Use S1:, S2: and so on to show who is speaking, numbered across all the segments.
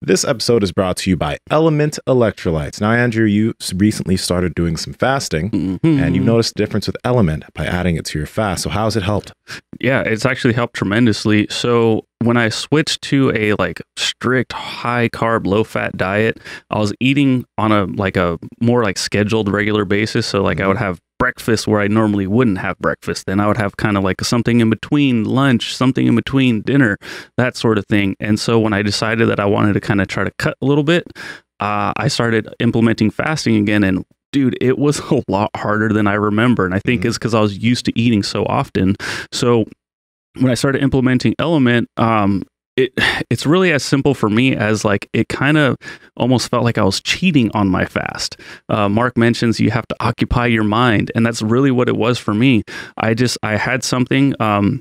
S1: This episode is brought to you by Element Electrolytes. Now, Andrew, you recently started doing some fasting,
S2: Mhm.
S1: and you've noticed the difference with Element by adding it to your fast. So, how's it helped?
S2: yeah, it's actually helped tremendously. So when I switched to a like strict high carb, low fat diet, I was eating on a like a more like scheduled regular basis. So like I would have breakfast where I normally wouldn't have breakfast. Then I would have kind of like something in between lunch, something in between dinner, that sort of thing. And so when I decided that I wanted to kind of try to cut a little bit, uh, I started implementing fasting again and dude it was a lot harder than i remember and i think
S1: Mhm.
S2: it's because i was used to eating so often so when I started implementing Element, um, it it's really as simple for me as like it kind of almost felt like I was cheating on my fast. Uh, Mark mentions you have to occupy your mind, and that's really what it was for me. I just I had something. Um,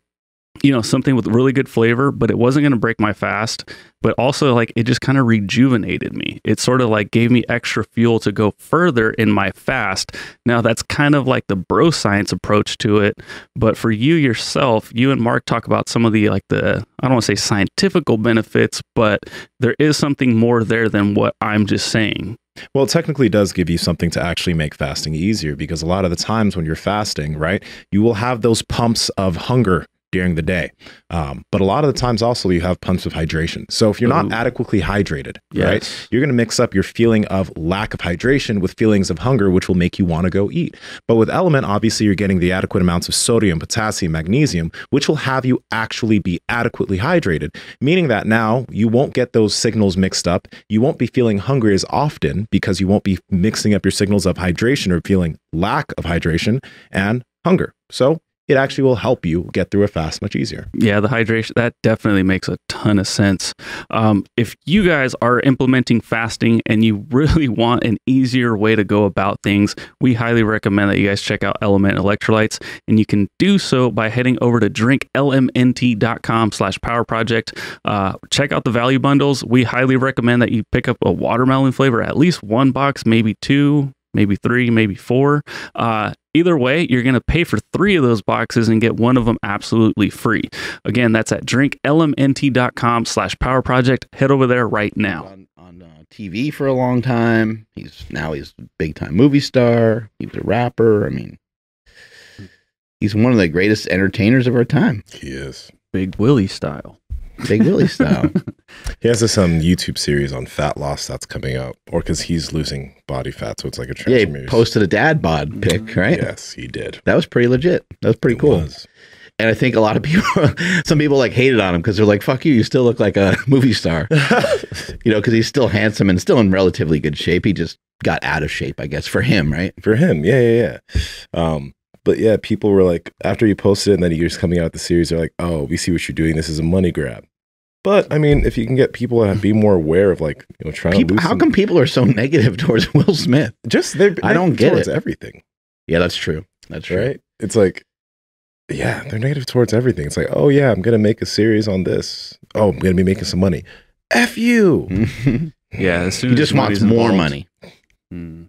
S2: you know something with really good flavor but it wasn't going to break my fast. But also like it just kind of rejuvenated me. It sort of like gave me extra fuel to go further in my fast. Now that's kind of like the bro science approach to it. But for you yourself you and mark talk about some of the like the i don't want to say scientifical benefits but there is something more there than what i'm just saying.
S1: Well, it technically does give you something to actually make fasting easier because a lot of the times when you're fasting, right, you will have those pumps of hunger during the day. Um, but a lot of the times also you have pumps of hydration. So if you're not
S2: Ooh.
S1: adequately hydrated, right, you're going to mix up your feeling of lack of hydration with feelings of hunger, which will make you want to go eat. But with Element, obviously, you're getting the adequate amounts of sodium, potassium, magnesium, which will have you actually be adequately hydrated, meaning that now you won't get those signals mixed up. You won't be feeling hungry as often because you won't be mixing up your signals of hydration or feeling lack of hydration and hunger. So it actually will help you get through a fast much easier.
S2: Yeah, the hydration, that definitely makes a ton of sense. Um, if you guys are implementing fasting and you really want an easier way to go about things, we highly recommend that you guys check out Element Electrolytes. And you can do so by heading over to drinklmnt.com slash power project. Uh, check out the value bundles. We highly recommend that you pick up a watermelon flavor, at least one box, maybe two, maybe three, maybe four. Uh, either way, you're going to pay for three of those boxes and get one of them absolutely free. Again, that's at drinklmnt.com slash power project. Head over there right now.
S3: on, on uh, TV for a long time. He's now he's a big time movie star. He was a rapper. I mean, he's one of the greatest entertainers of our time.
S1: He is.
S2: Big Willie style.
S3: Big Willie style.
S1: He has this um, YouTube series on fat loss that's coming out, or because he's losing body fat, so it's like a
S3: yeah, he
S1: transformation.
S3: posted a dad bod pic, right?
S1: Yes, he did.
S3: That was pretty legit. That was pretty
S1: It
S3: cool.
S1: was.
S3: And I think a lot of people, some people like hated on him because they're like, "Fuck you, you still look like a movie star," you know, because he's still handsome and still in relatively good shape. He just got out of shape, I guess, for him, right?
S1: For him, yeah, yeah, yeah. Um, but yeah, people were like, after you posted it, and then you're just coming out with the series, they're like, "Oh, we see what you're doing. This is a money grab." But I mean, if you can get people to be more aware of like, you know, trying to
S3: People,
S1: lose
S3: how come people are so negative towards Will Smith?
S1: just they're
S3: I don't get
S1: towards
S3: it.
S1: everything,
S3: Yeah, that's true. That's true.
S1: right? It's like, yeah, they're negative towards everything. It's like, oh yeah, I'm gonna make a series on this. Oh, I'm gonna be making some money. F you.
S3: he
S2: Yeah, as soon as
S3: just wants more
S2: involved.
S3: money.
S2: Hmm.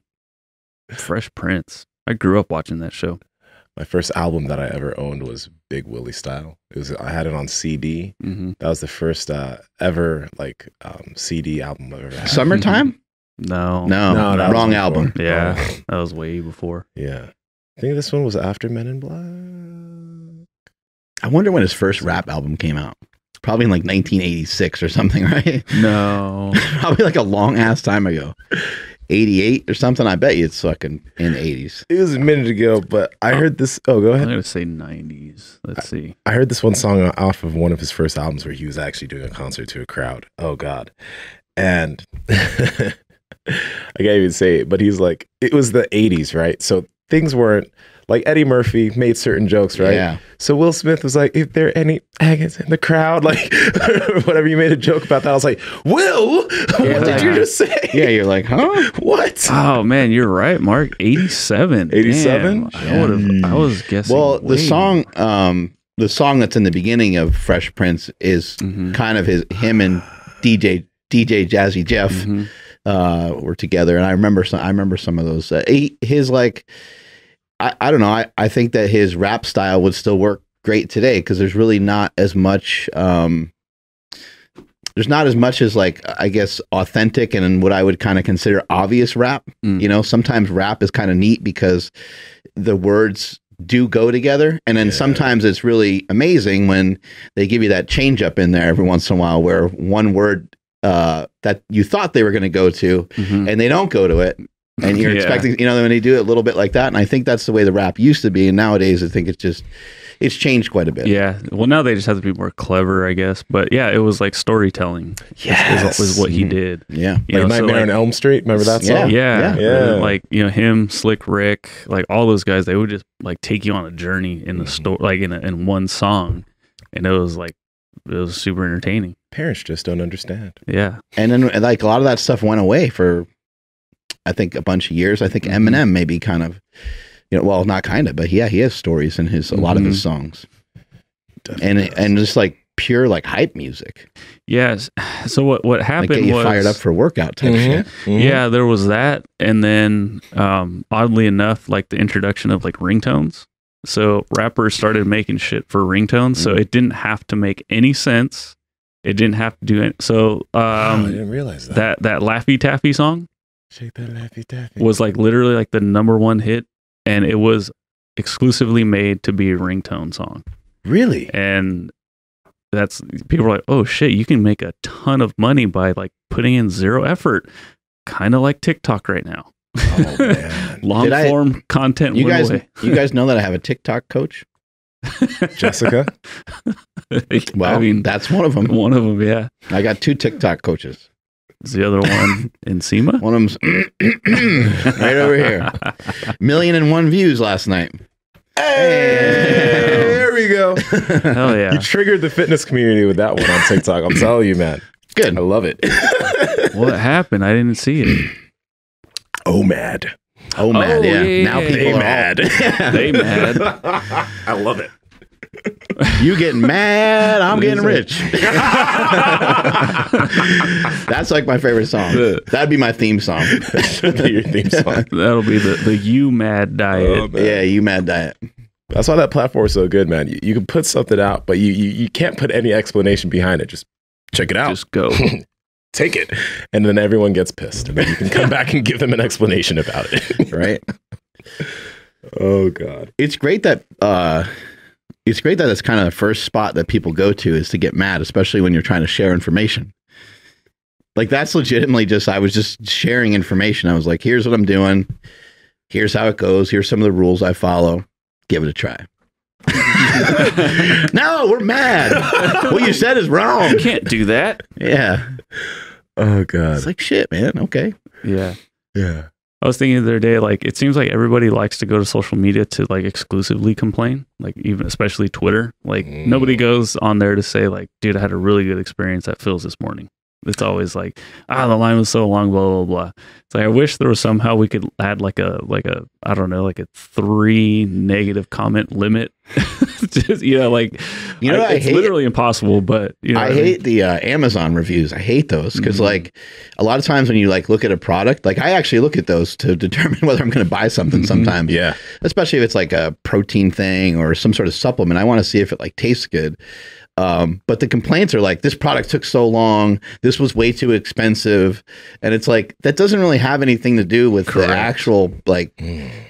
S2: Fresh Prince. I grew up watching that show.
S1: My first album that I ever owned was Big Willie Style. It was I had it on CD.
S2: hmm
S1: That was the first uh, ever like um, CD album I've ever had.
S3: Summertime?
S2: No.
S3: No,
S1: No, that was
S3: wrong album.
S2: Yeah,
S1: Oh.
S2: that was way before.
S1: yeah. I think this one was after Men in Black.
S3: I wonder when his first rap album came out. Probably in like 1986 or something, right?
S2: No.
S3: Probably like a long ass time ago. 88 or something. I bet you it's fucking in the 80s.
S1: It was a minute ago, but I heard this. Oh, go ahead.
S2: I'm going to say 90s. Let's see.
S1: I heard this one song off of one of his first albums where he was actually doing a concert to a crowd. Oh God, and I can't even say it, but he's like, it was the '80s, right? So things weren't like Eddie Murphy made certain jokes, right?
S3: Yeah.
S1: So Will Smith was like, if there are any aggots in the crowd, like whatever you made a joke about that, I was like, Will, what did you just say?
S3: Yeah, you're like, huh?
S1: What?
S2: Oh man, you're right, Mark. 87.
S1: 87?
S2: Damn, I would have. I was guessing.
S3: Well, the song, um, the song that's in the beginning of Fresh Prince is
S2: Mhm.
S3: kind of his him and DJ DJ Jazzy Jeff
S2: Mhm.
S3: Uh, were together, and I remember some. I remember some of those. Uh, he, his like, I, I don't know. I, I think that his rap style would still work great today because there's really not as much. Um, there's not as much as like I guess authentic and what I would kind of consider obvious rap.
S2: Mm.
S3: You know, sometimes rap is kind of neat because the words do go together, and then
S1: Yeah.
S3: sometimes it's really amazing when they give you that change up in there every once in a while, where one word uh, that you thought they were going to go to,
S2: Mhm.
S3: and they don't go to it. And you're
S2: Yeah.
S3: expecting, you know, when they do it a little bit like that. And I think that's the way the rap used to be. And nowadays, I think it's just, it's changed quite a bit.
S2: Yeah. Well, now they just have to be more clever, I guess. But yeah, it was like storytelling.
S1: Yes.
S2: Was, was what he
S3: Mhm.
S2: did.
S3: Yeah.
S2: You
S1: like
S2: know, so,
S1: Nightmare
S2: like-
S1: on Elm Street. Remember that song?
S2: Yeah,
S3: Yeah.
S2: And
S1: Yeah.
S2: like you know him, Slick Rick, like all those guys, they would just like take you on a journey in the
S1: Mhm.
S2: store, like in a, in one song, and it was like it was super entertaining.
S1: Parents just don't understand.
S2: Yeah,
S3: And then, like, a lot of that stuff went away for, I think, a bunch of years. I think
S2: Mhm.
S3: Eminem maybe kind of, you know, well, not kind of, but yeah, he has stories in his, a lot of his songs. And, and just like pure, like, hype music.
S2: yes. So what what
S3: Like,
S2: happened
S3: get you
S2: was
S3: fired up for workout type
S1: Mhm.
S3: shit.
S1: Mhm.
S2: yeah, there was that, and then um, oddly enough, like the introduction of like ringtones. So rappers started making shit for ringtones, so
S3: Mhm.
S2: it didn't have to make any sense. It didn't have to do it. So
S1: Wow, I
S2: um,
S1: didn't realize that.
S2: that that Laffy Taffy song
S1: Shake that laffy taffy.
S2: was like literally like the number one hit, and it was exclusively made to be a ringtone song.
S1: really?
S2: And that's people are like, oh shit, you can make a ton of money by like putting in zero effort, kind of like TikTok right now.
S1: Oh
S2: Long
S3: Did I-
S2: form content
S3: You guys,
S2: away.
S3: you guys know that I have a TikTok coach?
S1: Jessica.
S3: Well,
S2: I mean,
S3: that's one of them.
S2: one of them, yeah.
S3: I got two TikTok coaches.
S2: Is the other one Nsima?
S3: One of them's right over here. Million and one views last night.
S1: Hey, there we go.
S2: Hell yeah.
S1: You triggered the fitness community with that one on TikTok. I'm telling you, man.
S3: Good.
S1: I love it.
S2: What happened? I didn't see it.
S1: oh, mad.
S3: Oh, mad.
S2: Oh,
S3: yeah.
S2: yeah,
S3: Now people
S1: They
S3: are
S1: mad.
S3: all,
S2: They mad.
S1: I love it.
S3: you getting mad. I'm getting rich. That's like my favorite song. That'd be my theme song.
S1: Be your theme song.
S2: That'll be the, the you mad diet.
S1: Oh.
S3: Yeah, you mad diet.
S1: That's why that platform is so good, man. You, you can put something out, but you, you you can't put any explanation behind it. Just check it out.
S2: Just go.
S1: Take it. And then everyone gets pissed. And then you can come back and give them an explanation about it.
S3: Right.
S1: oh God.
S3: It's great that uh it's great that it's kind of the first spot that people go to is to get mad, especially when you're trying to share information. Like that's legitimately just I was just sharing information. I was like, here's what I'm doing. Here's how it goes. Here's some of the rules I follow. Give it a try. no, we're mad. what you said is wrong.
S2: You can't do that.
S3: Yeah.
S1: Oh God.
S3: It's like shit, man. Okay.
S2: Yeah.
S1: yeah.
S2: I was thinking the other day, like it seems like everybody likes to go to social media to like exclusively complain, like even especially Twitter. Like
S1: Mm.
S2: nobody goes on there to say like, dude, I had a really good experience at Phil's this morning. It's always like, ah, the line was so long, blah blah blah. It's like I wish there was somehow we could add like a like a I don't know like a three negative comment limit. Just, you know, like
S3: You know,
S2: I,
S3: what I
S2: it's
S3: hate
S2: literally impossible. But you know,
S3: I
S2: what mean?
S3: hate the uh, Amazon reviews. I hate those because,
S2: Mhm.
S3: like, a lot of times when you like look at a product, like I actually look at those to determine whether I'm going to buy something.
S2: Mhm.
S3: Sometimes,
S1: Yeah.
S3: especially if it's like a protein thing or some sort of supplement, I want to see if it like tastes good. Um, but the complaints are like, this product took so long. This was way too expensive, and it's like that doesn't really have anything to do with
S1: Correct.
S3: the actual like.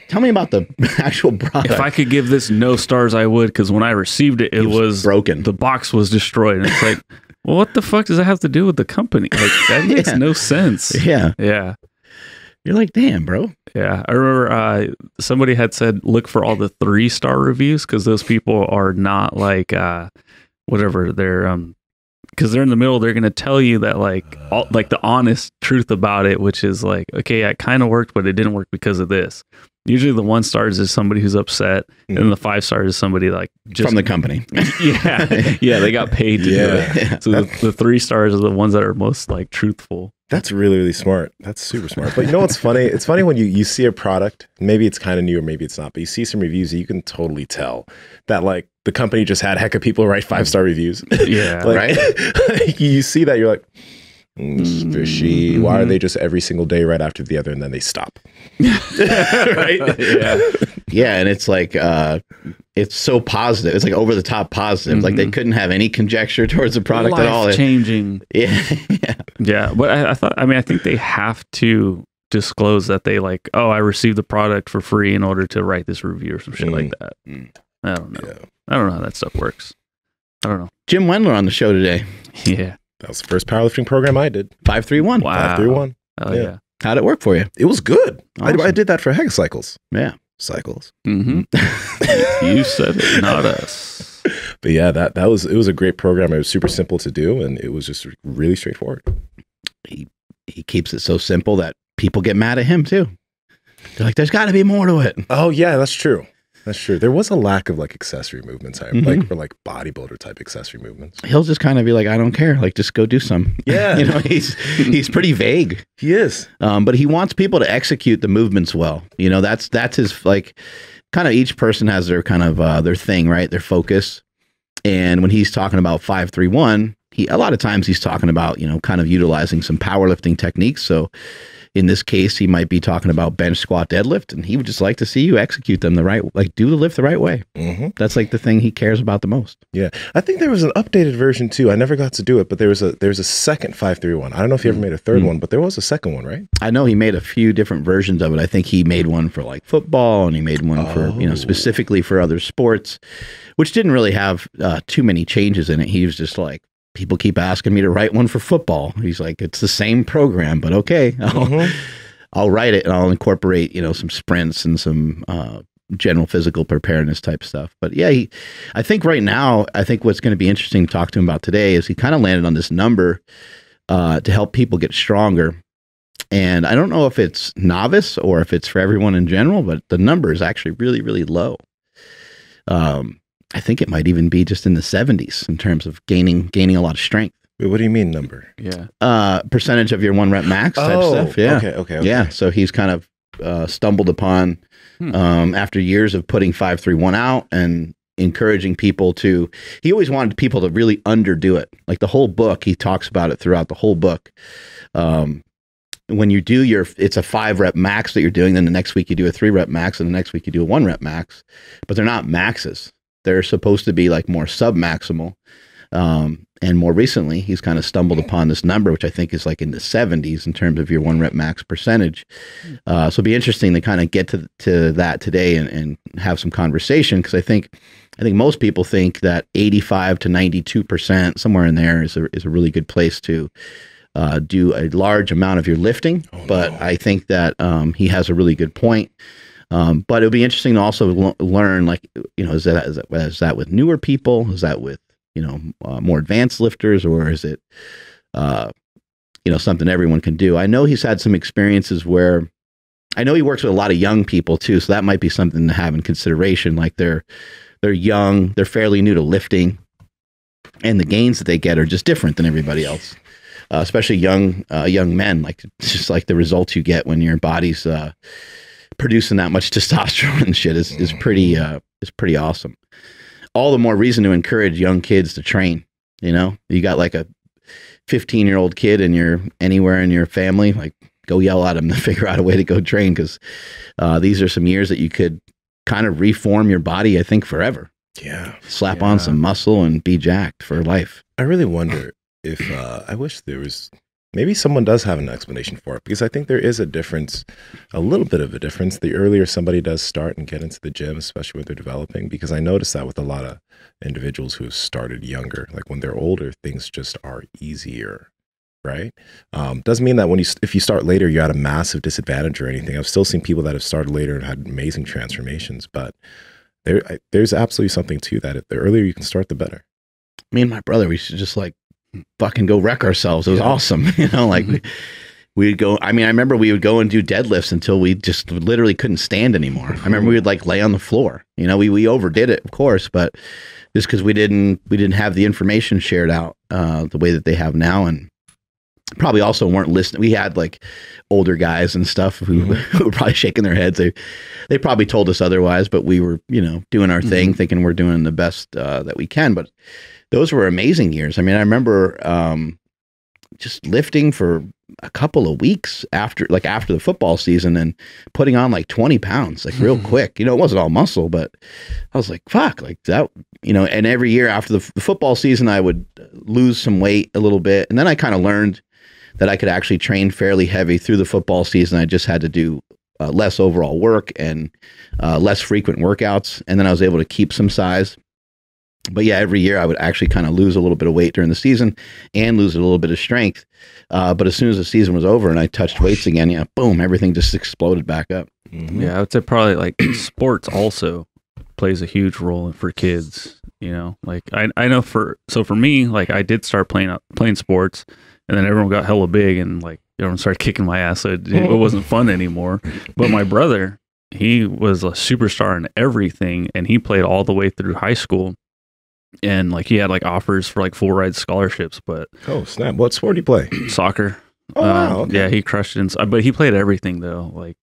S3: Tell me about the actual product.
S2: if I could give this no stars, I would because when I received it, it,
S3: It was
S2: was
S3: broken.
S2: the box was destroyed. And it's like, well, what the fuck does that have to do with the company? Like that makes
S3: Yeah.
S2: no sense.
S3: yeah,
S2: Yeah.
S3: you're like, damn, bro.
S2: Yeah. I remember uh, somebody had said, look for all the three star reviews because those people are not like, uh, whatever they're, um, because they're in the middle, they're gonna tell you that like all like the honest truth about it, which is like, okay, it kind of worked, but it didn't work because of this. Usually, the one stars is somebody who's upset, and the five stars is somebody like just
S3: From the company.
S2: yeah, yeah, they got paid to do
S1: Yeah.
S2: it. So the, the three stars are the ones that are most like truthful.
S1: That's really, really smart. That's super smart. But you know what's funny? It's funny when you, you see a product, maybe it's kind of new or maybe it's not, but you see some reviews that you can totally tell that like the company just had heck of people write five star reviews.
S2: Yeah,
S1: like, you see that, you're like, mm, this is fishy. Why are they just every single day right after the other and then they stop? right?
S2: yeah,
S3: Yeah, and it's like uh it's so positive. It's like over the top positive. Like they
S2: Mhm.
S3: couldn't have any conjecture towards the product at all.
S2: Life changing.
S3: Yeah, yeah.
S2: Yeah, but I, I thought. I mean, I think they have to disclose that they like. Oh, I received the product for free in order to write this review or some shit like that.
S3: Mm.
S2: I don't know.
S1: Yeah.
S2: I don't know how that stuff works. I don't know.
S3: Jim Wendler on the show today.
S2: Yeah.
S1: That was the first powerlifting program I did.
S3: Five three one.
S2: Wow.
S1: Five, three, one.
S2: Oh
S1: Yeah.
S2: yeah.
S3: How'd it work for you?
S1: It was good. I,
S3: Awesome.
S1: I did that for Hegacycles.
S3: Yeah.
S1: Cycles.
S2: Mm-hmm. you said it, not us.
S1: But yeah, that that was it was a great program. It was super simple to do and it was just really straightforward.
S3: He keeps it so simple that people get mad at him too. They're like, "There's got to be more to it."
S1: Oh yeah, that's true. That's true. There was a lack of like accessory movements, I
S3: Mhm.
S1: like for like bodybuilder type accessory movements.
S3: He'll just kind of be like, "I don't care. Like, just go do some."
S1: Yeah.
S3: you know, he's he's pretty vague.
S1: He is.
S3: um, but he wants people to execute the movements well. You know, that's that's his like kind of each person has their kind of uh, their thing, right? Their focus. And when he's talking about five three one, he a lot of times he's talking about you know kind of utilizing some powerlifting techniques. So in this case, he might be talking about bench squat deadlift, and he would just like to see you execute them the right, like do the lift the right way.
S1: hmm
S3: That's like the thing he cares about the most.
S1: Yeah, I think there was an updated version too. I never got to do it, but there was a there was a second five three one. I don't know if he ever made a 3rd
S3: Mm.
S1: one, but there was a second one, right?
S3: I know he made a few different versions of it. I think he made one for like football, and he made one for you know
S1: Oh.
S3: specifically for other sports, which didn't really have uh, too many changes in it. He was just like, people keep asking me to write one for football. He's like, it's the same program, but okay, I'll,
S1: Mhm.
S3: I'll write it and I'll incorporate you know some sprints and some uh, general physical preparedness type stuff. But yeah, he, I think right now, I think what's going to be interesting to talk to him about today is he kind of landed on this number uh, to help people get stronger. And I don't know if it's novice or if it's for everyone in general, but the number is actually really, really low. Um, I think it might even be just in the 70s in terms of gaining gaining a lot of strength.
S1: Wait, what do you mean number?
S2: Yeah.
S3: Uh, percentage of your one rep max type
S1: oh,
S3: stuff. Yeah.
S1: Okay. Okay. okay.
S3: Yeah. So he's kind of uh, stumbled upon
S2: Hmm.
S3: um, after years of putting five three one out and encouraging people to. He always wanted people to really underdo it. Like the whole book, he talks about it throughout the whole book. Um, when you do your, it's a five rep max that you're doing. Then the next week you do a three rep max, and the next week you do a one rep max. But they're not maxes. They're supposed to be like more sub maximal. Um, and more recently, he's kind of stumbled upon this number, which I think is like in the 70s in terms of your one rep max percentage. Uh, so it'll be interesting to kind of get to to that today and, and have some conversation because I think I think most people think that 85 to 92 percent somewhere in there is a is a really good place to uh, do a large amount of your lifting.
S1: Oh,
S3: but
S1: no.
S3: I think that um, he has a really good point. Um, but it'll be interesting to also learn, like you know, is that is that, is that with newer people? Is that with you know uh, more advanced lifters, or is it uh, you know something everyone can do? I know he's had some experiences where I know he works with a lot of young people too, so that might be something to have in consideration. Like they're they're young, they're fairly new to lifting, and the gains that they get are just different than everybody else. Uh, especially young uh, young men, like just like the results you get when your body's uh, producing that much testosterone and shit is is pretty uh, is pretty awesome. All the more reason to encourage young kids to train. You know, you got like a 15 year old kid and you're anywhere in your family, like go yell at them to figure out a way to go train because uh, these are some years that you could kind of reform your body, I think, forever.
S1: Yeah.
S3: Slap on some muscle and be jacked for life.
S1: I really wonder if uh, I wish there was maybe someone does have an explanation for it because I think there is a difference, a little bit of a difference. The earlier somebody does start and get into the gym, especially when they're developing, because I notice that with a lot of individuals who have started younger, like when they're older, things just are easier. Right. Um, doesn't mean that when you if you start later, you're at a massive disadvantage or anything. I've still seen people that have started later and had amazing transformations, but there I, there's absolutely something to that. The earlier you can start, the better.
S3: Me and my brother, we should just like fucking go wreck ourselves. It was
S1: Yeah.
S3: awesome. You know, like we, we'd go. I mean, I remember we would go and do deadlifts until we just literally couldn't stand anymore. I remember we would like lay on the floor. You know, we we overdid it, of course, but just because we didn't we didn't have the information shared out uh, the way that they have now, and probably also weren't listening. We had like older guys and stuff who, who were probably shaking their heads. They they probably told us otherwise, but we were you know doing our thing, thinking we're doing the best uh, that we can. But those were amazing years. I mean, I remember um, just lifting for a couple of weeks after like after the football season and putting on like 20 pounds like real quick. You know it wasn't all muscle but i was like fuck like that you know and every year after the, the football season i would lose some weight a little bit. And then i kind of learned that i could actually train fairly heavy through the football season. I just had to do uh, less overall work and uh, less frequent workouts. And then i was able to keep some size but yeah, every year I would actually kind of lose a little bit of weight during the season and lose a little bit of strength. Uh, but as soon as the season was over and I touched weights again, yeah, boom, everything just exploded back up.
S1: Mhm.
S2: Yeah, I would say probably like sports also plays a huge role for kids. You know, like I I know for so for me, like I did start playing playing sports, and then everyone got hella big, and like everyone started kicking my ass, so it, it wasn't fun anymore. But my brother, he was a superstar in everything, and he played all the way through high school. And like he had like offers for like full ride scholarships, but
S1: Oh snap! What sport do you play?
S2: soccer.
S1: Oh wow!
S2: Um,
S1: okay.
S2: Yeah, he crushed it. In, but he played everything though. Like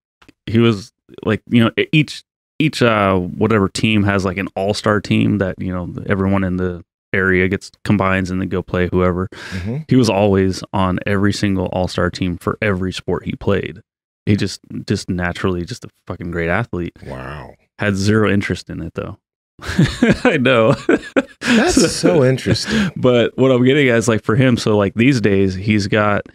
S2: he was like you know each each uh whatever team has like an all star team that you know everyone in the area gets combines and then go play whoever.
S1: Mhm.
S2: He was always on every single all star team for every sport he played. He just just naturally just a fucking great athlete.
S1: Wow,
S2: Had zero interest in it though. I know.
S1: that's so interesting.
S2: but what I'm getting at is like for him, so like these days he's got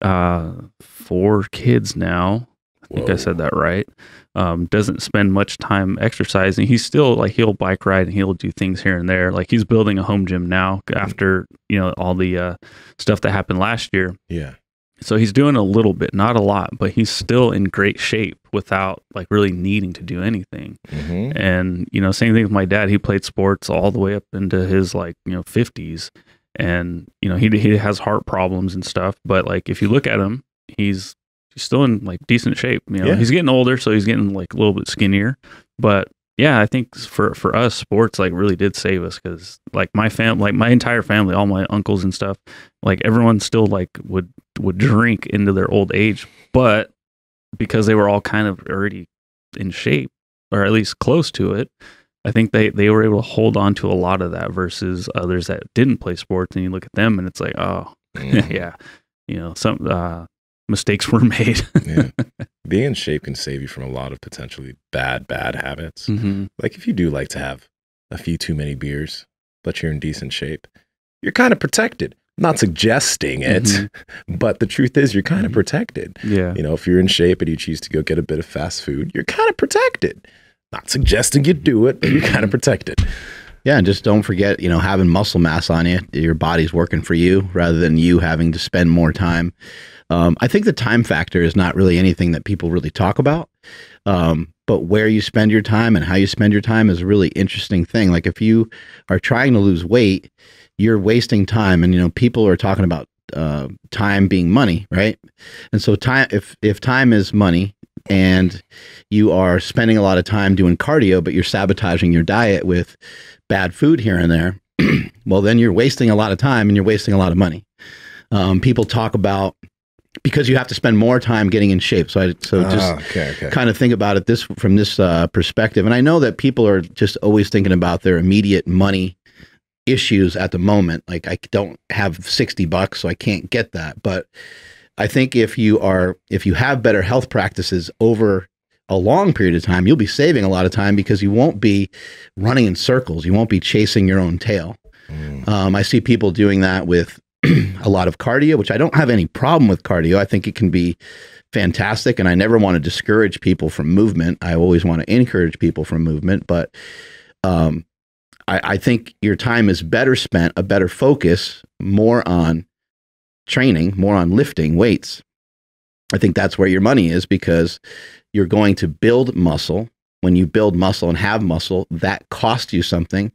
S2: uh four kids now. I think I said that right. Um, doesn't spend much time exercising. He's still like he'll bike ride and he'll do things here and there. Like he's building a home gym now after you know all the uh, stuff that happened last year.
S1: Yeah.
S2: So he's doing a little bit, not a lot, but he's still in great shape without like really needing to do anything.
S1: hmm
S2: And, you know, same thing with my dad. He played sports all the way up into his like, you know, 50s. And, you know, he, he has heart problems and stuff. But like, if you look at him, he's, he's still in like decent shape. You know,
S1: Yeah.
S2: he's getting older, so he's getting like a little bit skinnier. But yeah, I think for, for us, sports like really did save us because like my fam, like my entire family, all my uncles and stuff, like everyone still like would, would drink into their old age. But because they were all kind of already in shape or at least close to it, I think they, they were able to hold on to a lot of that versus others that didn't play sports. And you look at them and it's like, oh,
S1: Mhm.
S2: yeah, you know, some uh, mistakes were made.
S1: yeah. Being in shape can save you from a lot of potentially bad, bad habits.
S2: mm-hmm.
S1: Like if you do like to have a few too many beers, but you're in decent shape, you're kind of protected. I'm not suggesting it,
S2: Mhm.
S1: but the truth is you're kind of
S2: Mhm.
S1: protected.
S2: Yeah.
S1: You know, if you're in shape and you choose to go get a bit of fast food, you're kind of protected. Not suggesting you do it, but you're kind of protected.
S3: Yeah, and just don't forget, you know, having muscle mass on you. Your body's working for you rather than you having to spend more time. Um, I think the time factor is not really anything that people really talk about. Um, but where you spend your time and how you spend your time is a really interesting thing. Like if you are trying to lose weight, you're wasting time, and you know people are talking about uh, time being money, right? And so time, if if time is money, and you are spending a lot of time doing cardio, but you're sabotaging your diet with bad food here and there, well, then you're wasting a lot of time and you're wasting a lot of money. Um, people talk about because you have to spend more time getting in shape. So, I, so just
S1: Ah, okay, okay.
S3: kind of think about it this from this uh, perspective. And I know that people are just always thinking about their immediate money issues at the moment. Like I don't have 60 bucks, so I can't get that. But I think if you are, if you have better health practices over a long period of time, you'll be saving a lot of time because you won't be running in circles. You won't be chasing your own tail.
S1: Mm.
S3: Um, I see people doing that with a lot of cardio, which I don't have any problem with cardio. I think it can be fantastic, and I never want to discourage people from movement. I always want to encourage people from movement, but um, I, I think your time is better spent, a better focus, more on training, more on lifting weights. I think that's where your money is because you're going to build muscle. When you build muscle and have muscle, that costs you something.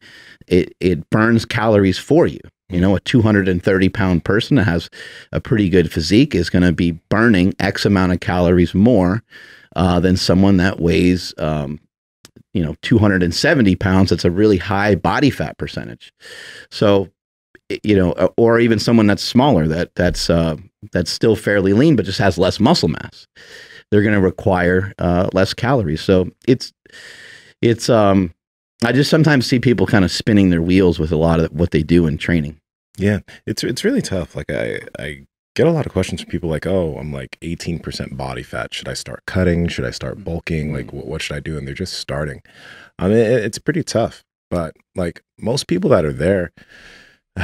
S3: It it burns calories for you. You know, a 230 pound person that has a pretty good physique is going to be burning X amount of calories more uh, than someone that weighs, um, you know, 270 pounds. That's a really high body fat percentage. So, you know, uh, or even someone that's smaller that that's uh, that's still fairly lean but just has less muscle mass. They're going to require uh, less calories. So it's it's um I just sometimes see people kind of spinning their wheels with a lot of what they do in training.
S1: Yeah, it's it's really tough. Like I I get a lot of questions from people like, "Oh, I'm like 18% body fat. Should I start cutting? Should I start mm-hmm. bulking? Like, mm-hmm. what, what should I do?" And they're just starting. I mean, it, it's pretty tough, but like most people that are there,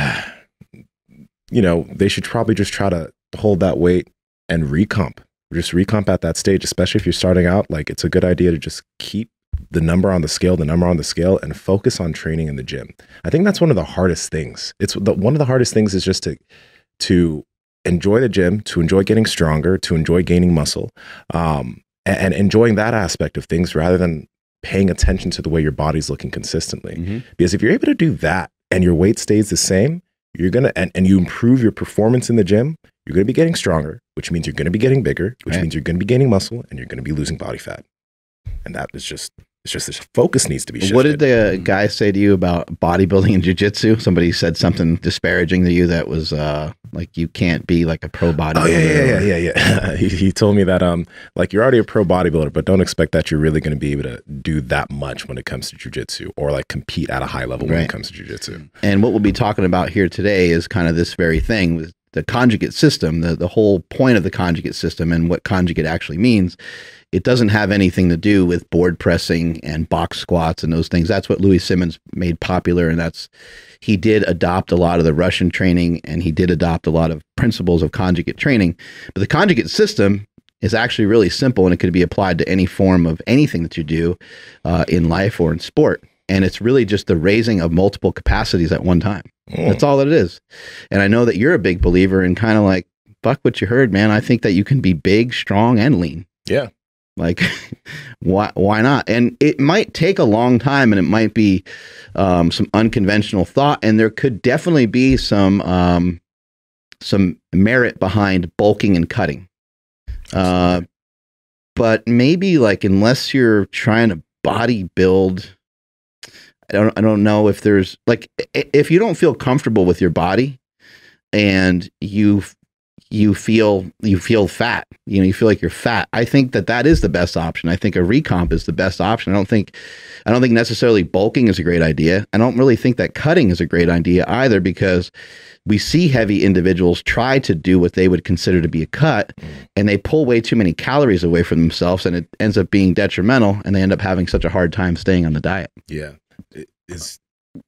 S1: you know, they should probably just try to hold that weight and recomp. Just recomp at that stage, especially if you're starting out. Like, it's a good idea to just keep the number on the scale, the number on the scale, and focus on training in the gym. I think that's one of the hardest things. It's the, one of the hardest things is just to to enjoy the gym, to enjoy getting stronger, to enjoy gaining muscle, um, and, and enjoying that aspect of things rather than paying attention to the way your body's looking consistently.
S3: Mm-hmm.
S1: Because if you're able to do that and your weight stays the same, you're gonna and, and you improve your performance in the gym, you're gonna be getting stronger, which means you're gonna be getting bigger, which
S3: Right.
S1: means you're gonna be gaining muscle and you're gonna be losing body fat. And that is just it's just this focus needs to be shifted.
S3: What did the guy say to you about bodybuilding and jujitsu? Somebody said something disparaging to you that was uh, like you can't be like a pro bodybuilder.
S1: Oh yeah, yeah, yeah, yeah, yeah. he, he told me that um, like you're already a pro bodybuilder, but don't expect that you're really going to be able to do that much when it comes to jujitsu or like compete at a high level when it comes to jujitsu.
S3: And what we'll be talking about here today is kind of this very thing with the conjugate system, the, the whole point of the conjugate system and what conjugate actually means. It doesn't have anything to do with board pressing and box squats and those things. That's what Louie Simmons made popular. And that's, he did adopt a lot of the Russian training and he did adopt a lot of principles of conjugate training. But the conjugate system is actually really simple and it could be applied to any form of anything that you do uh, in life or in sport. And it's really just the raising of multiple capacities at one time.
S1: Mm.
S3: That's all that it is. And I know that you're a big believer in kind of like, fuck what you heard, man. I think that you can be big, strong, and lean.
S1: Yeah.
S3: Like, why why not? And it might take a long time, and it might be um, some unconventional thought, and there could definitely be some um, some merit behind bulking and cutting. Uh, but maybe like unless you're trying to body build, I don't I don't know if there's like if you don't feel comfortable with your body and you you feel you feel fat you know you feel like you're fat. I think that that is the best option. I think a recomp is the best option. I don't think i don't think necessarily bulking is a great idea. I don't really think that cutting is a great idea either because we see heavy individuals try to do what they would consider to be a cut and they pull way too many calories away from themselves and it ends up being detrimental and they end up having such a hard time staying on the diet.
S1: Yeah. Is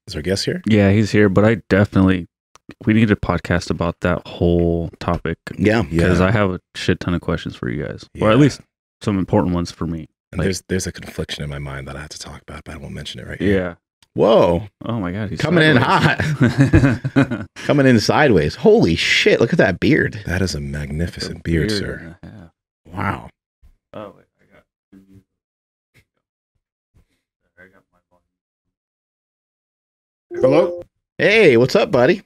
S1: is our guest here?
S2: Yeah, he's here, but I definitely we need a podcast about that whole topic
S3: yeah
S2: because I have a shit ton of questions for you guys, or at least some important ones for me.
S1: And
S2: Like-
S1: there's there's a confliction in my mind that I have to talk about, but I won't mention it right here.
S2: Yeah.
S3: whoa
S2: Oh my god, he's
S3: Coming in
S2: hot.
S3: coming in sideways holy shit look at that beard
S1: That is a magnificent beard, sir.
S3: wow
S2: Oh wait, I got. I got my
S4: Hello?
S3: hey what's up buddy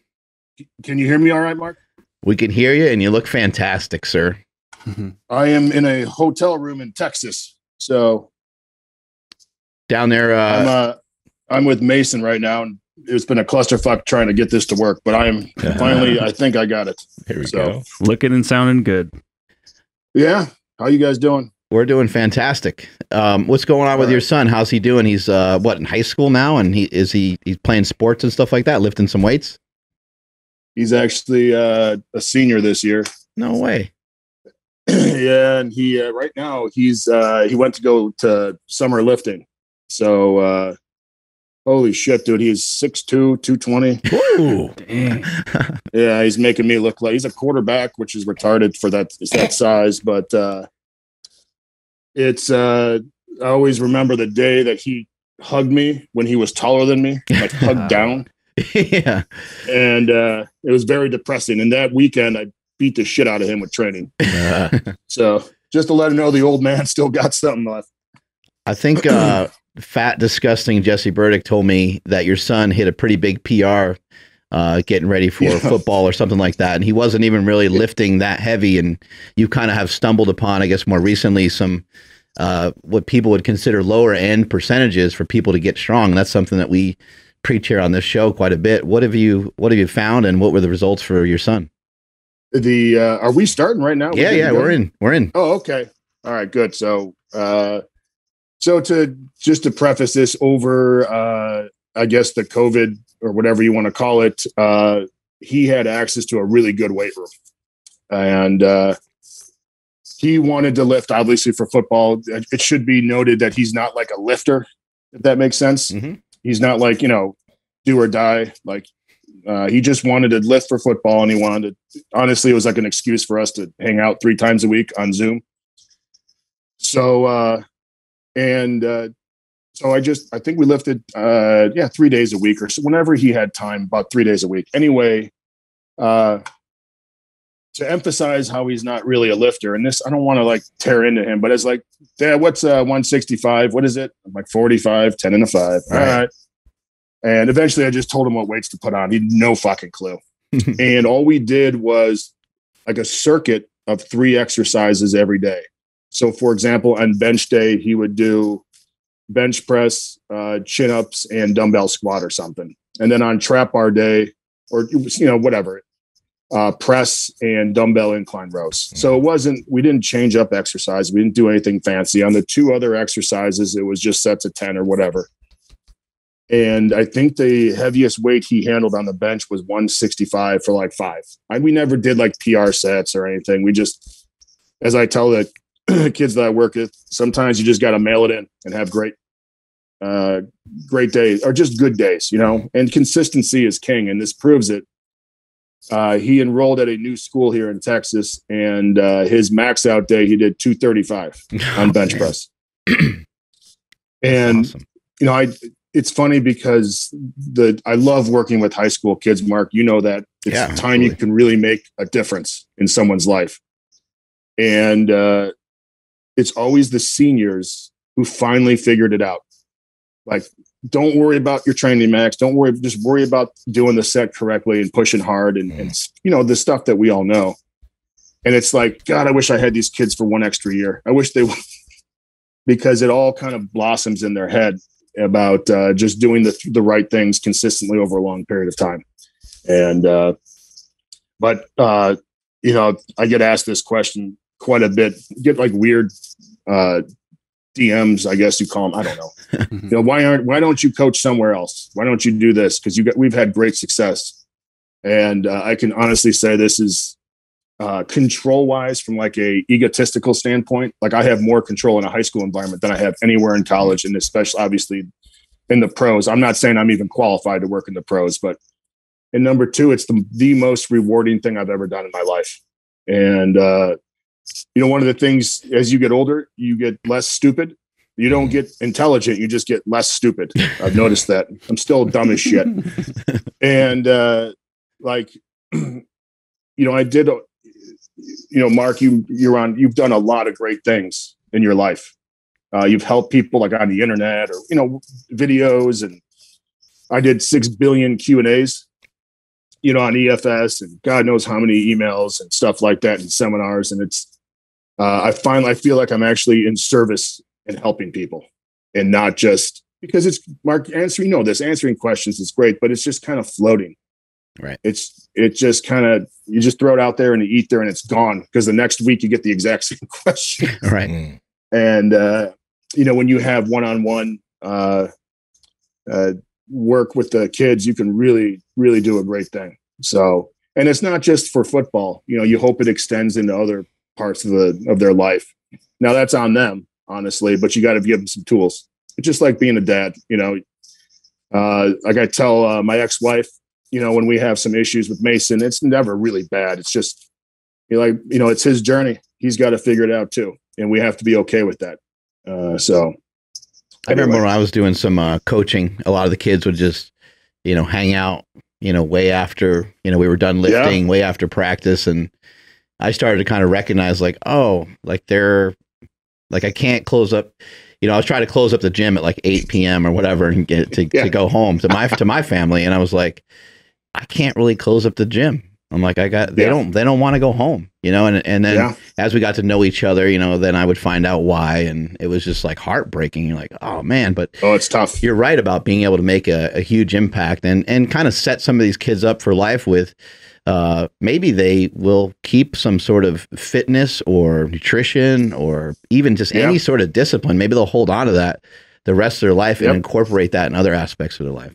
S4: Can you hear me all right, Mark?
S3: we can hear you and you look fantastic sir
S4: I am in a hotel room in Texas. So
S3: down there
S4: I'm
S3: uh
S4: uh I'm with Mason right now and it's been a clusterfuck trying to get this to work, but I'm finally I think I got it.
S1: Here we
S4: So-
S1: go.
S2: Looking and sounding good.
S4: Yeah. How you guys doing?
S3: we're doing fantastic um what's going on with
S4: All
S3: your son how's he doing he's uh what in high school now and he is he he's playing sports and stuff like that lifting some weights
S4: He's actually uh, a senior this year.
S3: no way
S4: yeah, and he uh, right now he's uh, he went to go to summer lifting. So uh, holy shit, dude, he's 6'2", 220.
S1: Ooh.
S2: Dang.
S4: Yeah, he's making me look like he's a quarterback, which is retarded for that that size. But uh, it's uh, I always remember the day that he hugged me when he was taller than me, like hugged down,
S3: yeah
S4: and uh, it was very depressing. And that weekend, I beat the shit out of him with training.
S3: Uh,
S4: So just to let him know, the old man still got something left.
S3: I think uh, fat, disgusting Jesse Burdick told me that your son hit a pretty big PR uh, getting ready for
S4: Yeah.
S3: football or something like that. And he wasn't even really lifting that heavy. And you kind of have stumbled upon, I guess, more recently, some uh, what people would consider lower end percentages for people to get strong. That's something that we preach here on this show quite a bit. What have you What have you found, and what were the results for your son?
S4: The uh, are we starting right now?
S3: yeah,
S4: to
S3: yeah, we're in. We're in.
S4: Oh, okay. All right, good. So, uh, so to just to preface this over, uh, I guess the COVID or whatever you want to call it, uh, he had access to a really good weight room. and uh, he wanted to lift obviously for football. It should be noted that he's not like a lifter, if that makes sense.
S3: Mhm.
S4: He's not like you know do or die. Like uh, he just wanted to lift for football, and he wanted to. Honestly, it was like an excuse for us to hang out three times a week on Zoom. So uh, and uh, so I just I think we lifted uh, yeah three days a week or so whenever he had time, about three days a week. Anyway, uh, to emphasize how he's not really a lifter, and this I don't want to like tear into him, but it's like, Dad, what's uh 165? What is it? I'm like 45, 10 and a five. All
S3: Right.
S4: right. And eventually I just told him what weights to put on. He had no fucking clue. and all we did was like a circuit of three exercises every day. So for example, on bench day, he would do bench press, uh, chin ups, and dumbbell squat or something. And then on trap bar day, or you know, whatever, uh, press and dumbbell incline rows. So it wasn't, we didn't change up exercise. We didn't do anything fancy. On the two other exercises, it was just sets of 10 or whatever. And I think the heaviest weight he handled on the bench was 165 for like five. I, we never did like PR sets or anything. We just, as I tell the kids that I work with, sometimes you just got to mail it in and have great, uh, great days or just good days, you know. And consistency is king, and this proves it. Uh, he enrolled at a new school here in Texas, and uh, his max out day he did 235 on bench press. and
S3: Awesome.
S4: you know, I it's funny because the I love working with high school kids, Mark. You know that it's
S3: Yeah,
S4: time you can really make a difference in someone's life. And uh it's always the seniors who finally figured it out. Like, don't worry about your training max. Don't worry, just worry about doing the set correctly and pushing hard and, and you know, the stuff that we all know. And it's like, God, I wish I had these kids for one extra year. I wish they would because it all kind of blossoms in their head about uh, just doing the the right things consistently over a long period of time. And uh, but uh, you know, I get asked this question quite a bit. Get like weird uh, DMs, I guess you call them. I don't know. you know, why aren't why don't you coach somewhere else? Why don't you do this? Because you got we've had great success, and uh, I can honestly say this is uh, control wise from like a egotistical standpoint like i have more control in a high school environment than i have anywhere in college and especially obviously in the pros i'm not saying i'm even qualified to work in the pros but and number two it's the, the most rewarding thing i've ever done in my life and uh, you know one of the things as you get older you get less stupid. You don't get intelligent you just get less stupid. I've noticed that. I'm still dumb as shit. And uh like you know i did you know mark you you're on you've done a lot of great things in your life. Uh, you've helped people like on the internet or you know videos and i did six billion q and a's you know on EFS and god knows how many emails and stuff like that and seminars. And it's uh, i finally i feel like i'm actually in service and helping people and not just because it's mark answering you know this answering questions is great but it's just kind of floating
S3: Right.
S4: it's it just kind of you just throw it out there and you eat there and it's gone because the next week you get the exact same question
S3: All right.
S1: Mm.
S4: and uh you know when you have one-on-one uh uh work with the kids you can really really do a great thing so and it's not just for football you know you hope it extends into other parts of the of their life now that's on them honestly but you got to give them some tools it's just like being a dad you know uh like i tell uh, my ex-wife you know when we have some issues with mason it's never really bad it's just you know, like you know it's his journey he's got to figure it out too and we have to be okay with that uh so
S3: I remember
S4: anyway.
S3: when I was doing some uh, coaching, a lot of the kids would just, you know, hang out, you know, way after, you know, we were done
S4: Yeah.
S3: lifting, way after practice. And I started to kind of recognize like, oh, like they're like, I can't close up, you know, I was trying to close up the gym at like 8 PM or whatever and get to,
S4: Yeah.
S3: to go home to my, to my family. And I was like, I can't really close up the gym. I'm like, I got, they
S4: Yeah.
S3: don't, they don't want to go home, you know? And, and then
S4: yeah
S3: as we got to know each other, you know, then I would find out why. And it was just like heartbreaking. You're like, oh man, but
S4: oh it's tough
S3: you're right about being able to make a, a huge impact and, and kind of set some of these kids up for life with uh, maybe they will keep some sort of fitness or nutrition or even just
S4: Yeah.
S3: any sort of discipline. Maybe they'll hold on to that the rest of their life
S4: Yep.
S3: and incorporate that in other aspects of their life.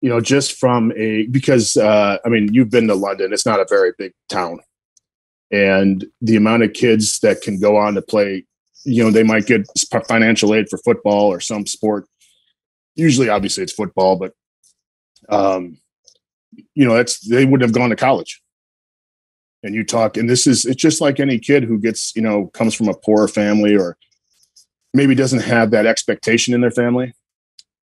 S4: you know just from a because uh i mean you've been to London it's not a very big town and the amount of kids that can go on to play, you know, they might get financial aid for football or some sport. Usually, obviously, it's football, but um, you know, that's they wouldn't have gone to college. And you talk, and this is it's just like any kid who gets, you know, comes from a poor family or maybe doesn't have that expectation in their family.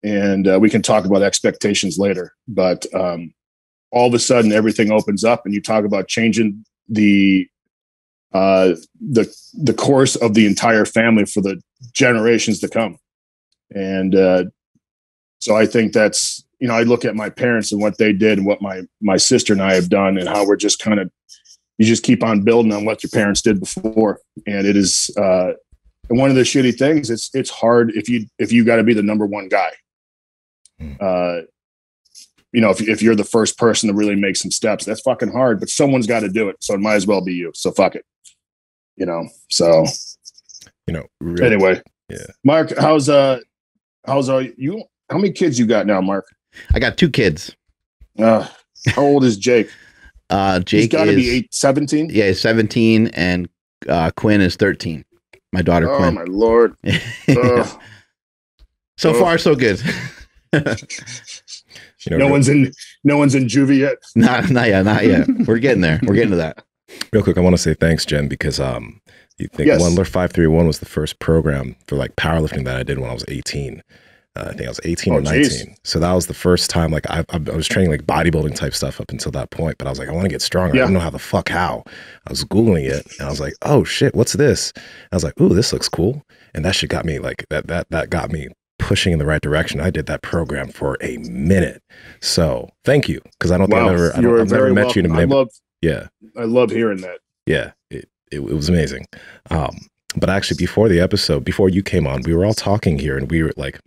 S4: And uh, we can talk about expectations later, but um, all of a sudden everything opens up, and you talk about changing the uh, the the course of the entire family for the generations to come. And uh, so I think that's you know I look at my parents and what they did and what my my sister and I have done and how we're just kind of you just keep on building on what your parents did before. And it is uh, and one of the shitty things it's it's hard if you if you got to be the number one guy. Hmm. Uh, you know, if, if you're the first person to really make some steps, that's fucking hard, but someone's got to do it. So it might as well be you. So fuck it you know. So,
S1: you know.
S4: Really, anyway,
S1: yeah.
S4: Mark, how's uh, how's uh, you? How many kids you got now, Mark?
S3: I got two kids.
S4: Uh, how old is Jake?
S3: Uh, Jake
S4: got to be eight, 17?
S3: Yeah, he's 17, and uh, Quinn is 13. My daughter,
S4: oh,
S3: Quinn.
S4: my lord.
S3: so far, so good.
S4: you know, no one's in no one's in juvie yet.
S3: Not not yet, not yet. We're getting there. We're getting to that.
S1: Real quick, I want to say thanks, Jim, because um, you think yes. Wendler five three one was the first program for like powerlifting that I did when I was eighteen. Uh, I think I was 18 oh, or 19. Geez. So that was the first time, like, I, I, was training like bodybuilding type stuff up until that point. But I was like, I want to get stronger. Yeah. I don't know how the fuck how. I was Googling it and I was like, oh shit, what's this? I was like, ooh, this looks cool. And that shit got me like, that, that, that got me pushing in the right direction. I did that program for a minute. So thank you. Cause I don't wow. think I've ever, I I've never met welcome. you in a minute. Yeah.
S4: I love hearing that.
S1: Yeah, it, it, it was amazing. Um, but actually, before the episode, before you came on, we were all talking here and we were like,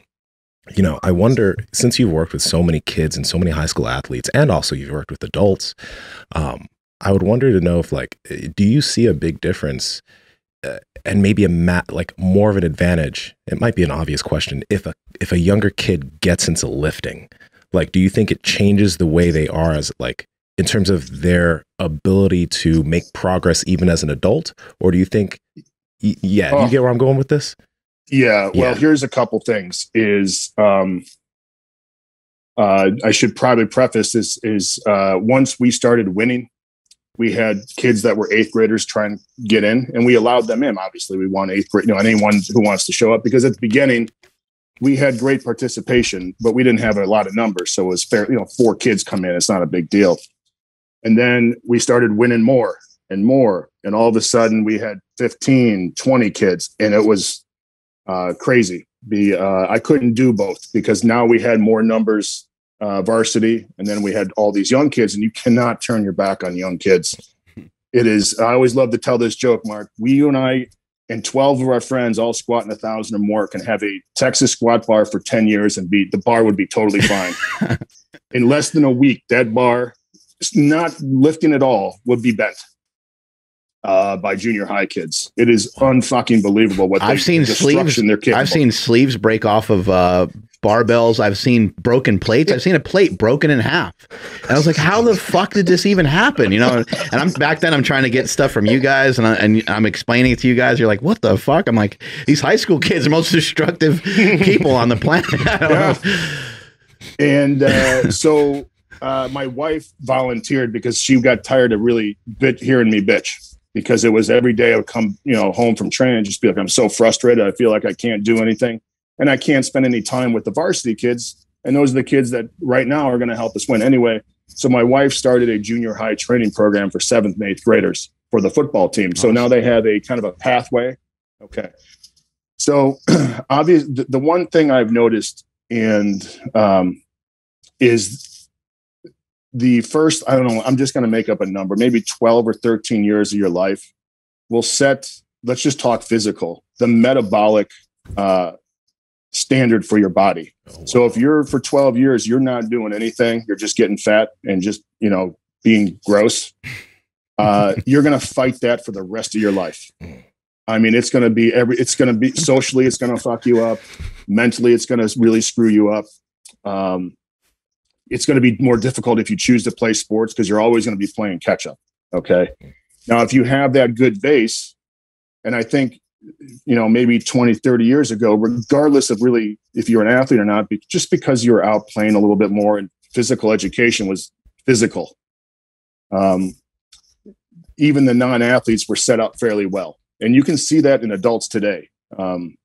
S1: you know, I wonder since you've worked with so many kids and so many high school athletes, and also you've worked with adults, um, I would wonder to know if, like, do you see a big difference uh, and maybe a mat like more of an advantage? It might be an obvious question if a if a younger kid gets into lifting, like, do you think it changes the way they are as like in terms of their ability to make progress even as an adult? Or do you think yeah oh, you get where i'm going with this
S4: yeah well yeah. here's a couple things is um uh i should probably preface this is uh once we started winning we had kids that were eighth graders trying to get in and we allowed them in obviously we want eighth grade you know anyone who wants to show up because at the beginning we had great participation but we didn't have a lot of numbers so it was fair you know four kids come in it's not a big deal and then we started winning more and more. And all of a sudden we had 15, 20 kids. And it was uh, crazy. Be uh, I couldn't do both because now we had more numbers uh, varsity and then we had all these young kids and you cannot turn your back on young kids. It is, I always love to tell this joke, Mark. We, you and I, and 12 of our friends all squatting a thousand or more can have a Texas squat bar for 10 years and be the bar would be totally fine. In less than a week, that bar not lifting at all would be bent uh, by junior high kids. It is unfucking believable what
S3: I've seen sleeves. I've seen sleeves break off of uh, barbells. I've seen broken plates. I've seen a plate broken in half. And I was like, how the fuck did this even happen? You know, and I'm back then I'm trying to get stuff from you guys and, I, and I'm explaining it to you guys. You're like, what the fuck? I'm like, these high school kids are most destructive people on the planet. yeah.
S4: And uh, so uh, my wife volunteered because she got tired of really bit hearing me bitch because it was every day I would come, you know, home from training and just be like, I'm so frustrated. I feel like I can't do anything and I can't spend any time with the varsity kids. And those are the kids that right now are going to help us win anyway. So my wife started a junior high training program for seventh and eighth graders for the football team. So now they have a kind of a pathway. Okay. So obvious, the, the one thing I've noticed and um, is the first, I don't know, I'm just going to make up a number, maybe 12 or 13 years of your life will set, let's just talk physical, the metabolic uh, standard for your body. Oh, wow. So if you're for 12 years, you're not doing anything, you're just getting fat and just, you know, being gross, uh, you're going to fight that for the rest of your life. Mm. I mean, it's going to be every, it's going to be socially, it's going to fuck you up. Mentally, it's going to really screw you up. Um, it's going to be more difficult if you choose to play sports because you're always going to be playing catch up. Okay. Now, if you have that good base, and I think, you know, maybe 20, 30 years ago, regardless of really if you're an athlete or not, just because you were out playing a little bit more and physical education was physical. Um, even the non-athletes were set up fairly well, and you can see that in adults today. Um,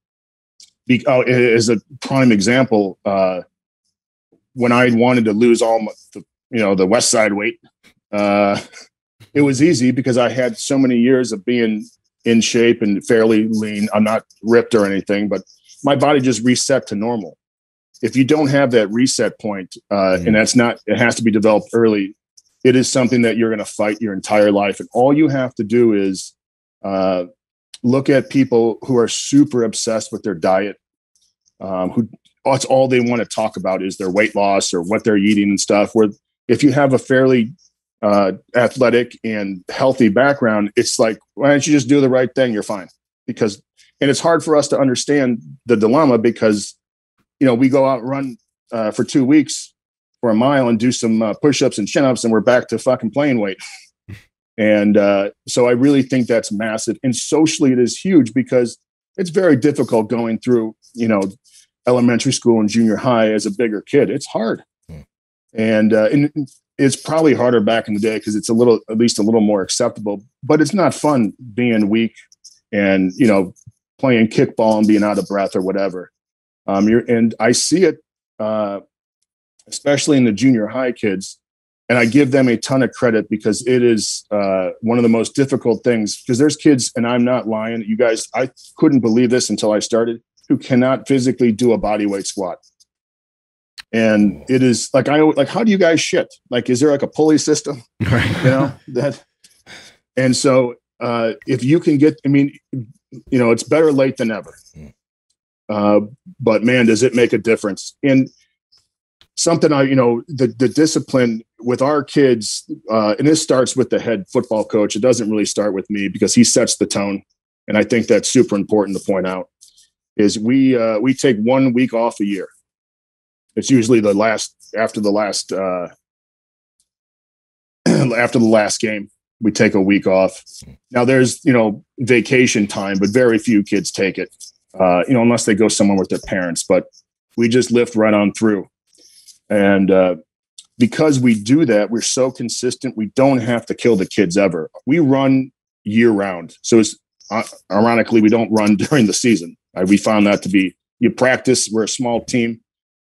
S4: be, oh, as a prime example, uh, when I wanted to lose all my, the, you know, the West Side weight, uh, it was easy because I had so many years of being in shape and fairly lean. I'm not ripped or anything, but my body just reset to normal. If you don't have that reset point, uh, mm. and that's not, it has to be developed early. It is something that you're going to fight your entire life, and all you have to do is uh, look at people who are super obsessed with their diet, um, who that's all they want to talk about is their weight loss or what they're eating and stuff. Where if you have a fairly uh, athletic and healthy background, it's like, why don't you just do the right thing? You're fine. Because, and it's hard for us to understand the dilemma because, you know, we go out and run uh, for two weeks for a mile and do some uh, push ups and chin ups, and we're back to fucking playing weight. and uh, so I really think that's massive. And socially, it is huge because it's very difficult going through, you know, elementary school and junior high as a bigger kid. It's hard. Hmm. And, uh, and it's probably harder back in the day because it's a little, at least a little more acceptable, but it's not fun being weak and, you know, playing kickball and being out of breath or whatever. Um, you're, and I see it, uh, especially in the junior high kids. And I give them a ton of credit because it is uh, one of the most difficult things. Because there's kids, and I'm not lying. You guys, I couldn't believe this until I started who cannot physically do a body weight squat. And it is like I like how do you guys shit? Like is there like a pulley system? Right. You know that and so uh if you can get I mean you know it's better late than never. Mm. Uh but man does it make a difference. And something I, you know, the the discipline with our kids, uh, and this starts with the head football coach. It doesn't really start with me because he sets the tone, and I think that's super important to point out is we uh, we take one week off a year. It's usually the last after the last uh, after the last game. We take a week off. Now there's you know vacation time, but very few kids take it. Uh, you know unless they go somewhere with their parents. But we just lift right on through, and uh, because we do that, we're so consistent. We don't have to kill the kids ever. We run year round, so it's uh, ironically we don't run during the season uh, we found that to be you practice. We're a small team.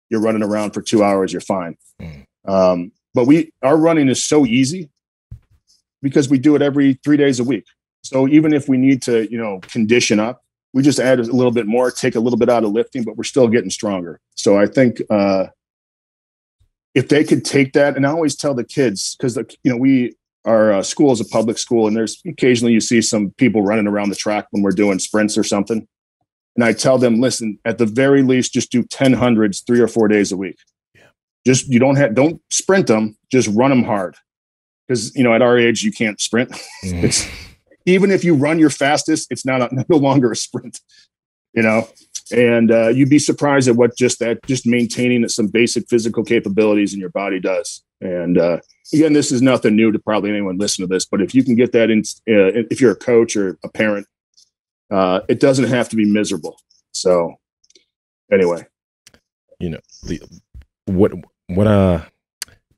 S4: You're running around for two hours. You're fine. Mm. Um, but we our running is so easy because we do it every three days a week. So even if we need to, you know, condition up, we just add a little bit more, take a little bit out of lifting, but we're still getting stronger. So I think uh, if they could take that, and I always tell the kids because you know we our uh, school is a public school, and there's occasionally you see some people running around the track when we're doing sprints or something. And I tell them, listen, at the very least, just do 10 hundreds three or four days a week. Yeah. Just you don't have don't sprint them, just run them hard. Because you know, at our age, you can't sprint. Mm. it's even if you run your fastest, it's not a, no longer a sprint. You know, and uh, you'd be surprised at what just that just maintaining some basic physical capabilities in your body does. And uh, again, this is nothing new to probably anyone listen to this, but if you can get that in, uh, if you're a coach or a parent, uh, it doesn't have to be miserable. So anyway,
S1: you know, the, what, what, uh,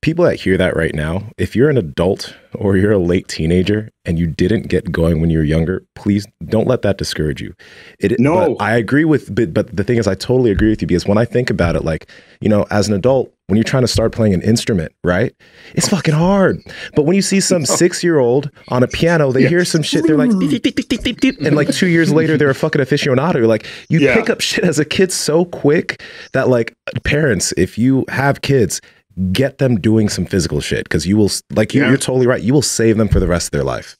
S1: people that hear that right now, if you're an adult or you're a late teenager and you didn't get going when you were younger, please don't let that discourage you. It,
S4: no,
S1: I agree with, but, but the thing is, I totally agree with you because when I think about it, like, you know, as an adult, when you're trying to start playing an instrument, right? It's fucking hard. But when you see some six year old on a piano, they yeah. hear some shit, they're like, and like two years later, they're a fucking aficionado. Like, you yeah. pick up shit as a kid so quick that, like, parents, if you have kids, get them doing some physical shit because you will, like, yeah. you're totally right. You will save them for the rest of their life.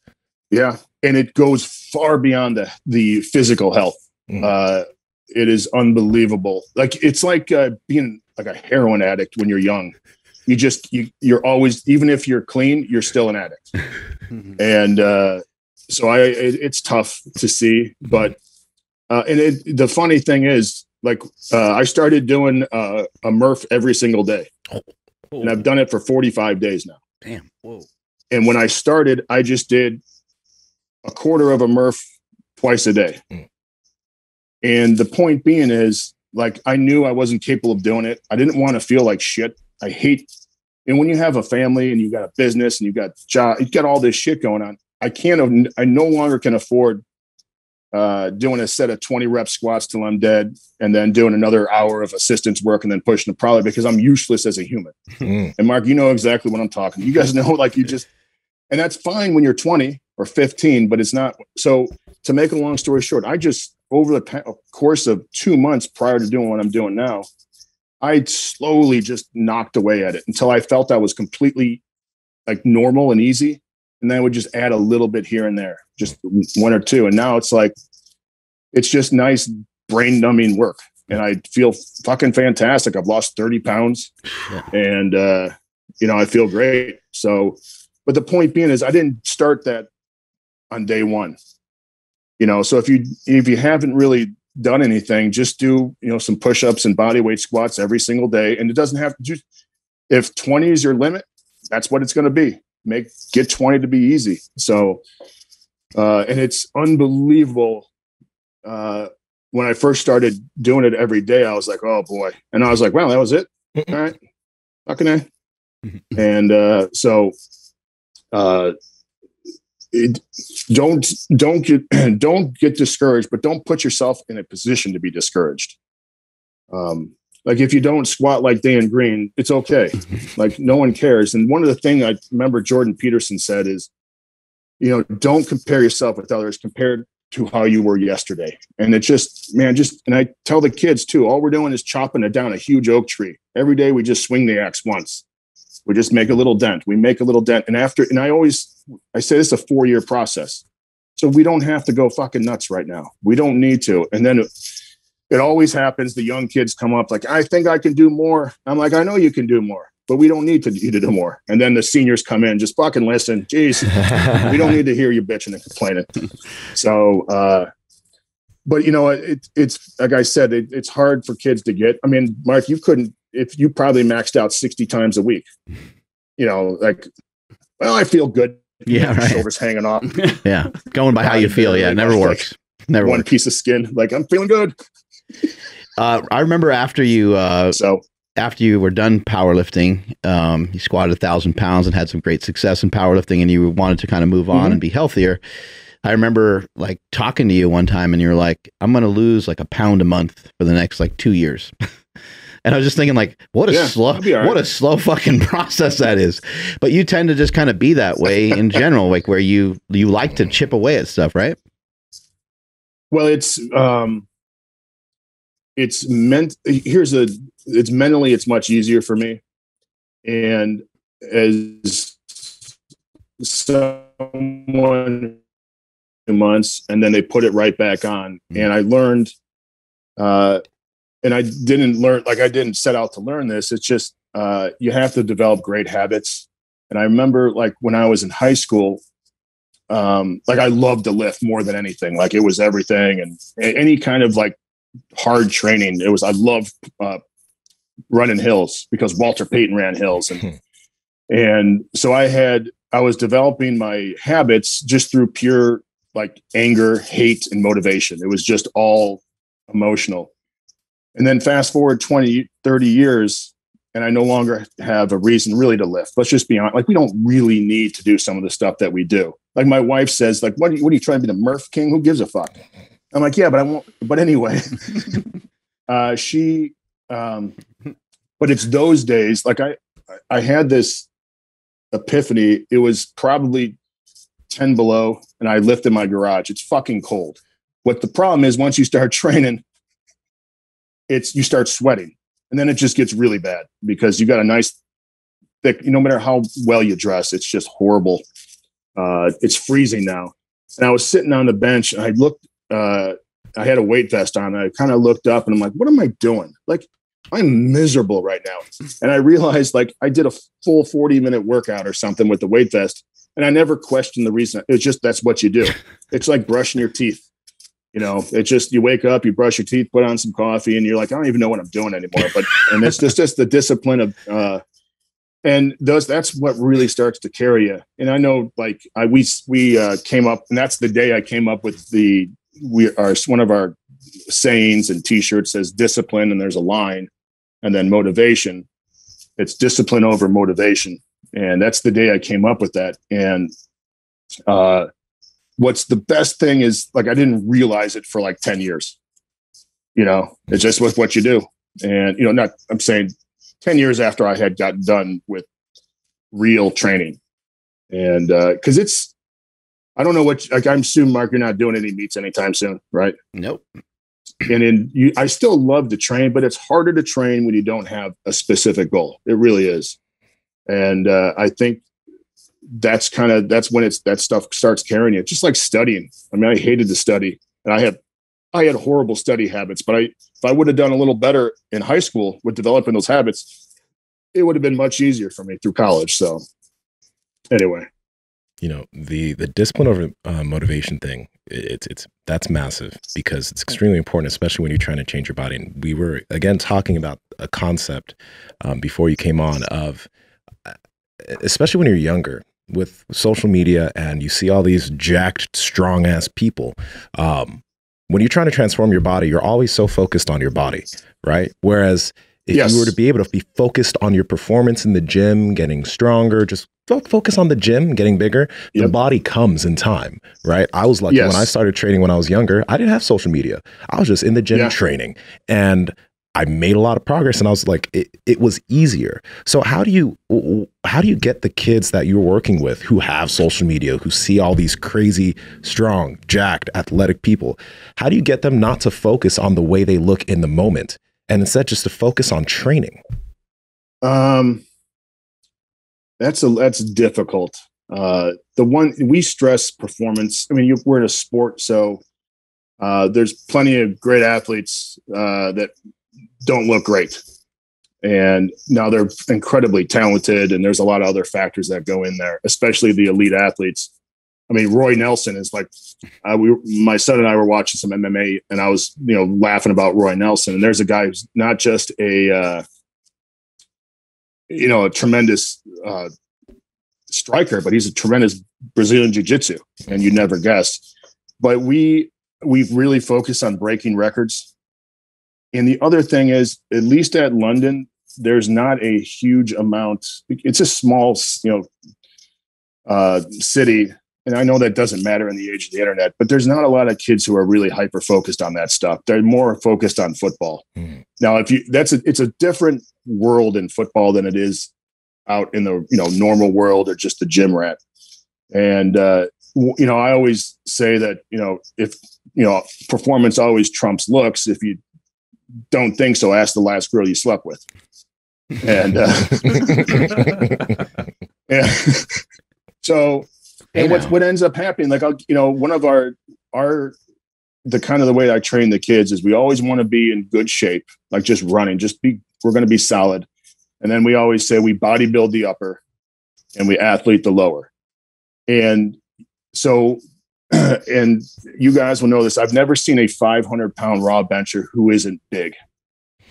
S4: Yeah. And it goes far beyond the, the physical health. Mm. Uh, it is unbelievable. Like, it's like uh, being like a heroin addict when you're young. You just, you, you're always, even if you're clean, you're still an addict. and uh, so I, it, it's tough to see. But, uh, and it, the funny thing is, like, uh, I started doing uh, a Murph every single day. And I've done it for 45 days now.
S2: Damn. Whoa.
S4: And when I started, I just did a quarter of a Murph twice a day.
S1: Mm.
S4: And the point being is, like, I knew I wasn't capable of doing it. I didn't want to feel like shit. I hate, and when you have a family and you got a business and you got job, you got all this shit going on. I can't. I no longer can afford uh, doing a set of 20 rep squats till I'm dead, and then doing another hour of assistance work and then pushing the probably because I'm useless as a human.
S1: Mm.
S4: And Mark, you know exactly what I'm talking. You guys know, like you just, and that's fine when you're 20 or 15, but it's not. So to make a long story short, I just over the pa- course of two months prior to doing what I'm doing now, I slowly just knocked away at it until I felt I was completely like normal and easy. And then I would just add a little bit here and there, just one or two. And now it's like, it's just nice brain numbing work. And I feel fucking fantastic. I've lost 30 pounds and, uh, you know, I feel great. So, but the point being is I didn't start that on day one, you know? So if you, if you haven't really done anything, just do, you know, some push-ups and body weight squats every single day. And it doesn't have to just, if 20 is your limit, that's what it's going to be. Make get 20 to be easy. So, uh, and it's unbelievable. Uh, when I first started doing it every day, I was like, oh boy. And I was like, wow, that was it. All right. Fucking A. And uh, so uh, it, don't don't get don't get discouraged, but don't put yourself in a position to be discouraged. Um, like if you don't squat like Dan Green, it's okay. like no one cares. And one of the things I remember Jordan Peterson said is, you know, don't compare yourself with others. Compared to how you were yesterday. And it just, man, just, and I tell the kids too, all we're doing is chopping it down a huge oak tree. Every day we just swing the axe once. We just make a little dent. We make a little dent. And after, and I always, I say this is a four year process. So we don't have to go fucking nuts right now. We don't need to. And then it, always happens. The young kids come up like, I think I can do more. I'm like, I know you can do more, but we don't need to you to do more. And then the seniors come in, just fucking listen. Jeez, we don't need to hear you bitching and complaining. So, uh, but you know, it, it's like I said, it, it's hard for kids to get. I mean, Mark, you couldn't if you probably maxed out 60 times a week. You know, like, well, I feel good.
S3: Yeah, right.
S4: Shoulders hanging off.
S3: Yeah, going by how you feel. Yeah, it never
S4: Like,
S3: works. Never
S4: One piece of skin. Like I'm feeling good.
S3: Uh, I remember after you uh,
S4: So
S3: after you were done powerlifting, um, you squatted a thousand pounds and had some great success in powerlifting, and you wanted to kind of move on
S4: Mhm.
S3: and be healthier. I remember like talking to you one time, and you were like, "I'm going to lose like a pound a month for the next like two years." and I was just thinking, like, what a
S4: Yeah,
S3: slow,
S4: I'll be all right.
S3: what a slow fucking process that is. But you tend to just kind of be that way in general, like where you you like to chip away at stuff, right?
S4: Well, it's um, it's meant. Here's a. It's mentally, it's much easier for me, and as someone months, and then they put it right back on,
S3: Mhm.
S4: and I learned. Uh, and I didn't learn like I didn't set out to learn this. It's just uh, you have to develop great habits. And I remember like when I was in high school, um, like I loved to lift more than anything. Like it was everything, and any kind of like hard training. It was I loved uh, running hills because Walter Payton ran hills, and and so I had I was developing my habits just through pure like anger, hate, and motivation. It was just all emotional. And then fast forward 20, 30 years, and I no longer have a reason really to lift. Let's just be honest. Like we don't really need to do some of the stuff that we do. Like my wife says, like, what are you, what are you trying to be the Murph King? Who gives a fuck? I'm like, yeah, but I won't. But anyway, uh, she, um, but it's those days. Like I, I had this epiphany. It was probably 10 below, and I lift in my garage. It's fucking cold. What the problem is, once you start training, it's you start sweating, and then it just gets really bad because you got a nice thick. No matter how well you dress, it's just horrible. Uh, it's freezing now, and I was sitting on the bench, and I looked. Uh, I had a weight vest on. And I kind of looked up, and I'm like, "What am I doing? Like, I'm miserable right now." And I realized, like, I did a full 40 minute workout or something with the weight vest, and I never questioned the reason. It's just that's what you do. It's like brushing your teeth. You know, it's just you wake up, you brush your teeth, put on some coffee, and you're like, I don't even know what I'm doing anymore. But and it's just just the discipline of uh, and those that's what really starts to carry you and i know like i we we uh, came up and that's the day i came up with the we are one of our sayings and t-shirts says discipline and there's a line and then motivation. It's discipline over motivation. And that's the day i came up with that. And uh what's the best thing is like i didn't realize it for like 10 years. You know it's just with what you do. And you know not i'm saying 10 years after I had gotten done with real training. And uh because uh, it's, I don't know what, like, I'm assuming, Mark, you're not doing any meets anytime soon, right?
S3: Nope.
S4: And in you, I still love to train, but it's harder to train when you don't have a specific goal. It really is. And uh, I think that's kind of that's when it's that stuff starts carrying you. Just like studying. I mean, I hated to study, and I had I had horrible study habits, but I if I would have done a little better in high school with developing those habits, it would have been much easier for me through college. So anyway,
S1: you know the the discipline over uh, motivation thing it's it's that's massive because it's extremely important especially when you're trying to change your body and we were again talking about a concept um, before you came on of uh, especially when you're younger with social media and you see all these jacked strong ass people um, when you're trying to transform your body, you're always so focused on your body, right? Whereas if yes. you were to be able to be focused on your performance in the gym, getting stronger, just focus on the gym, getting bigger, yep. the body comes in time, right? I was lucky yes. when I started training when I was younger, I didn't have social media. I was just in the gym yeah. training. And I made a lot of progress and I was like, it, it was easier. So how do you how do you get the kids that you're working with who have social media, who see all these crazy, strong, jacked, athletic people? How do you get them not to focus on the way they look in the moment and instead just to focus on training?
S4: Um that's a that's difficult. Uh the one we stress performance. I mean, you, we're in a sport, so uh, there's plenty of great athletes uh, that don't look great. And now they're incredibly talented, and there's a lot of other factors that go in there, especially the elite athletes. I mean, Roy Nelson is like, uh, we, my son and I were watching some MMA, and I was, you know, laughing about Roy Nelson. And there's a guy who's not just a, uh, you know, a tremendous uh, striker, but he's a tremendous Brazilian jiu-jitsu, and you never guess. But we we've really focused on breaking records and the other thing is, at least at London, there's not a huge amount. It's a small, you know, uh, city, and I know that doesn't matter in the age of the internet. But there's not a lot of kids who are really hyper focused on that stuff. They're more focused on football. Mm. Now, if you that's a, it's a different world in football than it is out in the you know normal world or just the gym rat. And uh, you know, I always say that you know if you know performance always trumps looks. If you don't think so. Ask the last girl you slept with. And uh, yeah. so and what what ends up happening, like I'll, you know, one of our our the kind of the way I train the kids is we always want to be in good shape, like just running, just be we're going to be solid. And then we always say we body build the upper and we athlete the lower. And so and you guys will know this. I've never seen a 500 pound raw bencher who isn't big.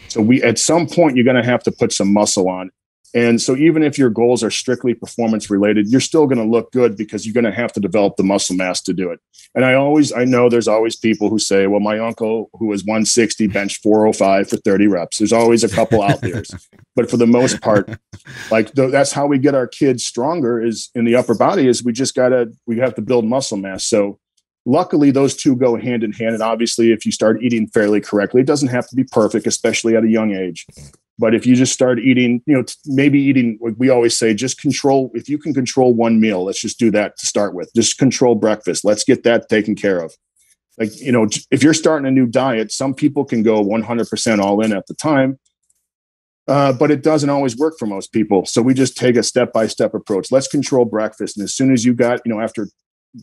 S4: So we, at some point, you're going to have to put some muscle on. And so even if your goals are strictly performance related, you're still going to look good because you're going to have to develop the muscle mass to do it. And I always, I know there's always people who say, well, my uncle who was 160 benched 405 for 30 reps. There's always a couple out there. but for the most part, like th- that's how we get our kids stronger is in the upper body is we just got to, we have to build muscle mass. So luckily those two go hand in hand and obviously if you start eating fairly correctly it doesn't have to be perfect especially at a young age but if you just start eating you know maybe eating like we always say just control if you can control one meal let's just do that to start with. Just control breakfast. Let's get that taken care of. Like you know if you're starting a new diet some people can go 100% all in at the time uh, but it doesn't always work for most people. So we just take a step-by-step approach. Let's control breakfast. And as soon as you got you know after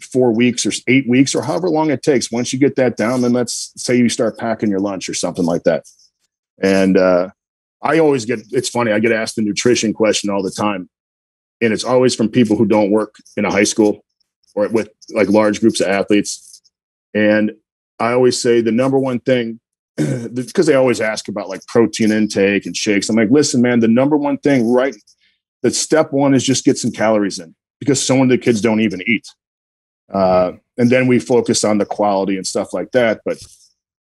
S4: four weeks or eight weeks or however long it takes. Once you get that down, then let's say you start packing your lunch or something like that. And uh, I always get it's funny, I get asked the nutrition question all the time. And it's always from people who don't work in a high school or with like large groups of athletes. And I always say the number one thing, because they always ask about like protein intake and shakes. I'm like, listen, man, the number one thing right that step one is just get some calories in because some of the kids don't even eat. Uh, and then we focus on the quality and stuff like that. But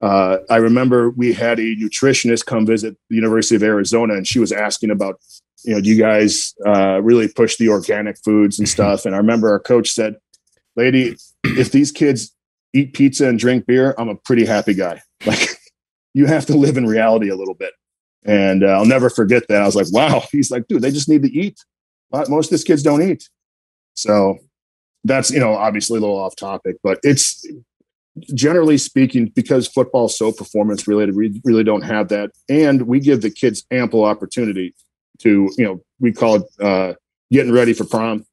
S4: uh, I remember we had a nutritionist come visit the University of Arizona, and she was asking about, you know, do you guys uh, really push the organic foods and stuff? And I remember our coach said, "Lady, if these kids eat pizza and drink beer, I'm a pretty happy guy. Like, you have to live in reality a little bit." And uh, I'll never forget that. I was like, "Wow." He's like, "Dude, they just need to eat. Most of these kids don't eat." So that's you know obviously a little off topic, but it's generally speaking, because football is so performance related, we really don't have that. And we give the kids ample opportunity to, you know, we call it uh, getting ready for prom,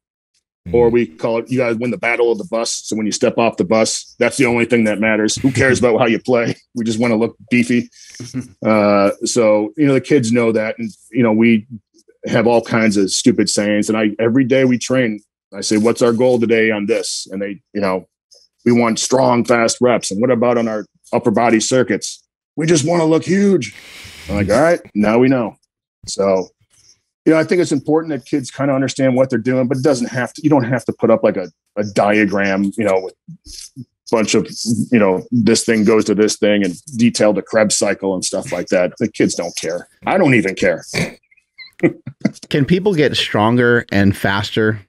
S4: or mm-hmm. we call it you guys win the battle of the bus. So when you step off the bus, that's the only thing that matters. Who cares about how you play? We just want to look beefy. Uh, so you know the kids know that, and you know we have all kinds of stupid sayings. And I every day we train. I say, "What's our goal today on this?" And they, you know, we want strong, fast reps. And what about on our upper body circuits? We just want to look huge. I'm like, all right, now we know. So, you know, I think it's important that kids kind of understand what they're doing, but it doesn't have to, you don't have to put up like a, a diagram, you know, with bunch of, you know, this thing goes to this thing and detail the Krebs cycle and stuff like that. The kids don't care. I don't even care.
S3: Can people get stronger and faster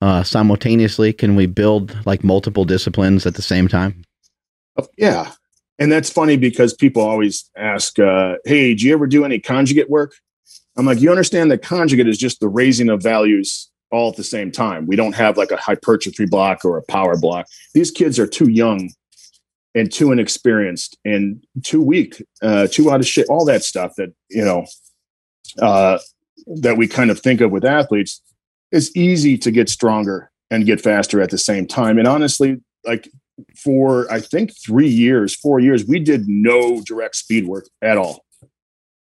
S3: uh, simultaneously? Can we build like multiple disciplines at the same time?
S4: Yeah. And that's funny because people always ask, uh, Hey, do you ever do any conjugate work? I'm like, you understand that conjugate is just the raising of values all at the same time. We don't have like a hypertrophy block or a power block. These kids are too young and too inexperienced and too weak, uh, too out of shape, all that stuff that, you know, uh, that we kind of think of with athletes it's easy to get stronger and get faster at the same time. And honestly, like for I think three years, four years, we did no direct speed work at all.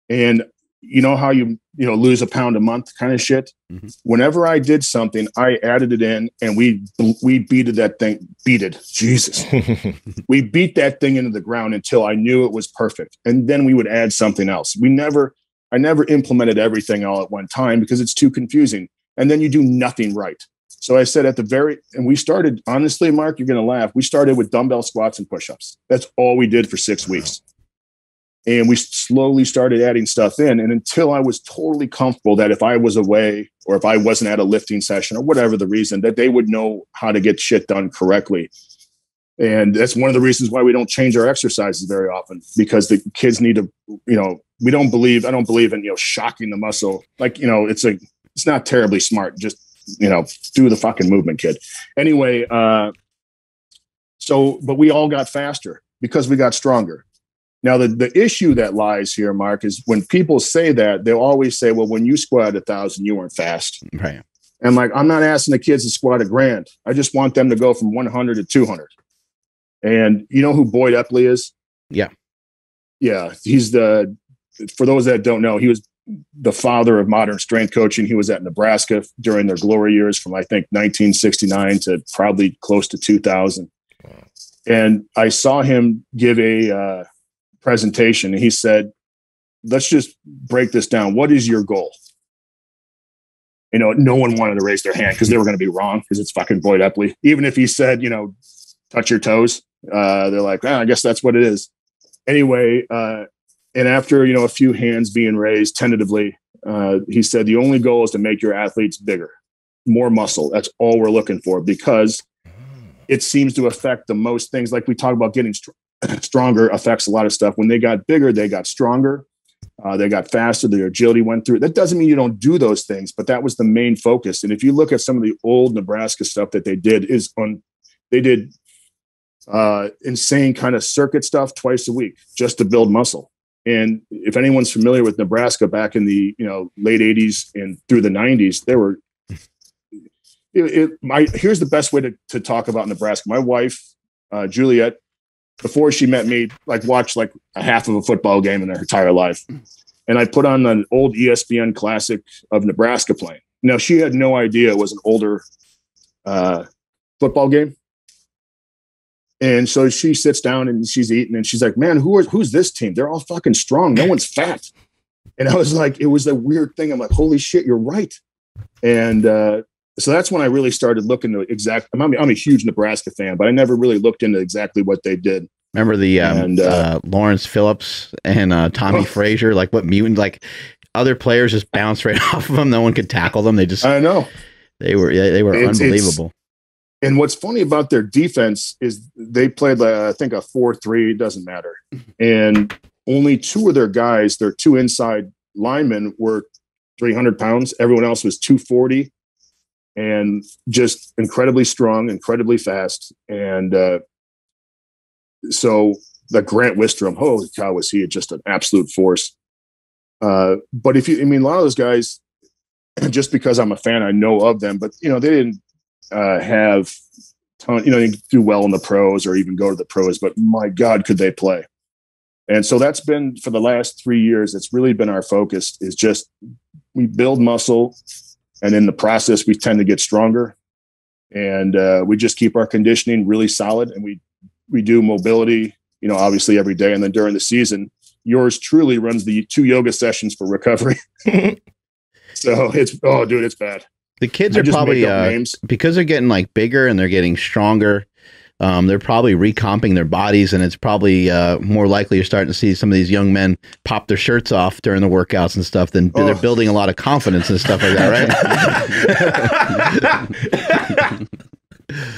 S4: And you know how you you know lose a pound a month kind of shit. Mm-hmm. Whenever I did something, I added it in, and we we beated that thing. Beat it, Jesus. we beat that thing into the ground until I knew it was perfect, and then we would add something else. We never, I never implemented everything all at one time because it's too confusing and then you do nothing right. So I said at the very, and we started, honestly, Mark, you're going to laugh. We started with dumbbell squats and push ups. That's all we did for six weeks. And we slowly started adding stuff in. And until I was totally comfortable that if I was away or if I wasn't at a lifting session or whatever the reason, that they would know how to get shit done correctly. And that's one of the reasons why we don't change our exercises very often because the kids need to, you know, we don't believe, I don't believe in, you know, shocking the muscle. Like, you know, it's a, it's not terribly smart. Just you know, do the fucking movement, kid. Anyway, uh, so but we all got faster because we got stronger. Now the the issue that lies here, Mark, is when people say that they'll always say, "Well, when you squat a thousand, you weren't fast."
S3: Right.
S4: And like, I'm not asking the kids to squat a grand. I just want them to go from 100 to 200. And you know who Boyd Epley is?
S3: Yeah.
S4: Yeah, he's the. For those that don't know, he was the father of modern strength coaching. He was at Nebraska during their glory years from I think 1969 to probably close to 2000. And I saw him give a uh, presentation. And he said, "Let's just break this down. What is your goal?" You know, no one wanted to raise their hand because they were going to be wrong because it's fucking Boyd Epley. Even if he said, you know, touch your toes, uh, they're like, ah, I guess that's what it is. Anyway, uh, and after you know a few hands being raised tentatively, uh, he said the only goal is to make your athletes bigger, more muscle. That's all we're looking for because it seems to affect the most things. Like we talk about getting str- stronger affects a lot of stuff. When they got bigger, they got stronger. Uh, they got faster. Their agility went through. That doesn't mean you don't do those things, but that was the main focus. And if you look at some of the old Nebraska stuff that they did, is on they did uh, insane kind of circuit stuff twice a week just to build muscle. And if anyone's familiar with Nebraska back in the you know late '80s and through the '90s, there were. It, it, my here's the best way to, to talk about Nebraska. My wife, uh, Juliet, before she met me, like watched like a half of a football game in her entire life, and I put on an old ESPN classic of Nebraska playing. Now she had no idea it was an older uh, football game, and so she sits down and she's eating and she's like, man, who is, who's this team? They're all fucking strong. No one's fat. And I was like, it was a weird thing. I'm like, holy shit, you're right. And uh, so that's when I really started looking to exact. I'm, I'm a huge Nebraska fan, but I never really looked into exactly what they did.
S3: Remember the um,
S4: And, uh,
S3: uh, Lawrence Phillips and uh, Tommy
S4: Oh.
S3: Frazier? Like what mutant? Like other players just bounced right off of them. No one could tackle them. They just
S4: I know.
S3: they were they were
S4: It's- it's-
S3: unbelievable.
S4: And what's funny about their defense is they played, uh, I think, a 4 3, doesn't matter. And only two of their guys, their two inside linemen, were 300 pounds. Everyone else was 240 and just incredibly strong, incredibly fast. And uh, so the Grant Wistrom, holy cow, was he just an absolute force. Uh, but if you, I mean, a lot of those guys, just because I'm a fan, I know of them, but you know, they didn't uh, have ton, you know, they do well in the pros or even go to the pros, but my God, could they play? And so that's been for the last three years. It's really been our focus is just we build muscle, and in the process, we tend to get stronger, and uh, we just keep our conditioning really solid, and we we do mobility, you know, obviously every day, and then during the season, yours truly runs the two yoga sessions for recovery. so it's oh, dude, it's bad.
S3: The kids
S4: I
S3: are probably uh, because they're getting like bigger and they're getting stronger. Um, they're probably recomping their bodies, and it's probably uh, more likely you're starting to see some of these young men pop their shirts off during the workouts and stuff. Then they're
S4: Oh.
S3: building a lot of confidence and stuff like that, right?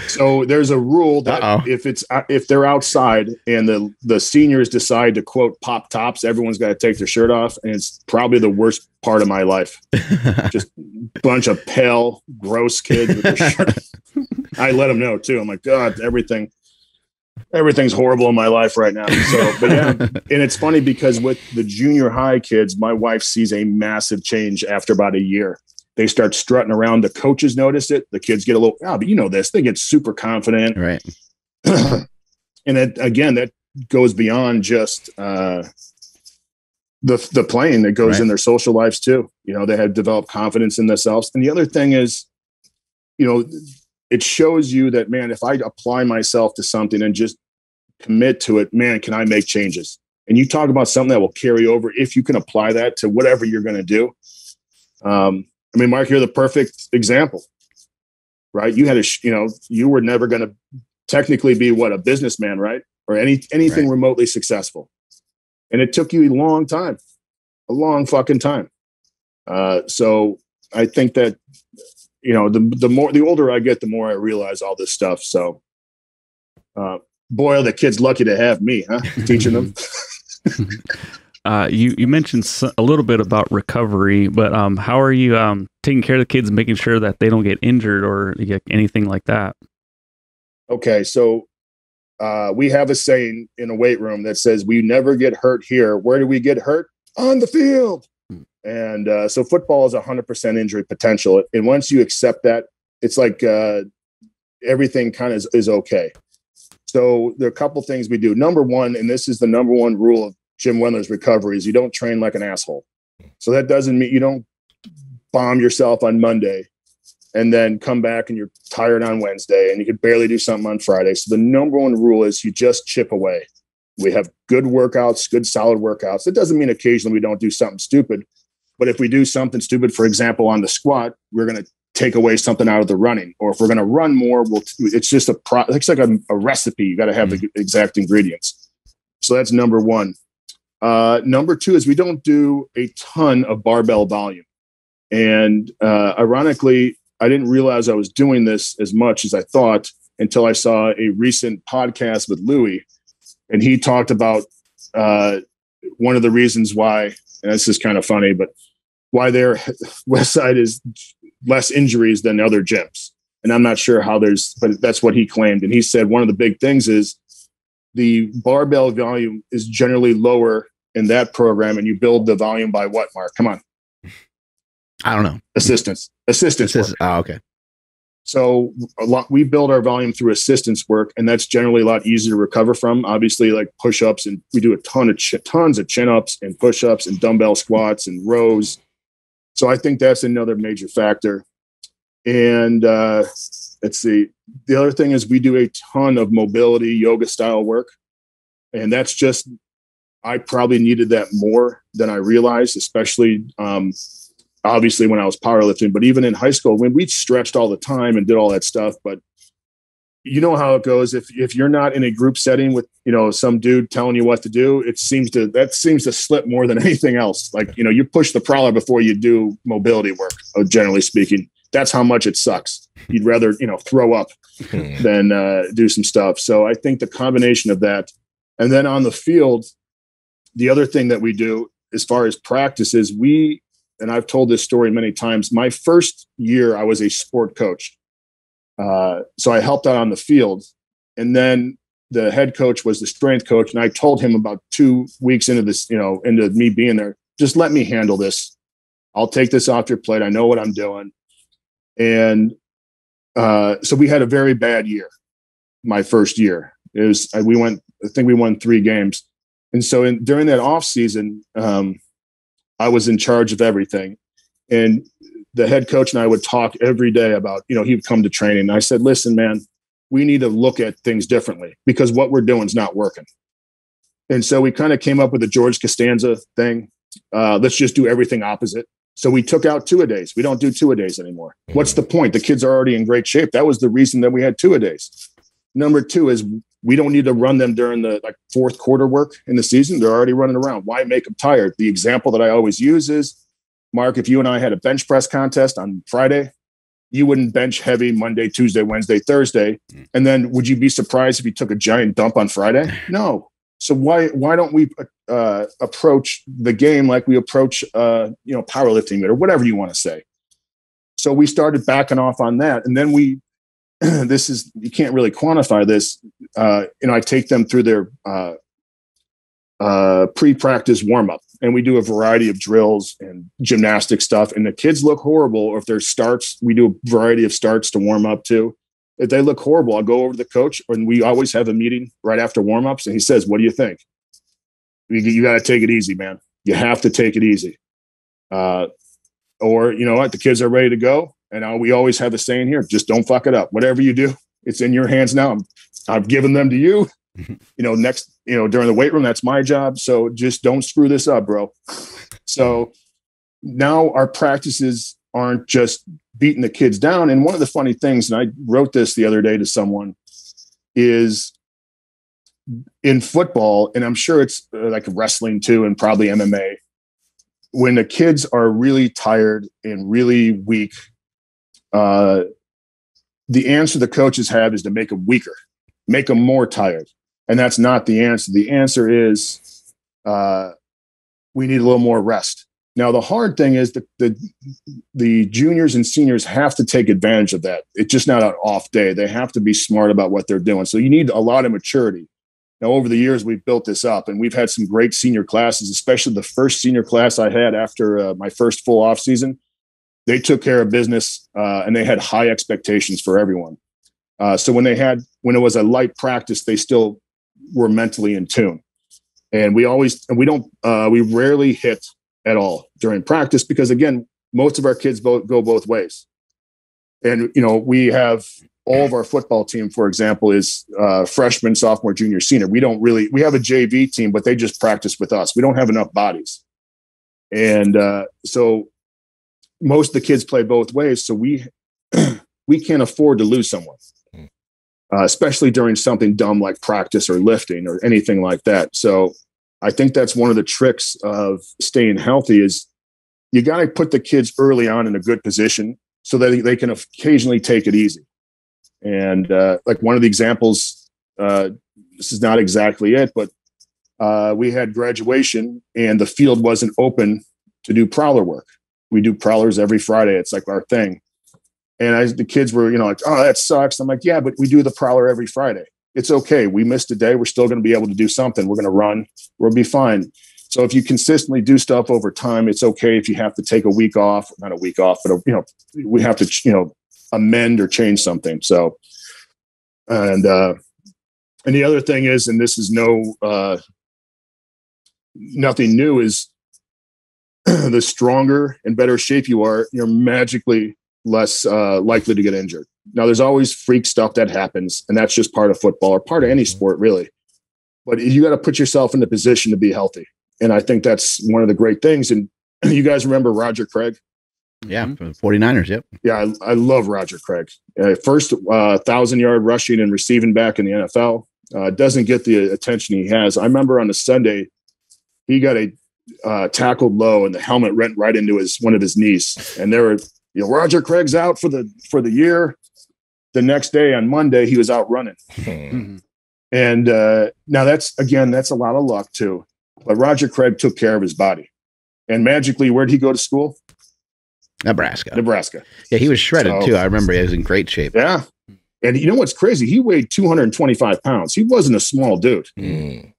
S4: So there's a rule that
S3: Uh-oh.
S4: if it's uh, if they're outside and the the seniors decide to quote pop tops, everyone's got to take their shirt off, and it's probably the worst part of my life. Just bunch of pale, gross kids with their shirt. I let them know too. I'm like, God, everything, everything's horrible in my life right now. So, but yeah, and it's funny because with the junior high kids, my wife sees a massive change after about a year. They start strutting around. The coaches notice it. The kids get a little, ah, but you know this. They get super confident.
S3: right.
S4: and it, again, that goes beyond just uh, the the playing. That goes
S3: Right.
S4: in their social lives too. You know, they have developed confidence in themselves. And the other thing is, you know, it shows you that man, if I apply myself to something and just commit to it, man, can I make changes? And you talk about something that will carry over if you can apply that to whatever you're going to do. Um, I mean, Mark, you're the perfect example, right? You had a, you know, you were never going to technically be what a businessman, right? Or any anything
S3: Right.
S4: remotely successful, and it took you a long time, a long fucking time. Uh, so I think that you know the the more the older I get, the more I realize all this stuff. So, uh, boy, are the kids lucky to have me, huh? Teaching them.
S2: Uh, you you mentioned a little bit about recovery, but um, how are you um, taking care of the kids, and making sure that they don't get injured or get anything like that?
S4: Okay, so uh, we have a saying in a weight room that says, "We never get hurt here. Where do we get hurt? On the field."
S3: Hmm.
S4: And uh, so football is 100% injury potential, and once you accept that, it's like uh, everything kind of is, is okay. So there are a couple things we do. Number one, and this is the number one rule of Jim Wendler's recovery, is you don't train like an asshole. So that doesn't mean you don't bomb yourself on Monday and then come back and you're tired on Wednesday and you could barely do something on Friday. So the number one rule is you just chip away. We have good workouts, good solid workouts. It doesn't mean occasionally we don't do something stupid, but if we do something stupid, for example, on the squat, we're going to take away something out of the running. Or if we're going to run more, we'll, it's just a pro, it's like a, a recipe. You got to have the mm. exact ingredients. So that's number one. Uh, number two is we don't do a ton of barbell volume. And uh, ironically, I didn't realize I was doing this as much as I thought until I saw a recent podcast with Louie, and he talked about uh, one of the reasons why, and this is kind of funny, but why their West Side is less injuries than other gyms. And I'm not sure how there's, but that's what he claimed. And he said one of the big things is the barbell volume is generally lower in that program, and you build the volume by what, Mark? Come on,
S3: I don't know.
S4: assistance, assistance. Work.
S3: oh, okay.
S4: So a lot we build our volume through assistance work, and that's generally a lot easier to recover from. Obviously, like push ups, and we do a ton of ch- tons of chin ups and push ups and dumbbell squats and rows. So I think that's another major factor. And uh, let's see, the other thing is we do a ton of mobility yoga style work, and that's just I probably needed that more than I realized, especially. Um, obviously when I was powerlifting, but even in high school when we stretched all the time and did all that stuff. But you know how it goes. If if you're not in a group setting with you know some dude telling you what to do, it seems to that seems to slip more than anything else. Like you know, you push the prowler before you do mobility work. uh, Generally speaking, that's how much it sucks. You'd rather you know throw up
S1: Hmm.
S4: than uh, do some stuff. So I think the combination of that, and then on the field, the other thing that we do as far as practice is we, and I've told this story many times. My first year, I was a sport coach, uh, so I helped out on the field, and then the head coach was the strength coach, and I told him about two weeks into this, you know, into me being there, just let me handle this. I'll take this off your plate. I know what I'm doing, and uh, so we had a very bad year my first year. It was uh, we went i think we won three games. And so in, during that off season um, i was in charge of everything. And the head coach and i would talk every day about you know he would come to training. And i said listen man we need to look at things differently because what we're doing is not working. And so we kind of came up with the george costanza thing. Uh, let's just do everything opposite so we took out two a days. We don't do two a days anymore. What's the point? The kids are already in great shape. That was the reason that we had two a days. Number two is we don't need to run them during the like fourth quarter work in the season. They're already running around. Why make them tired? The example that I always use is Mark, if you and I had a bench press contest on Friday, you wouldn't bench heavy Monday, Tuesday, Wednesday, Thursday. Mm. And then would you be surprised if you took a giant dump on Friday? No. So why why don't we uh, approach the game like we approach uh, you know powerlifting or whatever you want to say? So we started backing off on that, and then we this is you can't really quantify this. Uh, you know, I take them through their uh, uh, pre-practice warm-up, and we do a variety of drills and gymnastic stuff. And the kids look horrible, or if there's starts, we do a variety of starts to warm up to if they look horrible, I'll go over to the coach, and we always have a meeting right after warmups, and he says, "What do you think? You, you got to take it easy, man. You have to take it easy." Uh, or you know what? The kids are ready to go, and uh, we always have a saying here: just don't fuck it up. Whatever you do, it's in your hands now. I'm, I've given them to you. you know, next, you know, during the weight room, that's my job. So just don't screw this up, bro. So now our practices aren't just beating the kids down. And one of the funny things, and I wrote this the other day to someone, is in football, and I'm sure it's uh, like wrestling too, and probably MMA. When the kids are really tired and really weak, uh, the answer the coaches have is to make them weaker, make them more tired, and that's not the answer. The answer is uh, we need a little more rest. Now the hard thing is that the the juniors and seniors have to take advantage of that. It's just not an off day. They have to be smart about what they're doing. So you need a lot of maturity. Now over the years we've built this up, and we've had some great senior classes, especially the first senior class I had after uh, my first full off season. They took care of business, uh, and they had high expectations for everyone. Uh, so when they had when it was a light practice, they still were mentally in tune. And we always and we don't uh, we rarely hit at all during practice because again most of our kids both go both ways. And you know we have all of our football team for example is uh, freshman sophomore junior senior. We don't really we have a jv team but they just practice with us. We don't have enough bodies. And uh, so most of the kids play both ways so we we can't afford to lose someone uh, especially during something dumb like practice or lifting or anything like that. So I think that's one of the tricks of staying healthy is you got to put the kids early on in a good position so that they can occasionally take it easy. And uh, like one of the examples, uh, this is not exactly it, but uh, we had graduation and the field wasn't open to do prowler work. We do prowlers every Friday. It's like our thing. And I, the kids were, you know, like, oh, that sucks. I'm like, yeah, but we do the prowler every Friday it's okay. We missed a day. We're still going to be able to do something. We're going to run. We'll be fine. So if you consistently do stuff over time, it's okay if you have to take a week off, not a week off, but a, you know, we have to, you know, amend or change something. So, and, uh, and the other thing is, and this is no, uh, nothing new is the stronger and better shape you are, you're magically less uh, likely to get injured. Now, there's always freak stuff that happens, and that's just part of football or part of any sport, really. But you got to put yourself in the position to be healthy, and I think that's one of the great things. And you guys remember Roger Craig?
S3: Yeah,
S2: Mhm.
S3: for the 49ers. Yep.
S4: Yeah, I, I love Roger Craig. Uh, first uh, thousand yard rushing and receiving back in the NFL. Uh, doesn't get the attention he has. I remember on a Sunday, he got a uh, tackled low, and the helmet went right into his one of his knees. And there were, you know, Roger Craig's out for the for the year. The next day on Monday, he was out running.
S2: Mhm.
S4: And uh, now that's again, that's a lot of luck too. But Roger Craig took care of his body. And magically, where'd he go to school?
S3: Nebraska.
S4: Nebraska.
S3: Yeah, he was shredded
S4: So-
S3: too. I remember he was in great shape.
S4: Yeah. And you know what's crazy? He weighed 225 pounds. He wasn't a small dude.
S1: Mm.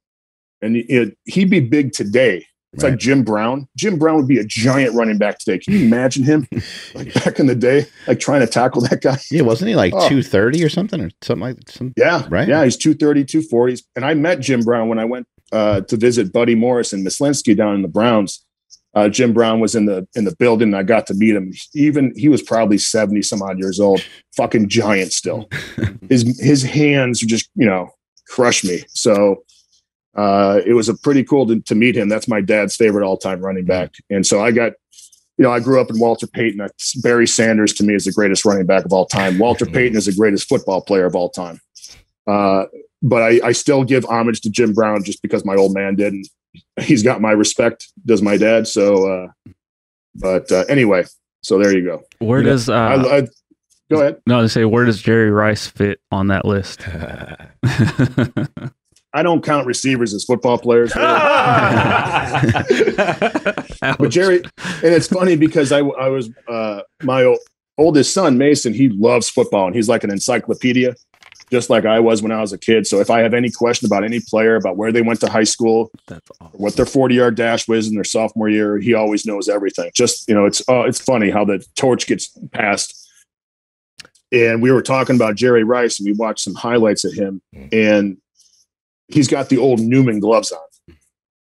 S4: And it, he'd be big today. It's
S1: Right.
S4: like Jim Brown. Jim Brown would be a giant running back today. Can you imagine him like back in the day, like trying to tackle that guy?
S3: Yeah, wasn't he like
S4: Oh.
S3: 230 or something or something like some
S4: Yeah.
S3: Right.
S4: Yeah. He's 230, 240s. And I met Jim Brown when I went uh, to visit Buddy Morris and Mislinski down in the Browns. Uh, Jim Brown was in the in the building. And I got to meet him. Even he was probably 70 some odd years old, fucking giant still. his his hands just, you know, crush me. So uh, it was a pretty cool to, to meet him. That's my dad's favorite all time running back. And so I got, you know, I grew up in Walter Payton. That's- Barry Sanders to me is the greatest running back of all time. Walter Payton is the greatest football player of all time. Uh, but I, I still give homage to Jim Brown just because my old man did. And he's got my respect, does my dad. So, uh, but uh, anyway, so there you go.
S2: Where
S1: You know,
S2: does uh,
S4: I, I, go ahead.
S2: no to say where does Jerry Rice fit on that list?
S4: I don't count receivers as football players. but Jerry, and it's funny because I, I was uh, my oldest son Mason. He loves football, and he's like an encyclopedia, just like I was when I was a kid. So if I have any question about any player, about where they went to high school,
S2: awesome.
S4: what their forty yard dash was in their sophomore year, he always knows everything. Just you know, it's uh, it's funny how the torch gets passed. And we were talking about Jerry Rice, and we watched some highlights of him, and he's got the old Neumann gloves on,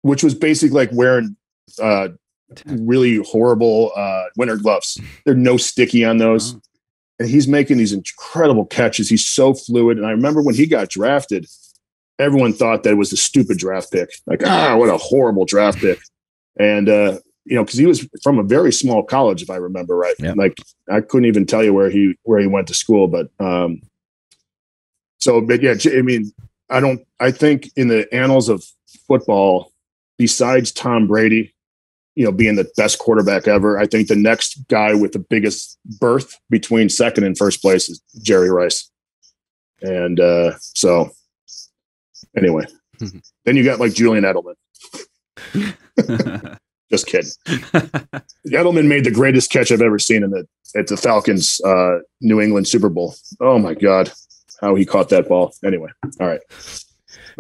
S4: which was basically like wearing uh, really horrible uh, winter gloves. They're no sticky on those. And he's making these incredible catches. He's so fluid. And I remember when he got drafted, everyone thought that it was a stupid draft pick. Like, ah, what a horrible draft pick. And, uh, you know, because he was from a very small college, if I remember right.
S3: Yep.
S4: Like, I couldn't even tell you where he where he went to school, but um, so, but yeah, I mean, I don't. I think in the annals of football, besides Tom Brady, you know, being the best quarterback ever, I think the next guy with the biggest berth between second and first place is Jerry Rice. And uh, so, anyway, then you got like Julian Edelman. Just kidding. Edelman made the greatest catch I've ever seen in the at the Falcons uh, New England Super Bowl. Oh my God, how he caught that ball. Anyway, all right.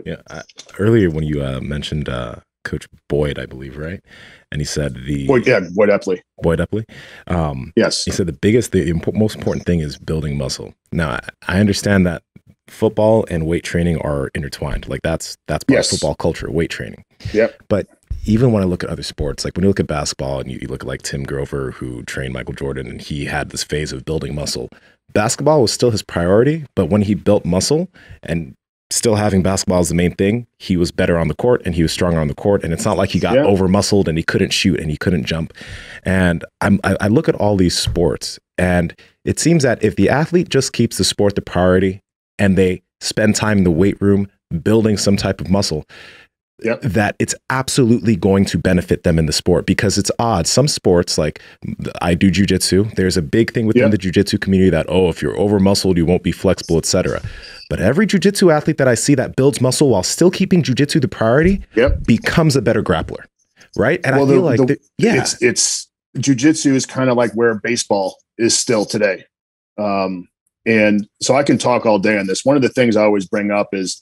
S1: Yeah. Uh, earlier when you uh, mentioned uh, Coach Boyd, I believe, right? And he said the
S4: Boy, yeah, Boyd Epley.
S1: Boyd Epley. Um,
S4: Yes.
S1: he said the biggest, the impo- most important thing is building muscle. Now, I- I understand that football and weight training are intertwined. Like that's that's part
S4: Yes.
S1: of football culture, weight training.
S4: Yep.
S1: But even when I look at other sports, like when you look at basketball and you, you look at like Tim Grover, who trained Michael Jordan, and he had this phase of building muscle. Basketball was still his priority, but when he built muscle and still having basketball as the main thing, he was better on the court and he was stronger on the court. And it's not like he got
S4: Yeah.
S1: over muscled and he couldn't shoot and he couldn't jump. And I'm, I, I look at all these sports, and it seems that if the athlete just keeps the sport the priority and they spend time in the weight room building some type of muscle,
S4: Yep.
S1: that it's absolutely going to benefit them in the sport because it's odd. Some sports, like I do jujitsu, there's a big thing within
S4: Yep.
S1: the jujitsu community that, oh, if you're over muscled, you won't be flexible, etc. But every jujitsu athlete that I see that builds muscle while still keeping jujitsu the priority
S4: Yep.
S1: becomes a better grappler. Right. And
S4: Well,
S1: I
S4: the-
S1: feel like,
S4: the-
S1: that- yeah,
S4: It's it's jujitsu is kind of like where baseball is still today. Um, and so I can talk all day on this. One of the things I always bring up is,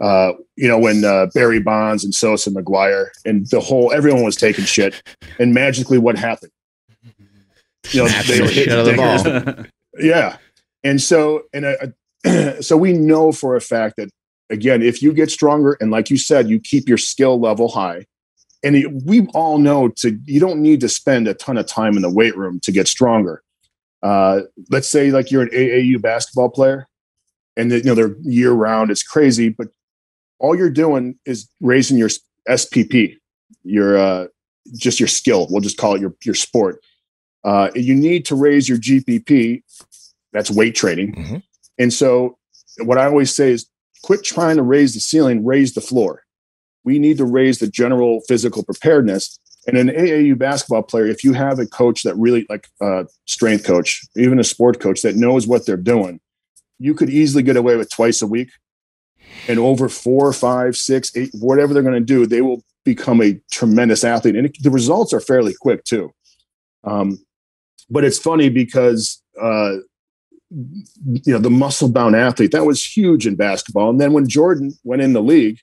S4: uh, you know, when uh, Barry Bonds and Sosa McGwire and the whole everyone was taking shit, and magically what happened? You know, they
S3: the
S4: were hitting
S3: the ball.
S4: Yeah. And so, and uh, so we know for a fact that again, if you get stronger and like you said, you keep your skill level high, and it, we all know to you don't need to spend a ton of time in the weight room to get stronger. Uh, let's say like you're an AAU basketball player, and you know they're year round. It's crazy, but all you're doing is raising your SPP, your uh, just your skill. We'll just call it your your sport. Uh, you need to raise your GPP. That's weight training.
S1: Mhm.
S4: And so, what I always say is quit trying to raise the ceiling, raise the floor. We need to raise the general physical preparedness. And an AAU basketball player, if you have a coach that really, like a strength coach, even a sport coach that knows what they're doing, you could easily get away with twice a week. And over four, five, six, eight, whatever they're going to do, they will become a tremendous athlete. And it, the results are fairly quick too. Um, but it's funny because uh, you know the muscle bound athlete that was huge in basketball. And then when Jordan went in the league,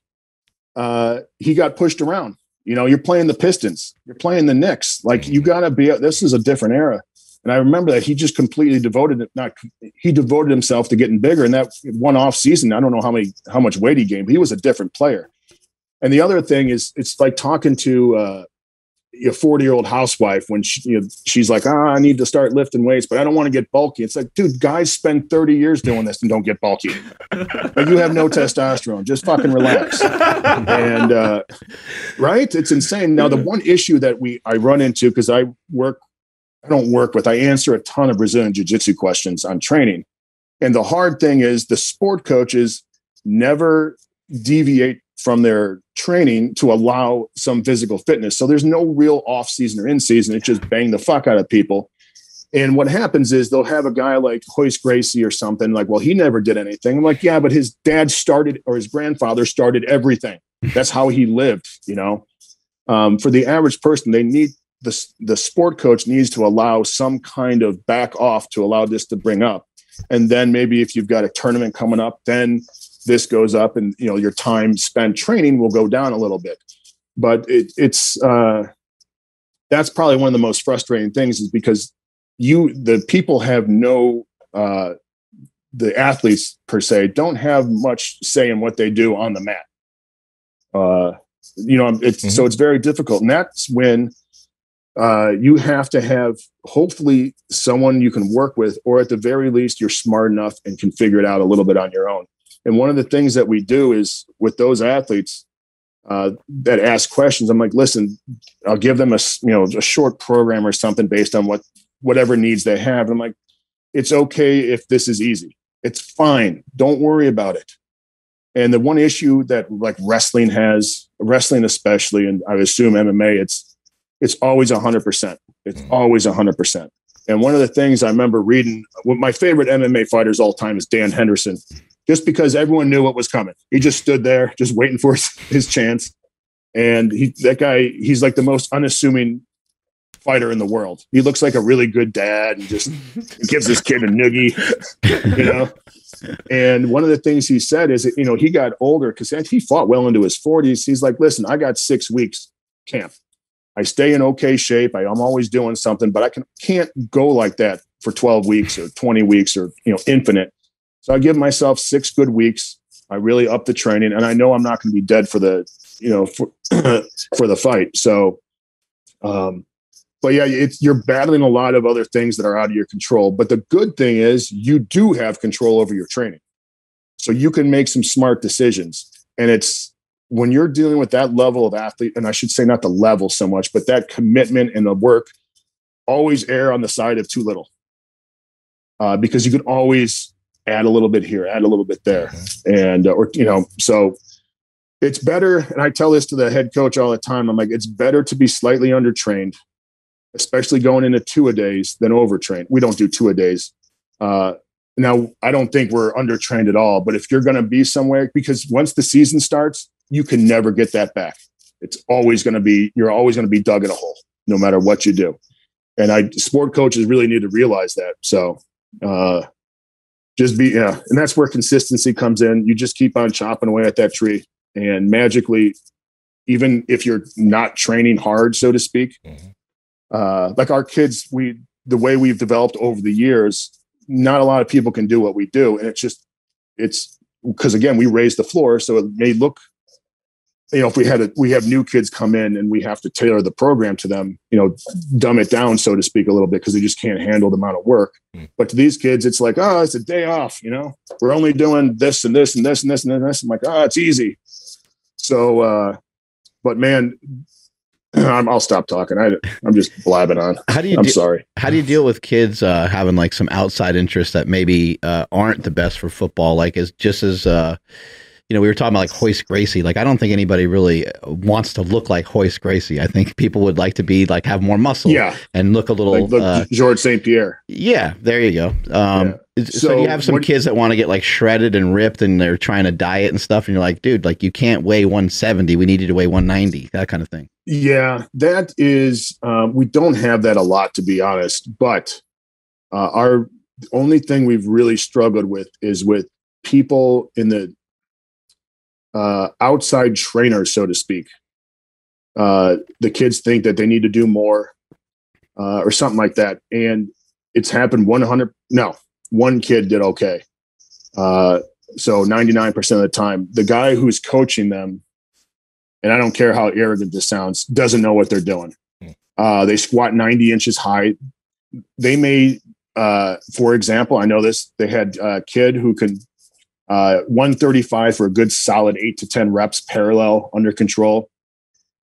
S4: uh, he got pushed around. You know, you're playing the Pistons, you're playing the Knicks. Like you got to be. This is a different era. And I remember that he just completely devoted it. Not he devoted himself to getting bigger. And that one off season, I don't know how many how much weight he gained, but he was a different player. And the other thing is, it's like talking to uh, a 40 year old housewife when she, you know, she's like, ah, I need to start lifting weights, but I don't want to get bulky. It's like, dude, guys spend 30 years doing this and don't get bulky. Like you have no testosterone. Just fucking relax. And uh, right, it's insane. Now, the one issue that we I run into because I work, I don't work with, I answer a ton of Brazilian jiu jitsu questions on training. And the hard thing is the sport coaches never deviate from their training to allow some physical fitness. So there's no real off season or in season. It's just bang the fuck out of people. And what happens is they'll have a guy like Royce Gracie or something like, well, he never did anything. I'm like, yeah, but his dad started or his grandfather started everything. That's how he lived, you know. Um, for the average person, they need the the sport coach needs to allow some kind of back off to allow this to bring up. And then maybe if you've got a tournament coming up, then this goes up and you know your time spent training will go down a little bit but it, it's uh, that's probably one of the most frustrating things is because you the people have no uh, the athletes per se don't have much say in what they do on the mat uh, you know it's
S1: Mhm.
S4: so it's very difficult and that's when uh, you have to have hopefully someone you can work with or at the very least you're smart enough and can figure it out a little bit on your own and one of the things that we do is with those athletes uh, that ask questions, I'm like, listen, I'll give them a you know a short program or something based on what whatever needs they have. And I'm like, it's okay if this is easy. It's fine. Don't worry about it. And the one issue that like wrestling has, wrestling especially, and I assume MMA, it's it's always hundred percent. It's
S1: Mhm.
S4: always hundred percent. And one of the things I remember reading, well, my favorite MMA fighters all time is Dan Henderson just because everyone knew what was coming. He just stood there, just waiting for his, his chance. And he, that guy, he's like the most unassuming fighter in the world. He looks like a really good dad and just gives his kid a noogie, you know. And one of the things he said is, that, you know, he got older because he fought well into his 40s. He's like, listen, I got six weeks camp. I stay in okay shape. I, I'm always doing something, but I can can't go like that for 12 weeks or 20 weeks or you know infinite. So I give myself six good weeks. I really up the training, and I know I'm not going to be dead for the you know for for the fight. So, um, but yeah, it's you're battling a lot of other things that are out of your control. But the good thing is you do have control over your training, so you can make some smart decisions. And it's when you're dealing with that level of athlete, and I should say not the level so much, but that commitment and the work, always err on the side of too little, uh, because you can always add a little bit here, add a little bit there, and uh, or you know, so it's better. And I tell this to the head coach all the time. I'm like, it's better to be slightly undertrained, especially going into two a days, than overtrained. We don't do two a days. Uh, now, I don't think we're undertrained at all. But if you're going to be somewhere, because once the season starts, you can never get that back. It's always going to be you're always going to be dug in a hole, no matter what you do. And I sport coaches really need to realize that. So. Uh, just be yeah and that's where consistency comes in you just keep on chopping away at that tree and magically even if you're not training hard so to speak
S1: Mhm.
S4: uh like our kids we the way we've developed over the years not a lot of people can do what we do and it's just it's because again we raise the floor so it may look you know if we had a, we have new kids come in and we have to tailor the program to them you know dumb it down so to speak a little bit because they just can't handle the amount of work
S1: Mm.
S4: but to these kids it's like oh it's a day off you know we're only doing this and this and this and this and this i'm like oh it's easy so uh but man I'm, I'll stop talking. I, I'm just blabbing on.
S3: How do you
S4: I'm
S3: de-
S4: sorry.
S3: how do you deal with kids uh, having like some outside interests that maybe uh, aren't the best for football? Like as just as uh, you know, we were talking about like Royce Gracie. Like I don't think anybody really wants to look like Royce Gracie. I think people would like to be like have more muscle
S4: Yeah,
S3: and look a little.
S4: like look,
S3: uh,
S4: George St. Pierre.
S3: yeah, there you go. Um, is- so,
S4: So
S3: you have some
S4: what-
S3: kids that want to get like shredded and ripped, and they're trying to diet and stuff, and you're like, dude, like you can't weigh 170. We need you to weigh 190. That kind of thing.
S4: Yeah, that is. Um, we don't have that a lot, to be honest. But uh, our only thing we've really struggled with is with people in the uh, outside trainers, so to speak. Uh, the kids think that they need to do more uh, or something like that, and it's happened 100. No, one kid did okay. Uh, so 99% of the time, the guy who's coaching them and I don't care how arrogant this sounds, doesn't know what they're doing. Uh, they squat 90 inches high. They may, uh, for example, I know this, they had a kid who could uh, 135 for a good solid eight to 10 reps parallel under control.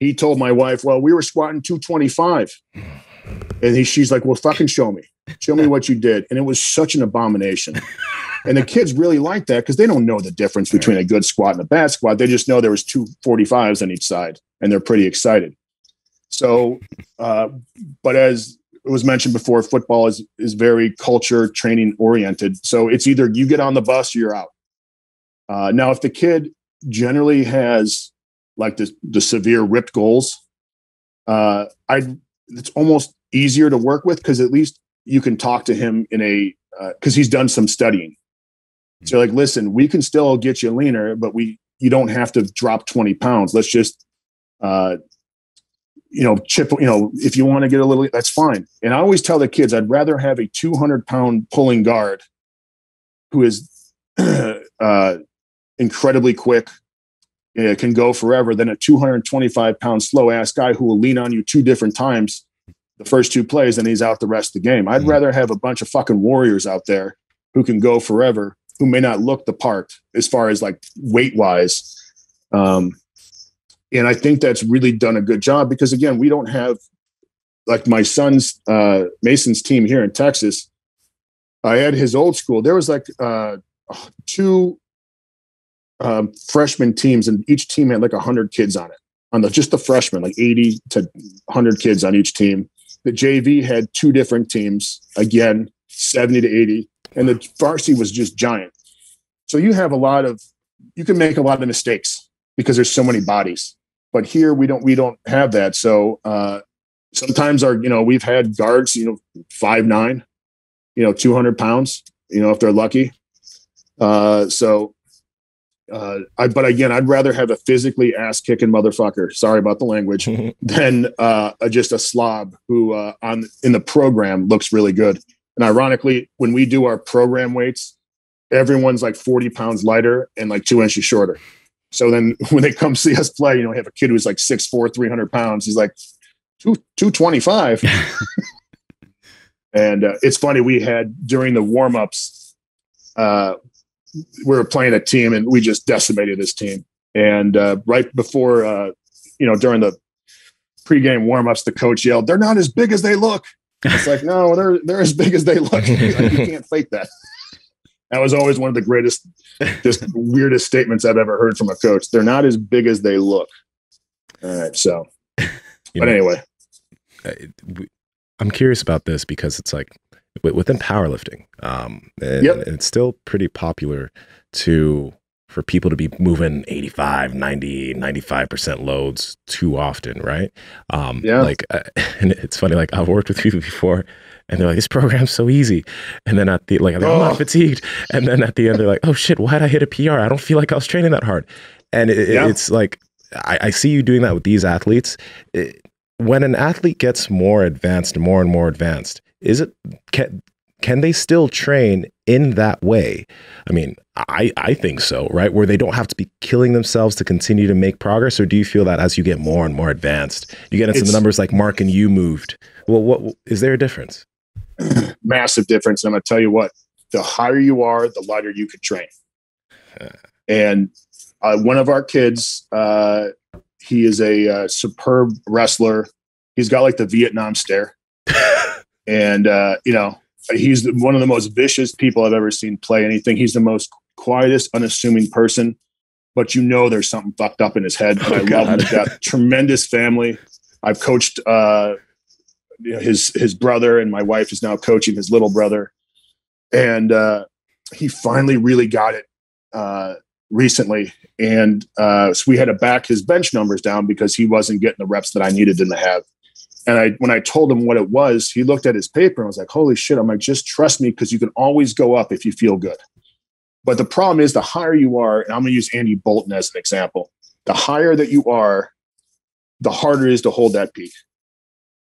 S4: He told my wife, well, we were squatting 225. And he, she's like, well, fucking show me. Show me what you did. And it was such an abomination. And the kids really like that because they don't know the difference between a good squat and a bad squat. They just know there was two 45s on each side and they're pretty excited. So, uh, but as it was mentioned before, football is, is very culture training oriented. So it's either you get on the bus or you're out. Uh, now, if the kid generally has like the, the severe ripped goals, uh, I it's almost easier to work with because at least you can talk to him in a because he's done some studying. So like, listen, we can still get you leaner, but we you don't have to drop 20 pounds. Let's just uh you know, chip, you know, if you want to get a little, that's fine. And I always tell the kids, I'd rather have a 200 pound pulling guard who is uh, incredibly quick, uh, can go forever than a 225 pound slow ass guy who will lean on you two different times the first two plays and he's out the rest of the game. I'd
S1: Mhm.
S4: rather have a bunch of fucking warriors out there who can go forever, who may not look the part as far as like weight wise. Um, and I think that's really done a good job because again, we don't have like my son's uh, Mason's team here in Texas. I had his old school. There was like uh, two um, freshman teams, and each team had like hundred kids on it. On the just the freshmen, like eighty to hundred kids on each team. The JV had two different teams, again seventy to eighty, and the varsity was just giant. So you have a lot of you can make a lot of mistakes because there's so many bodies. But here we don't we don't have that. So uh, sometimes our you know we've had guards you know five nine, you know two hundred pounds, you know if they're lucky. Uh, so uh, I, but again, I'd rather have a physically ass kicking motherfucker. Sorry about the language. than uh, a, just a slob who uh, on in the program looks really good. And ironically, when we do our program weights, everyone's like 40 pounds lighter and like two inches shorter. So then when they come see us play, you know, we have a kid who's like 6'4, 300 pounds. He's like two, 225. and uh, it's funny, we had during the warm ups, uh, we were playing a team and we just decimated this team. And uh, right before, uh, you know, during the pregame warm-ups, the coach yelled, "They're not as big as they look." It's like, no, they're they're as big as they look. Like, you can't fake that. That was always one of the greatest, just weirdest statements I've ever heard from a coach. They're not as big as they look. All right, so, but
S1: know,
S4: anyway,
S1: I'm curious about this because it's like within powerlifting, um, and,
S4: Yep.
S1: and it's still pretty popular to for people to be moving 85, 90, 95% loads too often, right? Um,
S4: Yeah.
S1: Like, uh, and it's funny, like I've worked with people before and they're like, this program's so easy. And then at the, like, I'm
S4: Oh.
S1: not fatigued. And then at the end, they're like, oh shit, why'd I hit a PR? I don't feel like I was training that hard. And it-
S4: Yeah.
S1: it's like, I, I see you doing that with these athletes. It- when an athlete gets more advanced, more and more advanced, is it can can they still train in that way? I mean, I I think so, right? Where they don't have to be killing themselves to continue to make progress, or do you feel that as you get more and more advanced, you get into the numbers like Mark and you moved? Well, what is there a difference?
S4: massive difference. And I'm going to tell you what: the higher you are, the lighter you can train. And uh, one of our kids, uh, he is a uh, superb wrestler. He's got like the Vietnam stare, and uh, you know he's one of the most vicious people I've ever seen play anything. He's the most quietest, unassuming person, but you know there's something fucked up in his head.
S1: Oh,
S4: I love him to death. Tremendous family. I've coached uh, his his brother, and my wife is now coaching his little brother, and uh, he finally really got it uh, recently. And uh, so we had to back his bench numbers down because he wasn't getting the reps that I needed him to have. And I, when I told him what it was, he looked at his paper and was like, "Holy shit!" I'm like, "Just trust me, because you can always go up if you feel good." But the problem is, the higher you are, and I'm going to use Andy Bolton as an example. The higher that you are, the harder it is to hold that peak.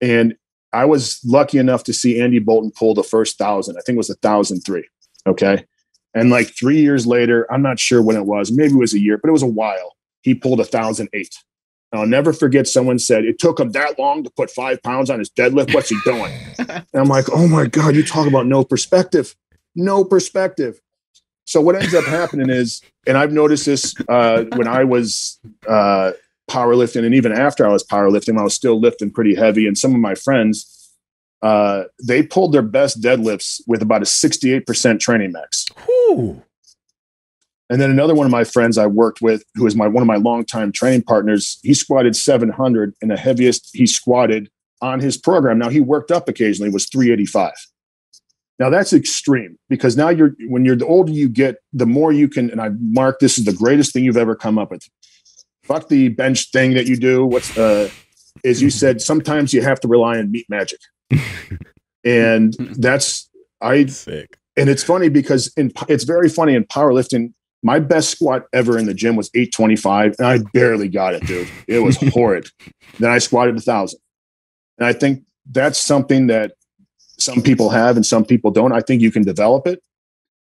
S4: And I was lucky enough to see Andy Bolton pull the first thousand. I think it was a thousand three. Okay. And like three years later, I'm not sure when it was, maybe it was a year, but it was a while. He pulled a thousand eight. And I'll never forget someone said it took him that long to put five pounds on his deadlift. What's he doing? and I'm like, oh my God, you talk about no perspective. No perspective. So what ends up happening is, and I've noticed this uh, when I was uh, powerlifting, and even after I was powerlifting, I was still lifting pretty heavy. And some of my friends, uh, they pulled their best deadlifts with about a 68% training max.
S1: Whew.
S4: And then another one of my friends I worked with, who is my one of my longtime training partners, he squatted 700, and the heaviest he squatted on his program. Now he worked up occasionally was 385. Now that's extreme because now you're when you're the older you get, the more you can. And I mark this is the greatest thing you've ever come up with. Fuck the bench thing that you do. What's uh, as you said, sometimes you have to rely on meat magic, and that's I
S1: Sick.
S4: and it's funny because in it's very funny in powerlifting. My best squat ever in the gym was 825, and I barely got it, dude. It was horrid. Then I squatted a thousand, and I think that's something that some people have and some people don't. I think you can develop it,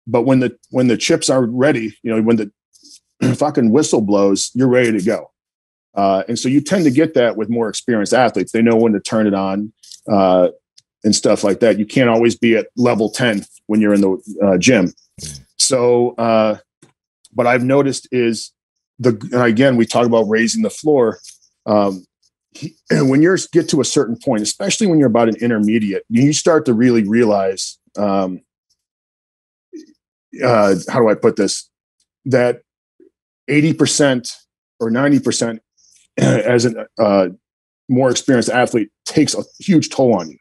S4: but when the when the chips are ready, you know, when the fucking whistle blows, you're ready to go. Uh, and so you tend to get that with more experienced athletes. They know when to turn it on uh, and stuff like that. You can't always be at level 10 when you're in the uh, gym. So, uh, what I've noticed is the, again, we talk about raising the floor. Um, he, and when you get to a certain point, especially when you're about an intermediate, you start to really realize, um, uh, how do I put this? That 80% or 90% as a uh, more experienced athlete takes a huge toll on you.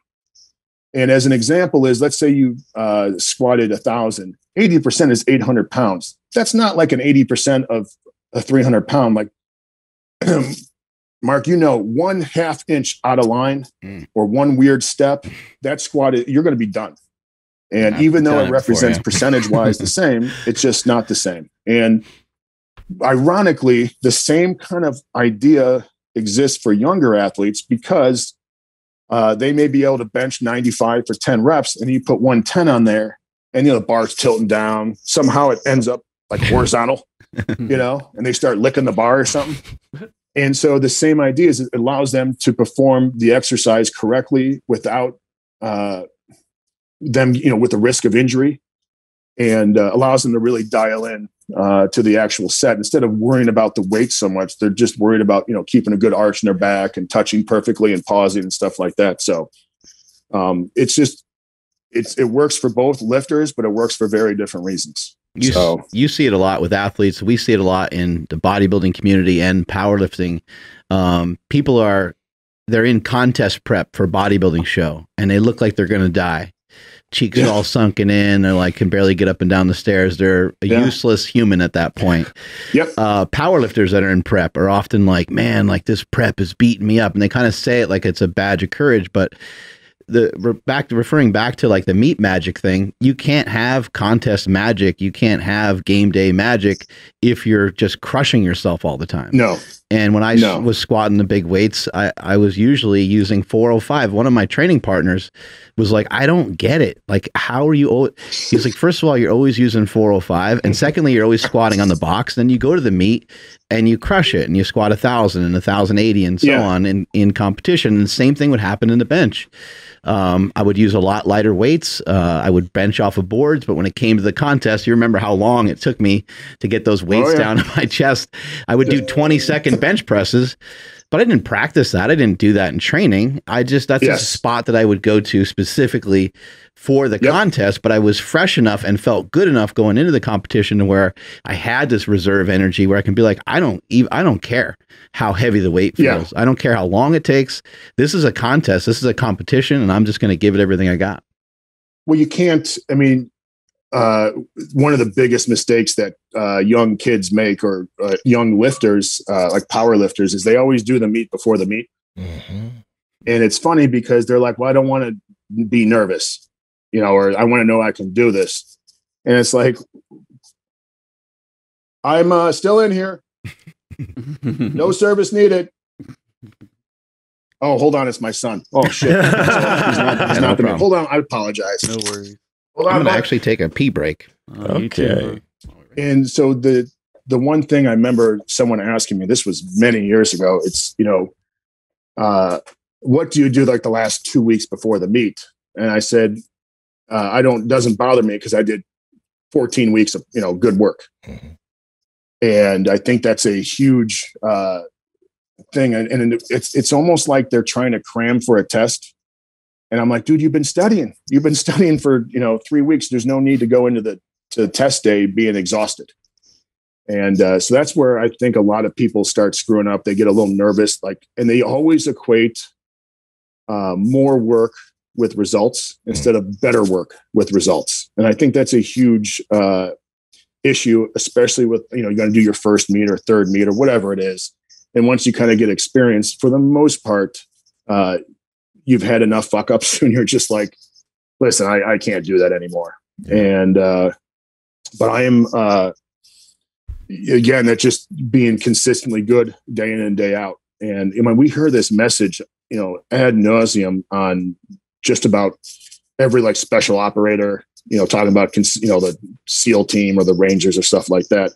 S4: And as an example is, let's say you uh, squatted a thousand, 80% is 800 pounds. That's not like an 80% of a 300 pound. Like Mark, you know, one half inch out of line
S3: Mm.
S4: or one weird step, that squat, you're going to be done. And
S3: I've
S4: even though it
S3: it
S4: represents percentage wise the same, it's just not the same. And ironically, the same kind of idea exists for younger athletes because uh, they may be able to bench 95 for 10 reps and you put 110 on there and you know the bar's tilting down somehow it ends up like horizontal you know and they start licking the bar or something and so the same idea is it allows them to perform the exercise correctly without uh, them you know with the risk of injury and uh, allows them to really dial in uh, to the actual set instead of worrying about the weight so much. They're just worried about you know keeping a good arch in their back and touching perfectly and pausing and stuff like that. So um, it's just it's it works for both lifters, but it works for very different reasons.
S3: You,
S4: So-
S3: you see it a lot with athletes. We see it a lot in the bodybuilding community and powerlifting. Um, people are they're in contest prep for bodybuilding show, and they look like they're going to die. Cheeks
S4: Yeah.
S3: all sunken in, or like can barely get up and down the stairs. They're a
S4: Yeah.
S3: useless human at that point.
S4: Yep.
S3: Uh, powerlifters that are in prep are often like, "Man, like this prep is beating me up," and they kind of say it like it's a badge of courage, but the re- back to referring back to like the meat magic thing you can't have contest magic you can't have game day magic if you're just crushing yourself all the time
S4: No.
S3: And when i
S4: No.
S3: was squatting the big weights I, I was usually using 405 one of my training partners was like i don't get it like how are you he's like first of all you're always using 405 and secondly you're always squatting on the box then you go to the meet and you crush it and you squat a thousand and a thousand eighty and so
S4: Yeah.
S3: on in, in competition and the same thing would happen in the bench um, I would use a lot lighter weights. Uh, I would bench off of boards, but when it came to the contest, you remember how long it took me to get those weights
S4: Oh, yeah.
S3: down to my chest. I would do 20 second bench presses, but I didn't practice that. I didn't do that in training. I just that's
S4: Yes.
S3: a spot that I would go to specifically for the
S4: Yep.
S3: contest. But I was fresh enough and felt good enough going into the competition to where I had this reserve energy where I can be like, I don't even I don't care how heavy the weight
S4: Yeah.
S3: feels. I don't care how long it takes. This is a contest. This is a competition, and I'm just going to give it everything I got.
S4: Well, you can't. I mean, uh, one of the biggest mistakes that uh, young kids make, or uh, young lifters, uh, like power lifters, is they always do the meet before the meet.
S1: Mhm.
S4: And it's funny because they're like, "Well, I don't want to be nervous, you know, or I want to know I can do this." And it's like, I'm uh, still in here. No service needed. Oh, hold on, it's my son. Oh shit, he's not, he's
S3: No
S4: not the man. Hold on, I apologize.
S2: no worries.
S4: Hold
S3: I'm
S4: on,
S3: going to
S4: bud.
S3: actually take a pee break.
S2: Uh,
S1: Okay.
S4: and so the the one thing I remember someone asking me, this was many years ago. It's you know, uh, what do you do like the last two weeks before the meet? And I said, uh, I don't doesn't bother me because I did 14 weeks of you know good work,
S1: Mhm.
S4: and I think that's a huge uh, thing. And, and it's it's almost like they're trying to cram for a test. And I'm like, dude, you've been studying. You've been studying for you know three weeks. There's no need to go into the to test day being exhausted. And uh, so that's where I think a lot of people start screwing up. They get a little nervous, like, and they always equate uh, more work with results instead of better work with results. And I think that's a huge uh, issue, especially with you know you're going to do your first meet or third meet or whatever it is. And once you kind of get experience, for the most part, uh, you've had enough fuck ups, and you're just like, listen, I, I can't do that anymore. And uh, but I am uh, again that just being consistently good day in and day out. And when we hear this message, you know, ad nauseum on just about every like special operator, you know, talking about cons- you know the SEAL team or the Rangers or stuff like that.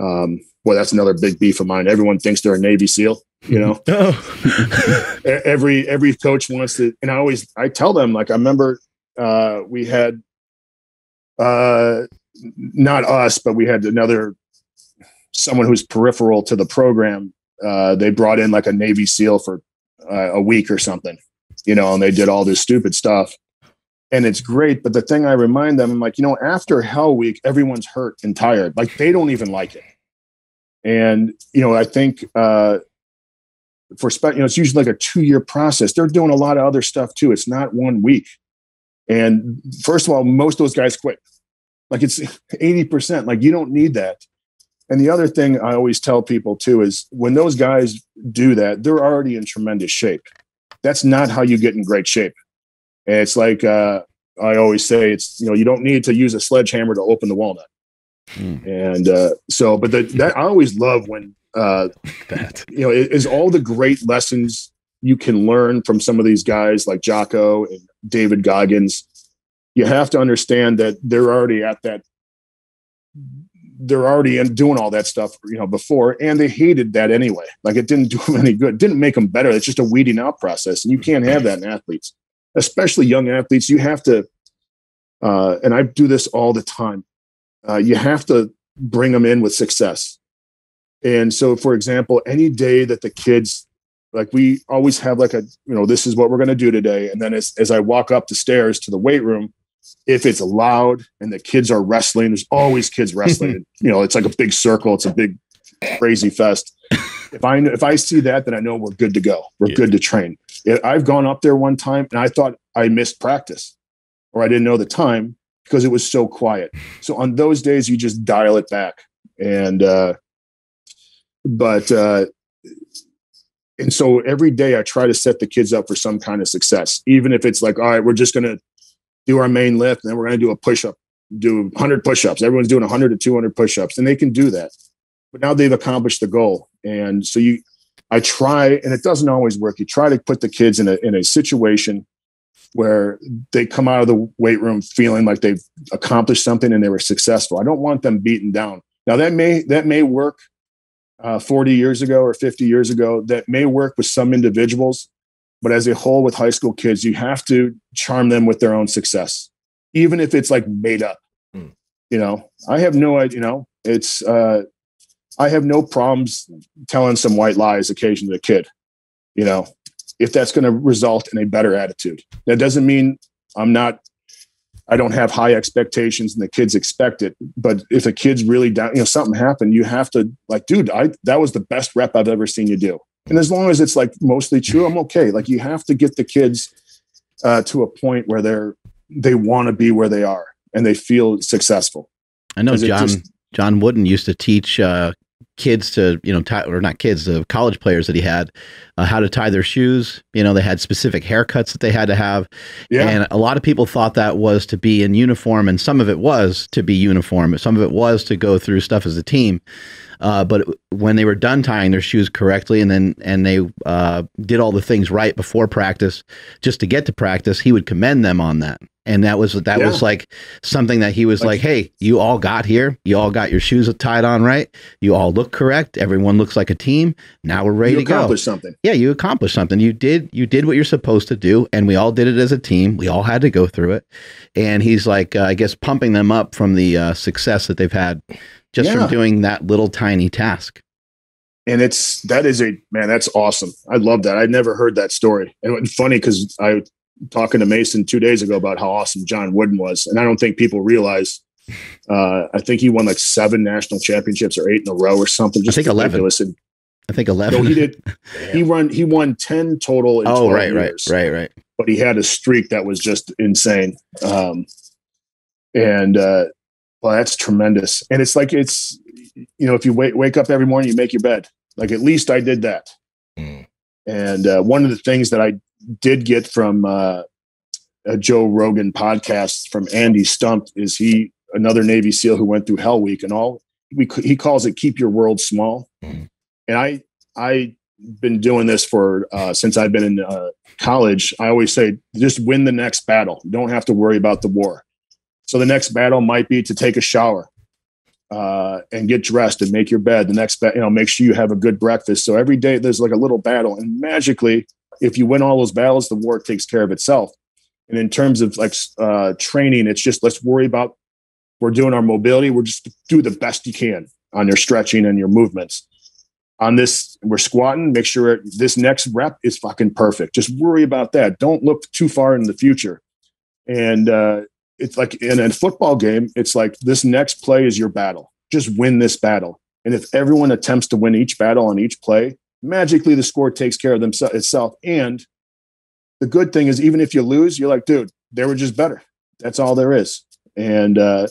S4: Um, boy, that's another big beef of mine. Everyone thinks they're a Navy SEAL, you know.
S1: Oh.
S4: Every every coach wants to and i always i tell them like i remember uh we had uh not us but we had another someone who's peripheral to the program uh they brought in like a navy seal for uh, a week or something you know and they did all this stupid stuff and it's great but the thing i remind them i'm like you know after hell week everyone's hurt and tired like they don't even like it and you know i think uh for you know it's usually like a two year process. They're doing a lot of other stuff too. It's not one week. And first of all most of those guys quit. Like it's 80% like you don't need that. And the other thing i always tell people too is when those guys do that they're already in tremendous shape. That's not how you get in great shape. And it's like uh, i always say it's you know you don't need to use a sledgehammer to open the walnut
S3: Mm.
S4: and uh, so but the, that i always love when uh,
S1: that.
S4: you know, it is all the great lessons you can learn from some of these guys like Jocko and David Goggins. You have to understand that they're already at that. They're already in doing all that stuff, you know, before, and they hated that anyway. Like it didn't do them any good. It didn't make them better. It's just a weeding out process, and you can't have that in athletes, especially young athletes. You have to, uh, and I do this all the time. Uh, you have to bring them in with success. And so, for example, any day that the kids, like we always have like a, you know, this is what we're going to do today. And then as, as I walk up the stairs to the weight room, if it's loud and the kids are wrestling, there's always kids wrestling. you know, it's like a big circle. It's a big crazy fest. If I, if I see that, then I know we're good to go. We're
S1: Yeah.
S4: good to train. I've gone up there one time and I thought I missed practice or I didn't know the time because it was so quiet. So on those days, you just dial it back. And, uh, but uh and so every day i try to set the kids up for some kind of success even if it's like all right we're just going to do our main lift and then we're going to do a push-up do 100 push-ups everyone's doing 100 to 200 push-ups and they can do that but now they've accomplished the goal and so you i try and it doesn't always work you try to put the kids in a in a situation where they come out of the weight room feeling like they've accomplished something and they were successful. I don't want them beaten down. Now that may that may work uh, 40 years ago or 50 years ago. That may work with some individuals but as a whole with high school kids you have to charm them with their own success even if it's like made up.
S1: Hmm.
S4: you know i have no idea you know it's uh I have no problems telling some white lies occasionally to a kid, you know, if that's going to result in a better attitude. That doesn't mean I'm not, I don't have high expectations and the kids expect it. But if a kid's really down, you know, something happened, you have to like, dude, I, that was the best rep I've ever seen you do. And as long as it's like mostly true, I'm okay. Like you have to get the kids uh, to a point where they're, they want to be where they are and they feel successful.
S3: I know John
S4: just-
S3: John Wooden used to teach uh, kids to you know tie, or not kids the college players that he had uh, how to tie their shoes. You know they had specific haircuts that they had to have,
S4: Yeah.
S3: and a lot of people thought that was to be in uniform, and some of it was to be uniform. Some of it was to go through stuff as a team. Uh, but when they were done tying their shoes correctly, and then and they uh, did all the things right before practice, just to get to practice, he would commend them on that. And that was that
S4: Yeah.
S3: was like something that he was
S4: Like-
S3: like, "Hey, you all got here. You all got your shoes tied on right. You all look correct. Everyone looks like a team. Now we're ready to go."
S4: something.
S3: yeah you accomplished something you did you did what you're supposed to do and we all did it as a team we all had to go through it and he's like uh, i guess pumping them up from the uh, success that they've had just
S4: Yeah.
S3: from doing that little tiny task
S4: and it's that is a man that's awesome i love that i'd never heard that story and it's funny because i talking to mason two days ago about how awesome john wooden was. And i don't think people realize uh, i think he won like seven national championships or eight in a row or something. Just
S3: think 11.
S4: And,
S3: i think 11
S4: no he did. He run he won 10 total in
S3: oh right
S4: years,
S3: right right. Right
S4: but he had a streak that was just insane. Um, and uh, well that's tremendous. And it's like it's you know if you wake, wake up every morning you make your bed. Like at least i did that.
S1: Mm.
S4: and uh, one of the things that i did get from uh, a joe rogan podcast from Andy Stumpf is he another navy seal who went through hell week and all we, he calls it keep your world small
S1: Mhm.
S4: and i i been doing this for uh, since i've been in uh, college i always say just win the next battle you don't have to worry about the war so the next battle might be to take a shower uh, and get dressed and make your bed. The next, ba- you know, make sure you have a good breakfast. So every day there's like a little battle, and magically, if you win all those battles, the war takes care of itself. And in terms of like uh, training, it's just let's worry about we're doing our mobility. We're just do the best you can on your stretching and your movements. On this, we're squatting. Make sure this next rep is fucking perfect. Just worry about that. Don't look too far in the future. And uh, it's like in a football game, it's like this next play is your battle. Just win this battle. And if everyone attempts to win each battle on each play, magically the score takes care of themse- itself. And the good thing is, even if you lose, you're like, dude, they were just better. That's all there is. And uh,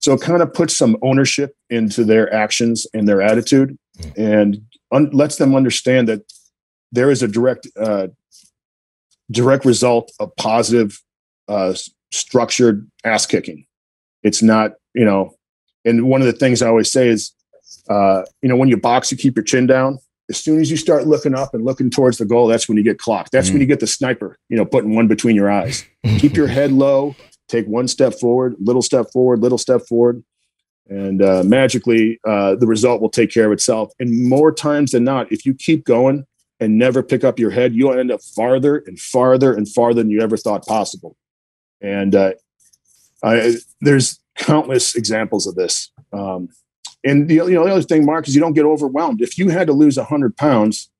S4: so it kind of puts some ownership into their actions and their attitude and un- lets them understand that there is a direct, uh, direct result of positive uh, structured ass kicking. It's not, you know, and one of the things I always say is, uh, you know, when you box, you keep your chin down. As soon as you start looking up and looking towards the goal, that's when you get clocked. That's when you get the sniper, you know, putting one between your eyes. Keep your head low, take one step forward, little step forward, little step forward. And uh, magically, uh, the result will take care of itself. And more times than not, if you keep going and never pick up your head, you'll end up farther and farther and farther than you ever thought possible. And uh, I, there's countless examples of this. Um, and the, you know, the other thing, Mark, is you don't get overwhelmed. If you had to lose 100 pounds,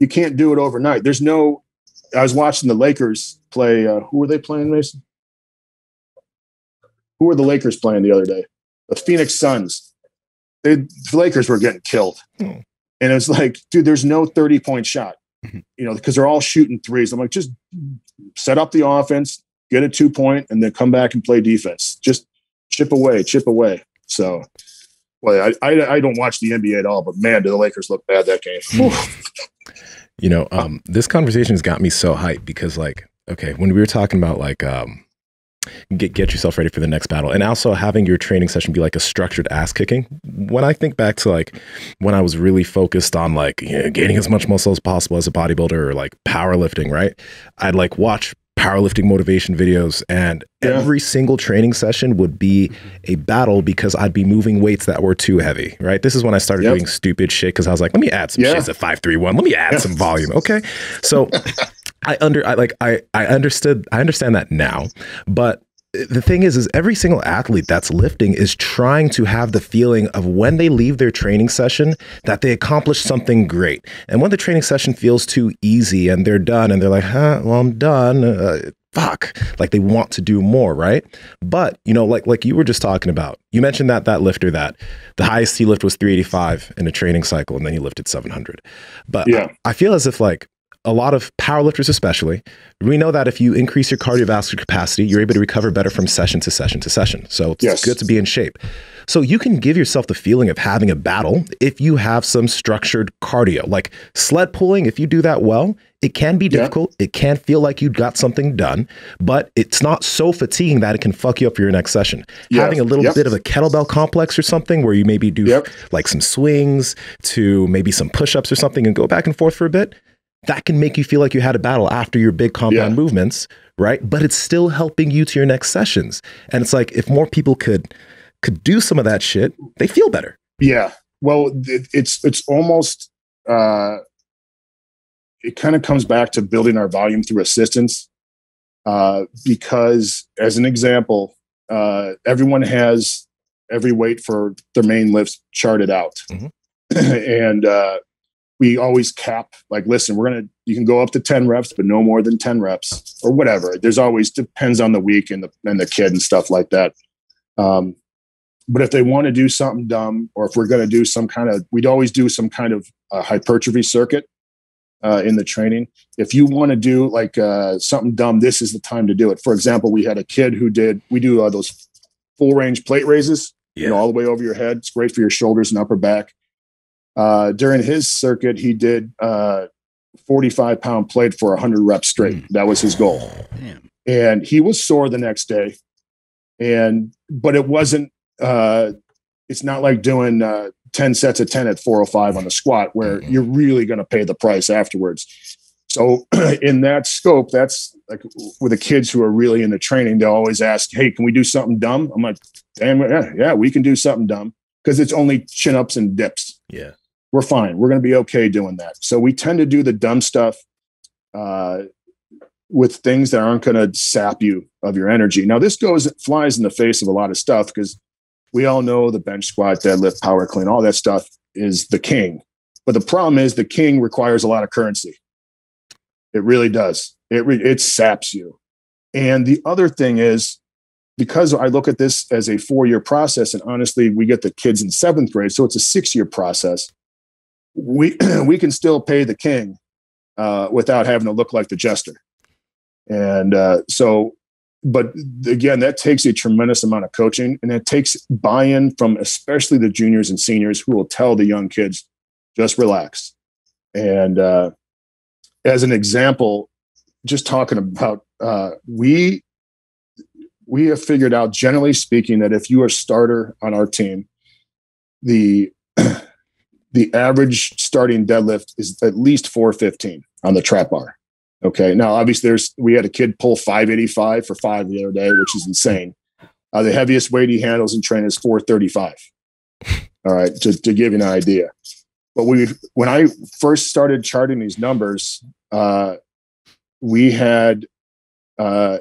S4: you can't do it overnight. There's no. I was watching the Lakers play. Uh, who were they playing, Mason? Who were the Lakers playing the other day? The Phoenix Suns. They, the Lakers were getting killed,
S1: Hmm.
S4: and it was like, dude, there's no 30 point shot.
S3: Mhm.
S4: You know, because they're all shooting threes. I'm like, just set up the offense, get a two point, and then come back and play defense. Just chip away, chip away. So, well, I, I, I don't watch the NBA at all, but man, do the Lakers look bad that game.
S1: You know, um, this conversation has got me so hyped because, like, okay, when we were talking about like, um, get get yourself ready for the next battle, and also having your training session be like a structured ass kicking. When I think back to like when I was really focused on like you know, gaining as much muscle as possible as a bodybuilder or like powerlifting, right? I'd like watch powerlifting motivation videos and
S4: Yeah.
S1: every single training session would be a battle because I'd be moving weights that were too heavy, right? This is when I started
S4: Yep.
S1: doing stupid shit because I was like, let me add some
S4: Yeah.
S1: shits at 531. Let me add
S4: Yeah.
S1: some volume. Okay. So I under I like I I understood I understand that now, but the thing is is every single athlete that's lifting is trying to have the feeling of when they leave their training session that they accomplished something great. And when the training session feels too easy and they're done and they're like huh well i'm done uh, fuck like they want to do more right? But you know like like you were just talking about you mentioned that that lifter that the highest he lift was 385 in a training cycle and then he lifted 700 but
S4: Yeah.
S1: I, I feel as if like a lot of powerlifters especially we know that if you increase your cardiovascular capacity you're able to recover better from session to session to session so it's
S4: Yes.
S1: good to be in shape so you can give yourself the feeling of having a battle if you have some structured cardio like sled pulling if you do that well it can be
S4: Yeah.
S1: difficult it can feel like you got something done but it's not so fatiguing that it can fuck you up for your next session
S4: Yes.
S1: having a little
S4: Yep.
S1: bit of a kettlebell complex or something where you maybe do
S4: Yep.
S1: like some swings to maybe some push-ups or something and go back and forth for a bit that can make you feel like you had a battle after your big compound
S4: Yeah.
S1: movements right but it's still helping you to your next sessions and it's like if more people could could do some of that shit they feel better
S4: Yeah. Well, it, it's it's almost uh, it kind of comes back to building our volume through assistance. Uh, because, as an example, uh, everyone has every weight for their main lifts charted out,
S1: Mhm.
S4: and uh, we always cap like, listen, we're gonna you can go up to ten reps, but no more than ten reps or whatever. There's always depends on the week and the and the kid and stuff like that. Um, but if they want to do something dumb, or if we're going to do some kind of, we'd always do some kind of uh, hypertrophy circuit uh, in the training. If you want to do like uh, something dumb, this is the time to do it. For example, we had a kid who did, we do uh, those full range plate raises, you know, all the way over your head. It's great for your shoulders and upper back. Uh, during his circuit, he did uh, 45 pound plate for 100 reps straight. That was his goal.
S3: Damn.
S4: and he was sore the next day. And but it wasn't uh it's not like doing uh 10 sets of 10 at 405 on the squat where
S1: Mhm.
S4: you're really going to pay the price afterwards. So in that scope that's like with the kids who are really into training they'll always ask hey can we do something dumb? I'm like damn yeah, yeah we can do something dumb. Because it's only chin ups and dips.
S1: Yeah
S4: we're fine. We're going to be okay doing that. So we tend to do the dumb stuff uh, with things that aren't going to sap you of your energy. Now, this goes flies in the face of a lot of stuff because we all know the bench squat, deadlift, power clean, all that stuff is the king. But the problem is the king requires a lot of currency. It really does. It re- it saps you. And the other thing is because I look at this as a four year process, and honestly, we get the kids in seventh grade, so it's a six year process. We we can still pay the king uh, without having to look like the jester, and uh, so. But again, that takes a tremendous amount of coaching, and it takes buy-in from especially the juniors and seniors who will tell the young kids, just relax. And uh, as an example, just talking about uh, we we have figured out, generally speaking, that if you are a starter on our team, the the average starting deadlift is at least 415 on the trap bar. Okay. Now, obviously, there's we had a kid pull 585 for five the other day, which is insane. Uh, the heaviest weight he handles in training is 435. All right, to, to give you an idea. But we, when I first started charting these numbers, uh, we had uh,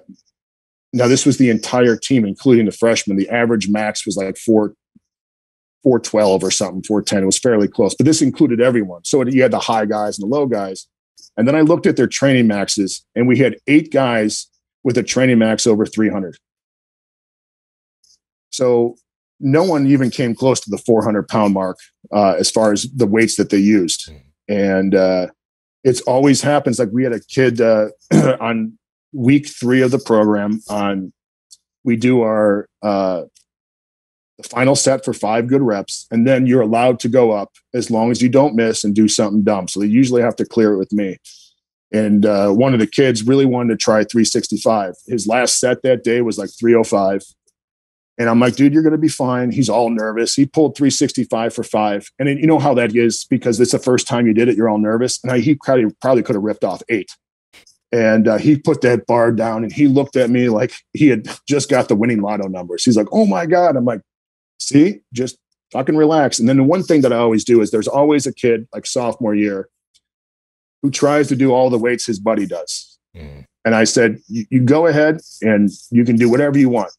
S4: now this was the entire team, including the freshmen. The average max was like four, four twelve or something, four ten. It was fairly close, but this included everyone. So it, you had the high guys and the low guys. And then I looked at their training maxes, and we had eight guys with a training max over three hundred. So no one even came close to the four hundred pound mark uh, as far as the weights that they used, and uh, it's always happens. Like we had a kid uh, on week three of the program on we do our uh the final set for five good reps and then you're allowed to go up as long as you don't miss and do something dumb. So they usually have to clear it with me. And uh, one of the kids really wanted to try 365 his last set that day was like 305 and i'm like dude you're going to be fine. He's all nervous. He pulled 365 for five. And then you know how that is because it's the first time you did it you're all nervous. And I, he probably, probably could have ripped off eight. And uh, he put that bar down and he looked at me like he had just got the winning lotto numbers. He's like, oh my God. I'm like, see, just fucking relax. And then the one thing that I always do is there's always a kid like sophomore year who tries to do all the weights his buddy does.
S1: Mm.
S4: And I said, you, go ahead and you can do whatever you want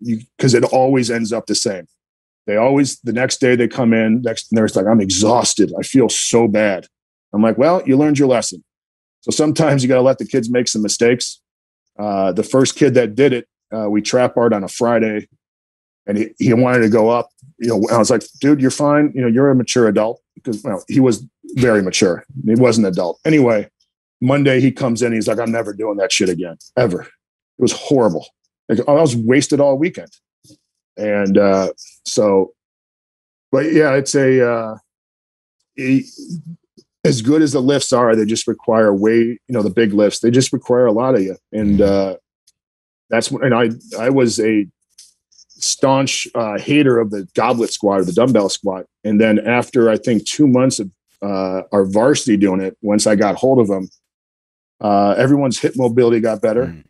S4: because it always ends up the same. They always, the next day they come in, next, and they're like, I'm exhausted. I feel so bad. I'm like, well, you learned your lesson. So sometimes you got to let the kids make some mistakes. Uh, the first kid that did it, uh, we trap art on a Friday and he, he wanted to go up. You know, I was like, dude, you're fine. You know, you're a mature adult because well, he was very mature. He was an adult. Anyway, Monday he comes in. He's like, I'm never doing that shit again, ever. It was horrible. Like, I was wasted all weekend. And uh, so, but yeah, it's a, uh, as good as the lifts are, they just require way, you know, the big lifts, they just require a lot of you. And uh, that's when, and I, I was a staunch uh, hater of the goblet squat or the dumbbell squat. And then after I think two months of uh, our varsity doing it, once I got hold of them, uh, everyone's hip mobility got better. Mm.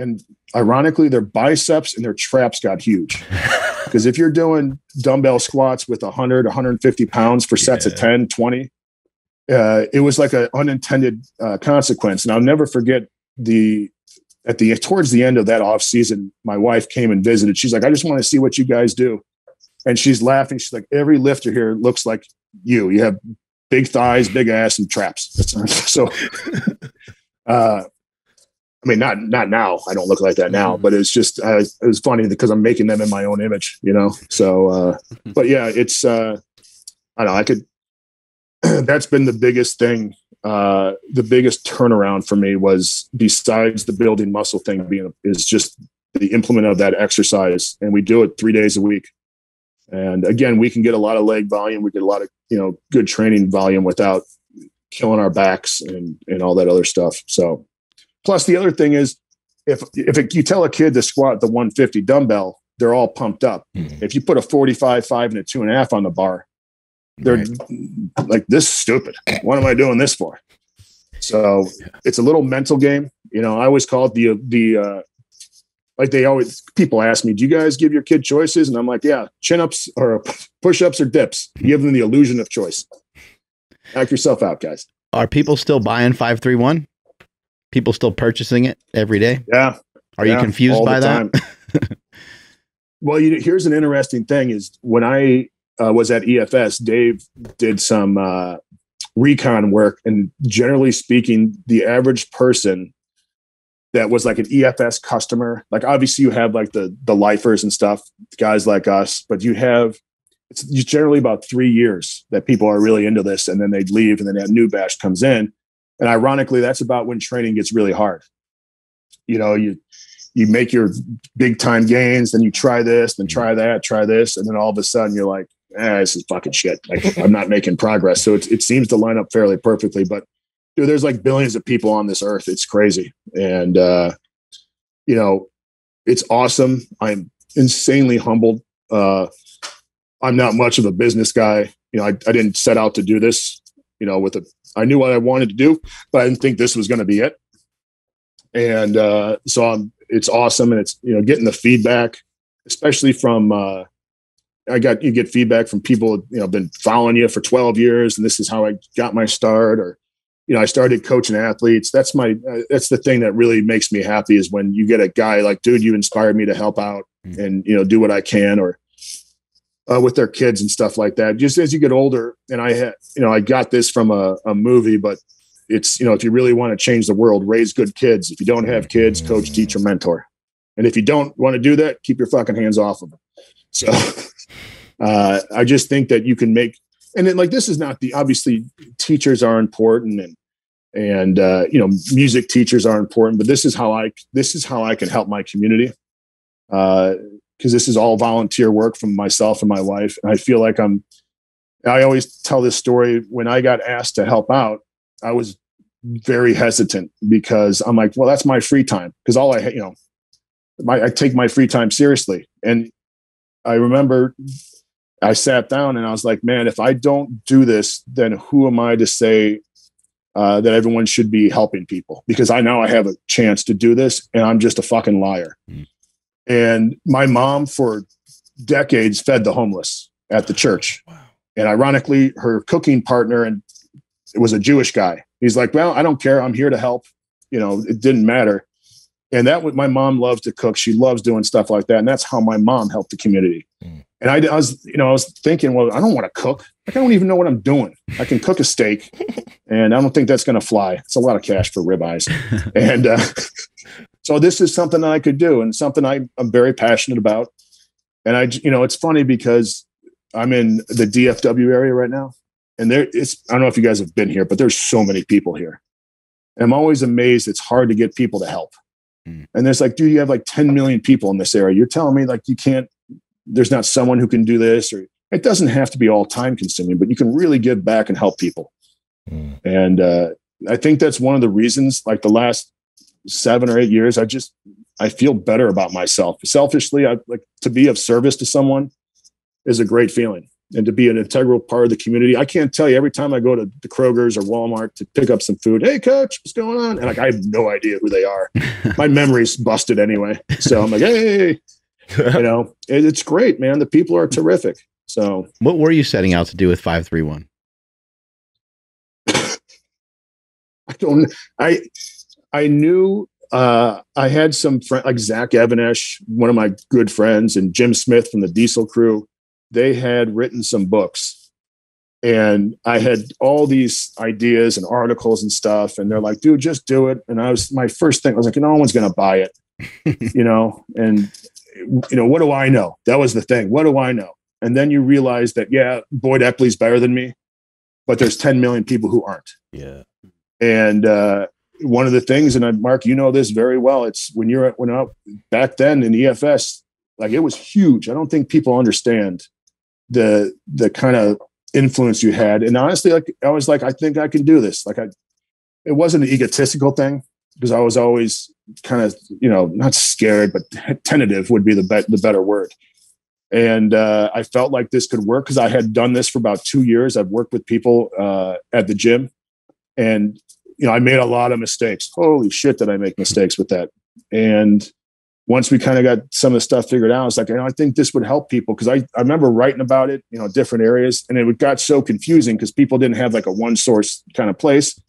S4: And ironically, their biceps and their traps got huge. Because if you're doing dumbbell squats with 100, 150 pounds for sets yeah. of 10, 20, uh, it was like an unintended uh, consequence. And I'll never forget the at the towards the end of that off season, my wife came and visited. She's like, I just want to see what you guys do. And she's laughing. She's like, every lifter here looks like you. You have big thighs, big ass, and traps. so, uh, I mean, not not now. I don't look like that now, mm-hmm. but it's just uh, it was funny because I'm making them in my own image, you know. So, uh, but yeah, it's uh, I don't know. I could. that's been the biggest thing. Uh, the biggest turnaround for me was besides the building muscle thing being is just the implement of that exercise, and we do it three days a week. And again, we can get a lot of leg volume. We get a lot of you know good training volume without killing our backs and and all that other stuff. So Plus, the other thing is, if if it, you tell a kid to squat the 150 dumbbell, they're all pumped up. Mm-hmm. If you put a 45, five, and a two and a half on the bar, they're right. like, "This is stupid. What am I doing this for?" So it's a little mental game. You know, I always call it the the uh, like they always people ask me, "Do you guys give your kid choices?" And I'm like, "Yeah, chin ups or push ups or dips. You give them the illusion of choice. Act yourself out, guys."
S3: Are people still buying five three one? people still purchasing it every day?
S4: Yeah.
S3: Are yeah, you confused by that?
S4: well, you, here's an interesting thing: is when I uh, was at EFS, Dave did some uh, recon work, and generally speaking, the average person that was like an EFS customer, like obviously you have like the the lifers and stuff, guys like us, but you have it's generally about three years that people are really into this, and then they leave, and then that new batch comes in. And ironically, that's about when training gets really hard. You know, you you make your big time gains, then you try this, then try that, try this, and then all of a sudden you're like, ah, this is fucking shit. Like I'm not making progress. So it, it seems to line up fairly perfectly. But dude, there's like billions of people on this earth. It's crazy. And uh, you know, it's awesome. I'm insanely humbled. Uh, I'm not much of a business guy. You know, I, I didn't set out to do this, you know, with a I knew what I wanted to do, but I didn't think this was going to be it. And uh, so I'm, it's awesome, and it's you know getting the feedback, especially from uh, I got you get feedback from people you know been following you for 12 years, and this is how I got my start, or you know I started coaching athletes. That's my uh, that's the thing that really makes me happy is when you get a guy like, dude, you inspired me to help out mm-hmm. and you know do what I can, or uh, with their kids and stuff like that. Just as you get older, and I had, you know, I got this from a, a movie, but it's, you know, if you really want to change the world, raise good kids. If you don't have kids, coach, teacher, mentor. And if you don't want to do that, keep your fucking hands off of them. So uh, I just think that you can make, and then like this is not the obviously teachers are important and and uh, you know music teachers are important, but this is how I this is how I can help my community. Uh, because this is all volunteer work from myself and my wife. And I feel like I'm, I always tell this story when I got asked to help out, I was very hesitant because I'm like, well, that's my free time. Because all I, you know, my, I take my free time seriously. And I remember I sat down and I was like, man, if I don't do this, then who am I to say uh, that everyone should be helping people? Because I know I have a chance to do this and I'm just a fucking liar. Mm. And my mom, for decades, fed the homeless at the church. Wow. And ironically, her cooking partner and it was a Jewish guy. He's like, "Well, I don't care. I'm here to help." You know, it didn't matter. And that was my mom loves to cook. She loves doing stuff like that, and that's how my mom helped the community.
S1: Mm.
S4: And I, I was, you know, I was thinking, well, I don't want to cook. Like, I don't even know what I'm doing. I can cook a steak, and I don't think that's going to fly. It's a lot of cash for ribeyes, and uh, so this is something that I could do, and something I, I'm very passionate about. And I, you know, it's funny because I'm in the DFW area right now, and there, it's I don't know if you guys have been here, but there's so many people here. And I'm always amazed. It's hard to get people to help.
S3: Mm.
S4: And there's like, dude, you have like 10 million people in this area. You're telling me like you can't, there's not someone who can do this, or it doesn't have to be all time consuming, but you can really give back and help people.
S1: Mm.
S4: And uh, I think that's one of the reasons, like the last seven or eight years, I just, I feel better about myself. Selfishly, I like to be of service to someone is a great feeling and to be an integral part of the community. I can't tell you every time I go to the Kroger's or Walmart to pick up some food. Hey, coach, what's going on? And like, I have no idea who they are. My memory's busted anyway. So I'm like, hey, you know, it, it's great, man. The people are terrific. So
S3: What were you setting out to do with 531?
S4: I don't, I, I knew, uh, I had some friend like Zach Even-Esh, one of my good friends, and Jim Smith from the Diesel crew. They had written some books and I had all these ideas and articles and stuff. And they're like, dude, just do it. And I was, my first thing I was like, no one's going to buy it, you know? And, you know, what do I know? That was the thing. What do I know? And then you realize that, yeah, Boyd Epley's better than me, but there's 10 million people who aren't.
S1: Yeah.
S4: And uh, one of the things, and I, Mark, you know this very well. It's when you're when I, back then in EFS, like it was huge. I don't think people understand the the kind of influence you had. And honestly, like I was like, I think I can do this. Like I, it wasn't an egotistical thing because I was always kind of you know not scared, but tentative would be the bet the better word. And uh, I felt like this could work because I had done this for about two years. I've worked with people uh, at the gym, and you know, I made a lot of mistakes. Holy shit, did I make mistakes with that? And once we kind of got some of the stuff figured out, I was like, you know, I think this would help people because I, I remember writing about it, you know, different areas, and it got so confusing because people didn't have like a one source kind of place.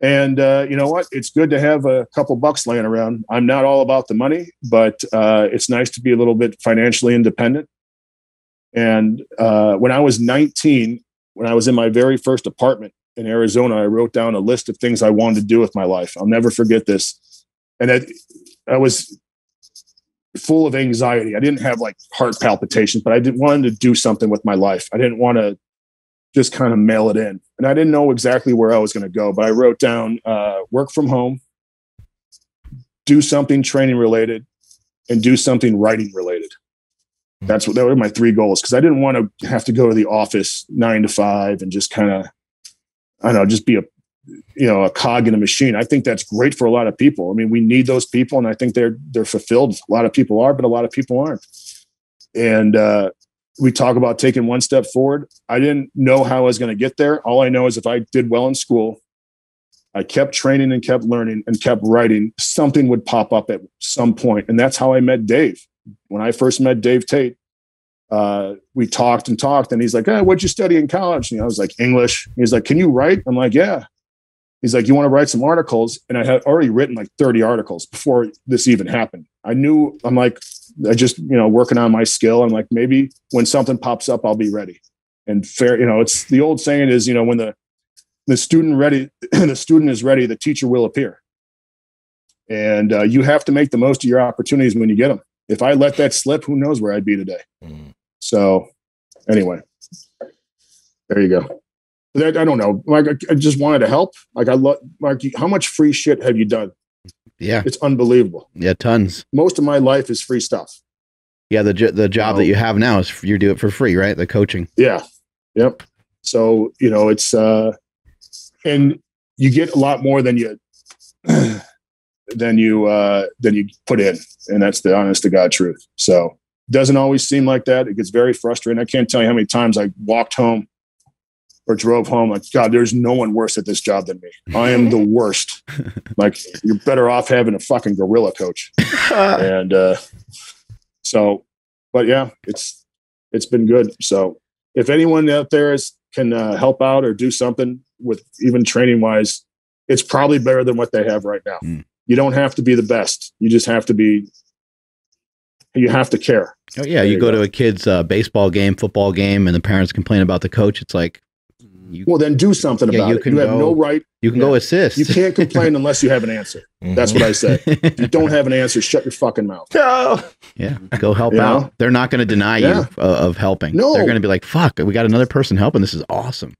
S4: And uh, you know what? It's good to have a couple bucks laying around. I'm not all about the money, but uh, it's nice to be a little bit financially independent. And uh, when I was 19, when I was in my very first apartment in Arizona, I wrote down a list of things I wanted to do with my life. I'll never forget this. And that I was full of anxiety. I didn't have like heart palpitations, but I didn't wanted to do something with my life. I didn't want to just kind of mail it in. And I didn't know exactly where I was going to go, but I wrote down uh, work from home, do something training related, and do something writing related. That's what that were my three goals because I didn't want to have to go to the office nine to five and just kind of, I don't know, just be a you know a cog in a machine. I think that's great for a lot of people. I mean, we need those people, and I think they're they're fulfilled. A lot of people are, but a lot of people aren't. And uh, we talk about taking one step forward. I didn't know how I was going to get there. All I know is if I did well in school, I kept training and kept learning and kept writing, something would pop up at some. And that's how I met Dave. When I first met Dave Tate, uh, we talked and talked, and he's like, hey, "What'd you study in college?" And I was like, "English." He's like, "Can you write?" I'm like, "Yeah." He's like, "You want to write some articles?" And I had already written like 30 articles before this even happened. I knew I'm like, I just you know working on my skill. I'm like, maybe when something pops up, I'll be ready. And fair, you know, it's the old saying is, you know, when the the student ready, the student is ready, the teacher will appear. And uh, you have to make the most of your opportunities when you get them. If I let that slip, who knows where I'd be today.
S1: Mm.
S4: So, anyway, there you go. That, I don't know. Like, I, I just wanted to help. Like, I love, Mark, how much free shit have you done?
S3: Yeah.
S4: It's unbelievable.
S3: Yeah. Tons.
S4: Most of my life is free stuff.
S3: Yeah. The, the job that you have now is you do it for free, right? The coaching.
S4: Yeah. Yep. So, you know, it's, uh, and you get a lot more than you, than you, uh, than you put in. And that's the honest to God truth. So, doesn't always seem like that. It gets very frustrating. I can't tell you how many times I walked home or drove home like, God, there's no one worse at this job than me. I am the worst. like, you're better off having a fucking gorilla coach. and uh, so, but yeah, it's it's been good. So, if anyone out there is can uh, help out or do something with even training wise, it's probably better than what they have right now.
S3: Mm.
S4: You don't have to be the best. You just have to be. You have to care.
S3: Oh yeah, you,
S4: you
S3: go,
S4: go.
S3: to a kid's uh, baseball game, football game, and the parents complain about the coach. It's like you,
S4: Well, then do something
S3: Yeah,
S4: about
S3: you
S4: it.
S3: can
S4: You have no right.
S3: you can go assist.
S4: You can't complain unless you have an answer. That's what I say. If you don't have an answer, shut your fucking mouth.
S3: yeah, go help
S4: You
S3: out.
S4: know?
S3: They're not going to deny
S4: Yeah.
S3: you uh, of helping.
S4: No.
S3: they're going to be like, "Fuck, we got another person helping. This is awesome."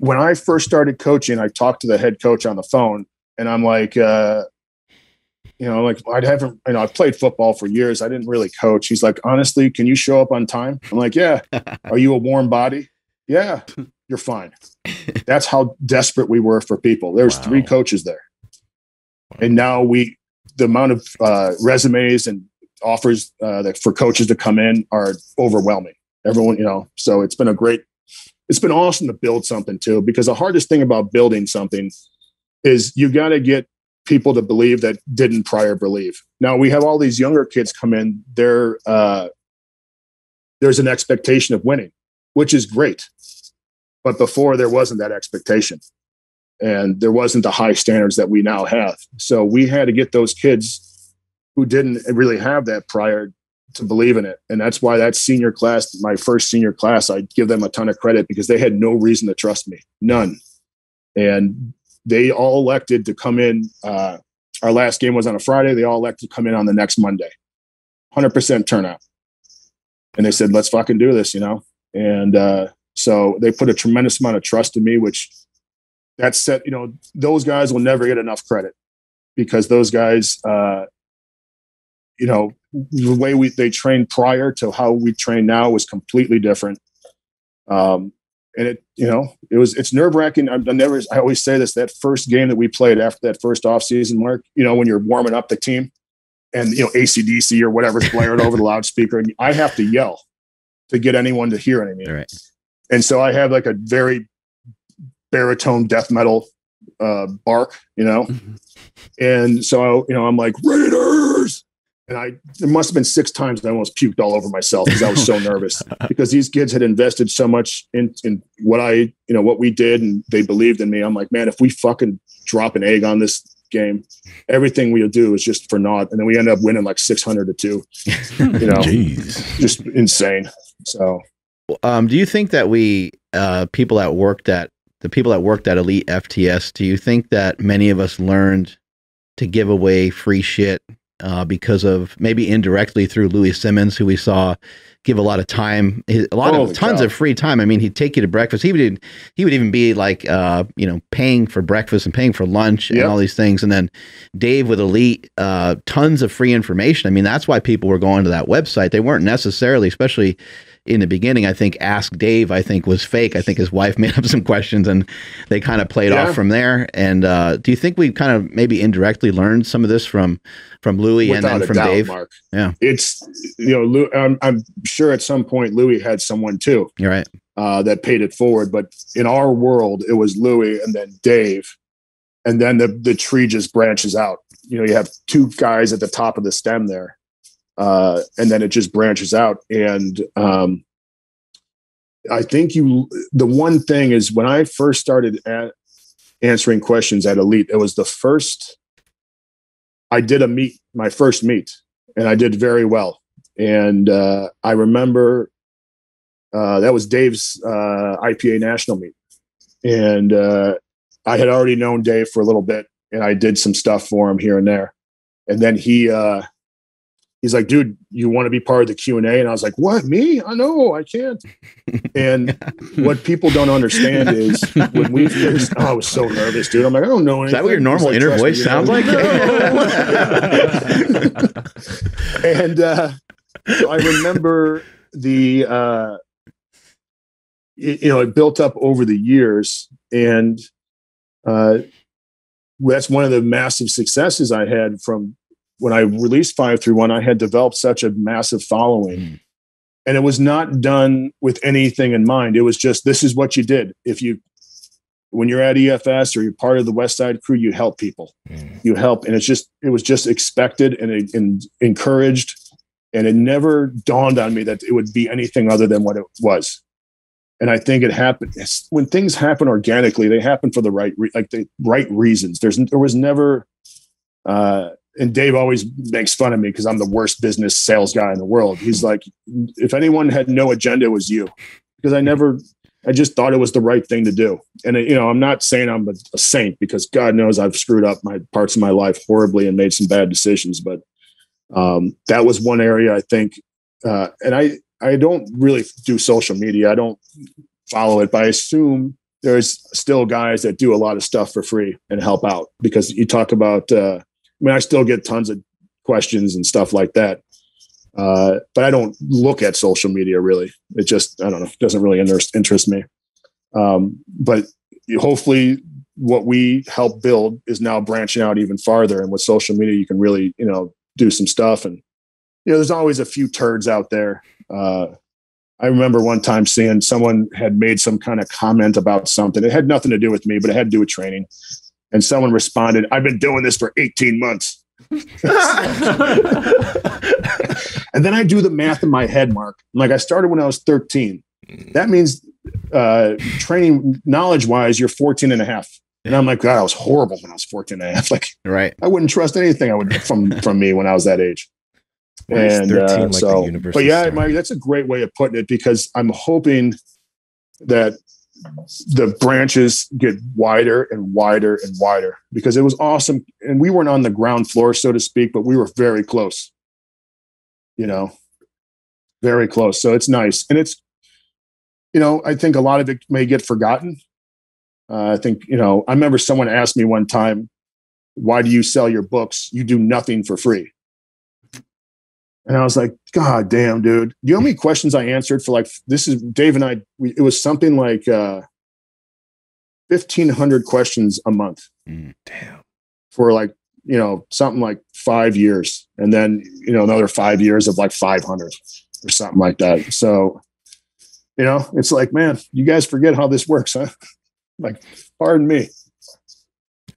S4: when I first started coaching, I talked to the head coach on the phone, and I'm like, uh, you know, like I haven't, you know, I've played football for years. I didn't really coach. He's like, honestly, can you show up on time? I'm like, yeah. Are you a warm body? Yeah, you're fine. That's how desperate we were for people. There's
S1: Wow.
S4: three coaches there, and now we, the amount of uh, resumes and offers uh, that for coaches to come in are overwhelming. Everyone, you know, so it's been a great it's been awesome to build something too because the hardest thing about building something is you got to get people to believe that didn't prior believe now we have all these younger kids come in there uh, there's an expectation of winning which is great but before there wasn't that expectation and there wasn't the high standards that we now have so we had to get those kids who didn't really have that prior to believe in it. And that's why that senior class, my first senior class, I give them a ton of credit because they had no reason to trust me, none. And they all elected to come in. Uh, our last game was on a Friday. They all elected to come in on the next Monday, 100% turnout. And they said, let's fucking do this, you know? And uh, so they put a tremendous amount of trust in me, which that set, you know, those guys will never get enough credit because those guys, uh, you know, the way we they trained prior to how we train now was completely different. Um, and it, you know, it was it's nerve wracking. I, never, I always say this: that first game that we played after that first off season, Mark, you know, when you're warming up the team, and you know ACDC or whatever's blaring over the loudspeaker, and I have to yell to get anyone to hear anything.
S3: Right.
S4: And so I have like a very baritone death metal uh, bark, you know. And so, you know, I'm like, Raiders. And I, it must have been six times I almost puked all over myself because I was so nervous because these kids had invested so much in, in what I, you know, what we did and they believed in me. I'm like, man, if we fucking drop an egg on this game, everything we'll do is just for naught. And then we end up winning like 600 to two, you know,
S1: Jeez.
S4: just insane. So,
S3: Um, do you think that we uh, people that worked at the people that worked at Elite FTS? Do you think that many of us learned to give away free shit uh, because of maybe indirectly through Louie Simmons, who we saw give a lot of time, a lot
S4: Holy
S3: of tons
S4: cow.
S3: of free time. I mean, he'd take you to breakfast. He would he would even be like uh, you know paying for breakfast and paying for lunch and all these things. And then Dave with Elite, uh, tons of free information. I mean, that's why people were going to that website. They weren't necessarily, especially in the beginning, I think Ask Dave, I think was fake. I think his wife made up some questions and they kind of played
S4: Yeah.
S3: off from there. And uh, do you think we kind of maybe indirectly learned some of this from from Louie and then from
S4: doubt,
S3: Dave?
S4: Mark,
S3: Yeah.
S4: it's, you know, Lou, I'm, I'm sure at some point Louie had someone too.
S3: You're right.
S4: uh, that paid it forward. But in our world, it was Louie and then Dave, and then the the tree just branches out. You know, you have two guys at the top of the stem there, uh, and then it just branches out. And um, I think you. The one thing is when I first started at answering questions at Elite, it was the first. I did a meet, my first meet, and I did very well. And uh, I remember uh, that was Dave's uh, IPA national meet, and uh, I had already known Dave for a little bit, and I did some stuff for him here and there, and then he uh, he's like, "Dude, you want to be part of the Q and A?" And I was like, "What? Me? I know I can't." and what people don't understand is when we first, oh, I was so nervous, dude. I'm like, I don't know
S3: Is
S4: anything.
S3: that what your normal
S4: like,
S3: inner
S4: "Trust me,
S3: voice
S4: know."
S3: sounds like?
S4: and uh, so I remember the uh, it, you know it built up over the years, and uh, that's one of the massive successes I had from when I released five three one. I had developed such a massive following.
S3: Mm.
S4: And it was not done with anything in mind. It was just this is what you did. If you when you're at EFS or you're part of the West Side crew, you help people
S1: Mm.
S4: you help and it's just it was just expected and, and encouraged and it never dawned on me that it would be anything other than what it was and i think it happened when things happen organically they happen for the right re- like the right reasons there's there was never Uh, and Dave always makes fun of me because I'm the worst business sales guy in the world. He's like, if anyone had no agenda, it was you, because I never, I just thought it was the right thing to do. And you know, I'm not saying I'm a, a saint because God knows I've screwed up my parts of my life horribly and made some bad decisions. But um, that was one area I think, uh, and I I don't really do social media. I don't follow it, but I assume there's still guys that do a lot of stuff for free and help out because you talk about. Uh, I mean, I still get tons of questions and stuff like that. Uh, but I don't look at social media really. It just, I don't know, doesn't really interest, interest me. Um, but hopefully what we help build is now branching out even farther. And with social media, you can really, you know, do some stuff. And, you know, there's always a few turds out there. Uh, I remember one time seeing someone had made some kind of comment about something. It had nothing to do with me, but it had to do with training and someone responded, I've been doing this for 18 months. and then I do the math in my head, Mark. like, I started when I was 13. That means uh, training knowledge wise, you're 14 and a half. And I'm like, God, I was horrible when I was 14 and a half. Like,
S3: right.
S4: I wouldn't trust anything I would from from me when I was that age. and uh, like so, but yeah, my, that's a great way of putting it because I'm hoping that the branches get wider and wider and wider because it was awesome. And we weren't on the ground floor, so to speak, but we were very close, you know, very close. So it's nice. And it's, you know, I think a lot of it may get forgotten. Uh, I think, you know, I remember someone asked me one time, why do you sell your books? You do nothing for free. And I was like, God damn, dude. You know how many questions I answered for like this is Dave and I, we, it was something like uh 1500 questions a month.
S1: Mm, damn.
S4: For like, you know, something like five years. And then, you know, another five years of like 500 or something like that. So, you know, it's like, man, you guys forget how this works, huh? like, pardon me.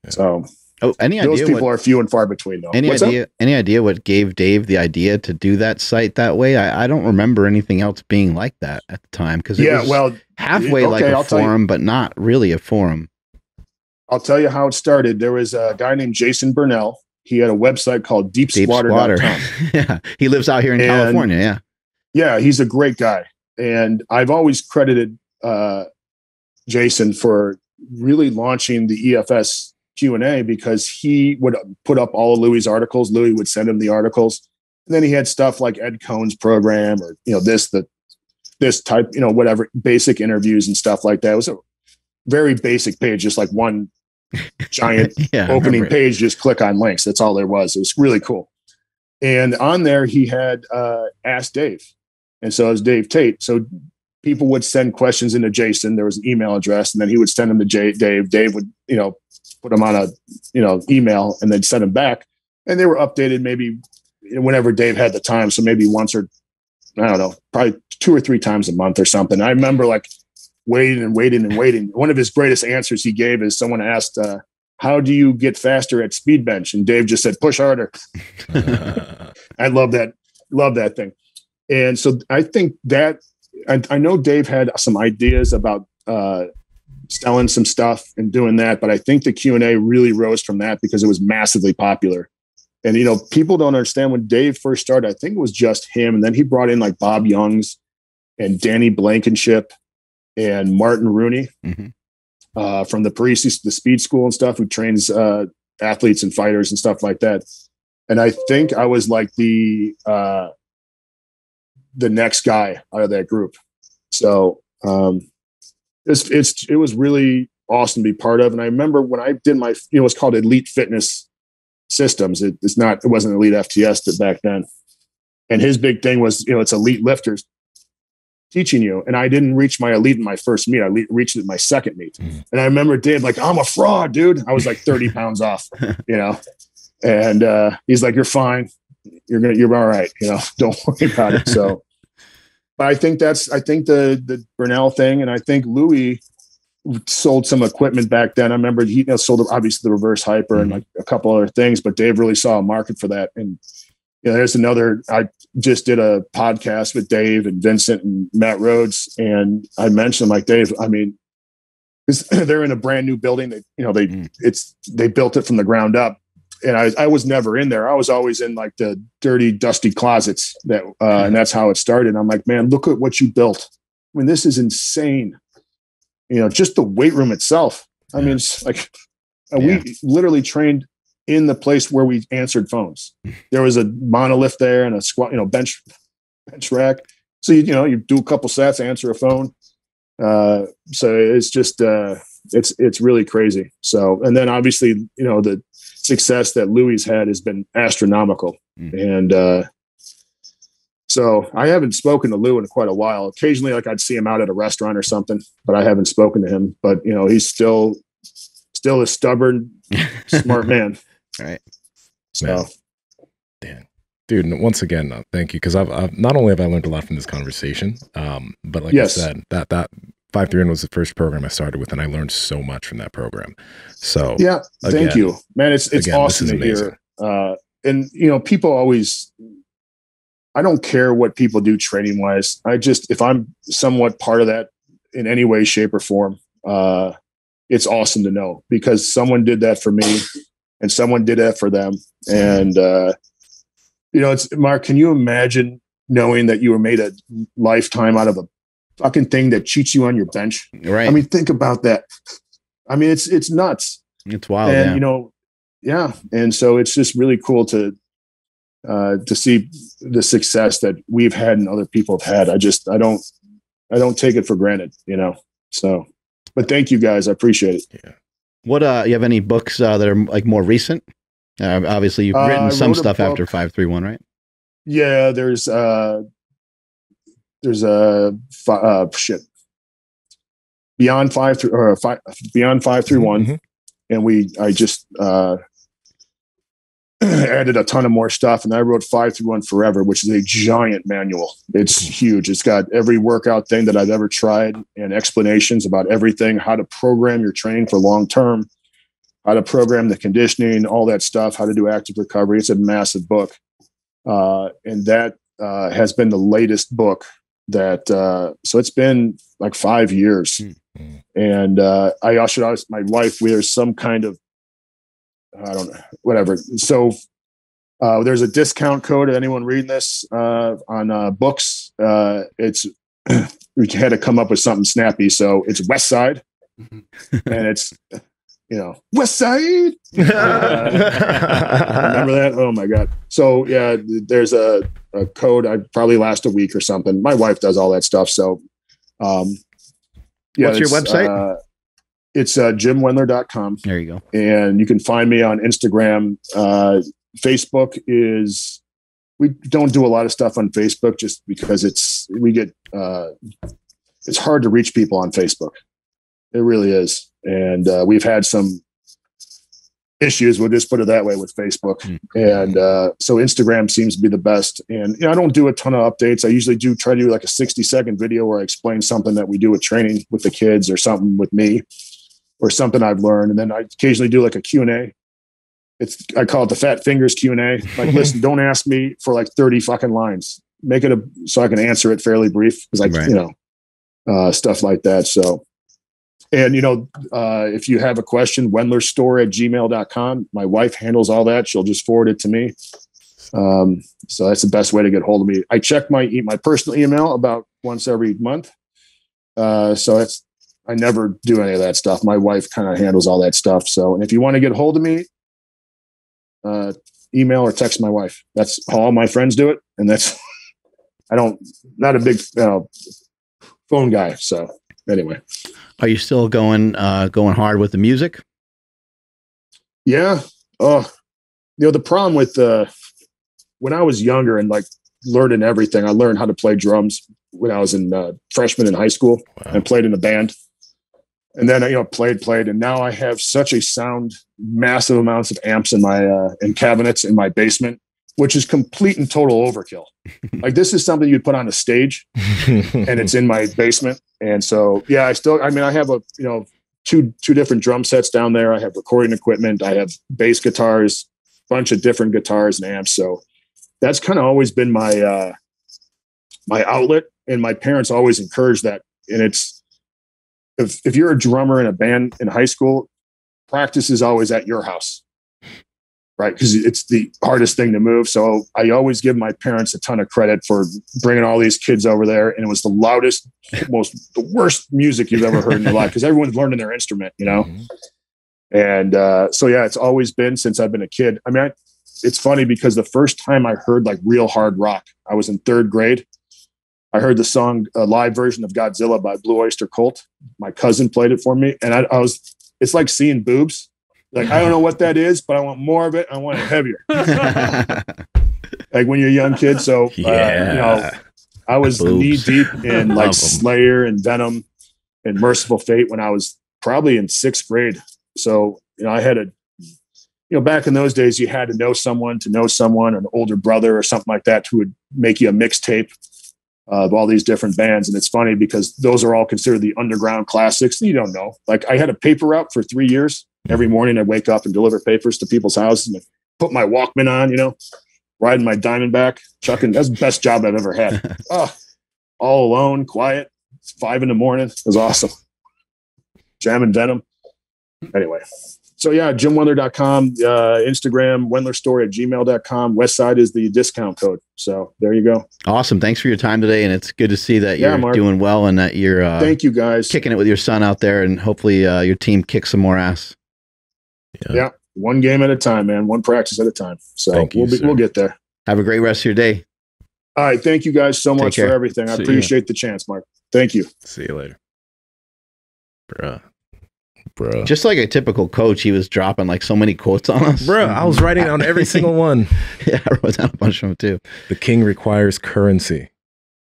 S4: So
S3: Oh, any
S4: Those
S3: idea?
S4: Those people
S3: what,
S4: are few and far between, though.
S3: any
S4: What's
S3: idea?
S4: Up?
S3: Any idea what gave Dave the idea to do that site that way? I, I don't remember anything else being like that at the time because
S4: Yeah, well,
S3: halfway
S4: okay,
S3: like a
S4: I'll
S3: forum, but not really a forum.
S4: I'll tell you how it started. There was a guy named Jason Burnell. He had a website called
S3: Deep Squatter.
S4: deepsquatter.com.
S3: yeah, he lives out here in
S4: And-
S3: California. Yeah,
S4: yeah, he's a great guy. And I've always credited uh, Jason for really launching the EFS Q&A because he would put up all of Louie's articles. Louie would send him the articles. And then he had stuff like Ed Coan's program or, you know, this, the, this type, you know, whatever, basic interviews and stuff like that. It was a very basic page, just like one giant
S3: yeah.
S4: Opening page, just click on links. That's all there was. It was really cool. And on there, he had uh, Ask Dave. And so it was Dave Tate. So people would send questions into Jason. There was an email address, and then he would send them to J- Dave. Dave would, you know, put them on a, you know, email and then send them back. And they were updated maybe whenever Dave had the time. So maybe once or, I don't know, probably two or three times a month or something. I remember like waiting and waiting and waiting. One of his greatest answers he gave is someone asked, uh, how do you get faster at speed bench? And Dave just said, push harder. I love that. Love that thing. And so I think that I, I know Dave had some ideas about uh, selling some stuff and doing that, but I think the Q and A really rose from that because it was massively popular. And you know, people don't understand when Dave first started. I think it was just him, and then he brought in like Bob Youngs and Danny Blankenship and Martin Rooney
S3: Mhm.
S4: uh, from the Parisi, the speed school and stuff, who trains uh, athletes and fighters and stuff like that. And I think I was like the uh, the next guy out of that group. So um, it's it's it was really awesome to be part of. And I remember when I did my you know it's called Elite Fitness Systems. It, it's not it wasn't Elite FTS that back then. And his big thing was you know it's elite lifters teaching you. And I didn't reach my elite in my first meet. I le- reached it in my second meet.
S1: Mhm.
S4: And I remember Dave like I'm a fraud, dude. I was like 30 pounds off, you know. And uh, he's like, "You're fine. You're gonna. You're all right. You know. Don't worry about it." So, but I think that's. I think the the Burnell thing, and I think Louie sold some equipment back then. I remember he you know, sold obviously the reverse hyper and
S3: Mhm.
S4: like a couple other things, but Dave really saw a market for that. And you know, there's another. I just did a podcast with Dave and Vincent and Matt Rhodes, and I mentioned like Dave. I mean, they're in a brand new building. That you know they
S3: Mm.
S4: it's they built it from the ground up, and I, I was never in there. I was always in like the dirty, dusty closets that, uh, and that's how it started. I'm like, man, look at what you built. I mean, this is insane. You know, just the weight room itself. I mean, it's like uh,
S3: Yeah.
S4: we literally trained in the place where we answered phones. There was a Monolift there and a squat, you know, bench bench rack. So you, you know, you do a couple sets, answer a phone. Uh, so it's just uh, it's it's really crazy. So and then obviously, you know, the success that Louie had has been astronomical.
S3: Mm.
S4: And uh so I haven't spoken to Lou in quite a while. Occasionally, like I'd see him out at a restaurant or something, but I haven't spoken to him. But you know, he's still still a stubborn, smart man.
S3: Right.
S4: So
S1: Man. Dan. Dude, once again, uh, thank you because I've, I've not only have I learned a lot from this conversation, um, but like
S4: Yes.
S1: I said, that that five three was the first program I started with, and I learned so much from that program. So
S4: yeah, thank you, man. It's it's
S1: Again,
S4: awesome to hear. Uh, and you know, people always. I don't care what people do training wise. I just if I'm somewhat part of that in any way, shape, or form, uh, it's awesome to know because someone did that for me, and someone did that for them, and uh, you know, it's Mark. Can you imagine knowing that you were made a lifetime out of a fucking thing that cheats you on your bench?
S3: Right.
S4: I mean, think about that. I mean, it's it's nuts
S3: it's wild.
S4: and
S3: yeah.
S4: you know yeah and so it's just really cool to uh to see the success that we've had and other people have had i just i don't i don't take it for granted you know so but thank you guys i appreciate it Yeah.
S3: what uh you have any books uh, that are like more recent? Uh, obviously you've
S4: Uh,
S3: written
S4: I
S3: some stuff after 531, right?
S4: yeah there's uh there's a uh shit. Beyond five through or five beyond five three one
S1: Mhm.
S4: and we i just uh added a ton of more stuff and i wrote five three one forever which is a giant manual. It's huge. It's got every workout thing that i've ever tried and explanations about everything how to program your training for long term how to program the conditioning all that stuff how to do active recovery. It's a massive book. Uh, and that uh, has been the latest book that uh, so it's been like five years
S1: Mhm.
S4: and uh, I ushered out my wife. There's some kind of I don't know, whatever. So uh, there's a discount code. Anyone reading this uh, on uh, books? Uh, it's we had to come up with something snappy. So it's West Side, and it's you know West Side. Remember that? Oh my god! So yeah, there's a, a code. I probably last a week or something. My wife does all that stuff. So, um, yeah,
S3: What's your website?
S4: Uh, it's uh, jimwendler.com
S3: There you go.
S4: and you can find me on Instagram. Uh, Facebook is we don't do a lot of stuff on Facebook just because it's we get uh, it's hard to reach people on Facebook. It really is, and uh, we've had some issues. We'll just put it that way with Facebook,
S3: Hmm.
S4: and uh, so Instagram seems to be the best. And you know, I don't do a ton of updates. I usually do try to do like a sixty second video where I explain something that we do with training with the kids or something with me or something I've learned. And then I occasionally do like a Q and A. It's I call it the fat fingers Q and A. Like, listen, don't ask me for like thirty fucking lines. Make it a so I can answer it fairly brief because I,
S3: Right.
S4: you know, uh, stuff like that. So, and you know, uh, if you have a question, wendlerstore at gmail.com. My wife handles all that. She'll just forward it to me. Um, so that's the best way to get hold of me. I check my my personal email about once every month. Uh, so that's I never do any of that stuff. My wife kind of handles all that stuff. So, and if you want to get hold of me, uh, email or text my wife. That's how all my friends do it, and that's I don't not a big uh, phone guy. So anyway,
S3: Are you still going uh going hard with the music?
S4: yeah. Oh, you know the problem with uh, when I was younger and like learning everything, I learned how to play drums when I was in uh, freshman in high school.
S1: Wow.
S4: and played in a band. And then you know played played, and now I have such a sound, massive amounts of amps in my uh, in cabinets in my basement, which is complete and total overkill. like this is something you'd put on a stage, and it's in my basement. And so yeah, I still, I mean, I have a you know two two different drum sets down there. I have recording equipment. I have bass guitars, bunch of different guitars and amps. So that's kind of always been my uh, my outlet, and my parents always encouraged that. And it's if if you're a drummer in a band in high school, practice is always at your house, right? Because it's the hardest thing to move. So I always give my parents a ton of credit for bringing all these kids over there, and it was the loudest, most the worst music you've ever heard in your life because everyone's learning their instrument, you know.
S1: Mhm.
S4: And uh, so yeah, it's always been since I've been a kid. I mean, I, it's funny because the first time I heard like real hard rock, I was in third grade. I heard the song, a live version of Godzilla by Blue Oyster Cult. My cousin played it for me, and I, I was. It's like seeing boobs. Like I don't know what that is, but I want more of it. I want it heavier. Like when you're a young kid. So uh, you know, I was knee deep in like. Slayer and Venom and Mercyful Fate when I was probably in sixth grade. So, you know, I had a, you know, back in those days, you had to know someone to know someone, an older brother or something like that, who would make you a mixtape of all these different bands. And it's funny because those are all considered the underground classics. You don't know. Like I had a paper route for three years. Every morning I'd wake up and deliver papers to people's houses and put my Walkman on, you know, riding my Diamondback, chucking. That's the best job I've ever had. oh, all alone, quiet. It's five in the morning. It was awesome. Jamming Venom. Anyway. So yeah, jimwendler.com, uh, Instagram, wendlerstory at gmail.com. West side is the discount code. So there you go.
S3: awesome. Thanks for your time today, and it's good to see that you're
S4: Mark.
S3: doing well and that you're uh,
S4: Thank you guys.
S3: kicking it with your son out there, and hopefully uh, your team kicks some more ass.
S4: Yeah. One game at a time, man. One practice at a time. So
S1: Thank
S4: we'll be, we'll get there.
S3: Have a great rest of your day.
S4: All right. Thank you guys so
S3: Take
S4: much
S3: care.
S4: for everything. I
S2: See ya.
S4: appreciate the chance, Mark. Thank you.
S1: See you later. Bruh. Bruh.
S3: Just like a typical coach, he was dropping like so many quotes on us.
S1: Bruh, I was writing down every single one.
S3: yeah, I wrote down a bunch of them too.
S1: The king requires currency.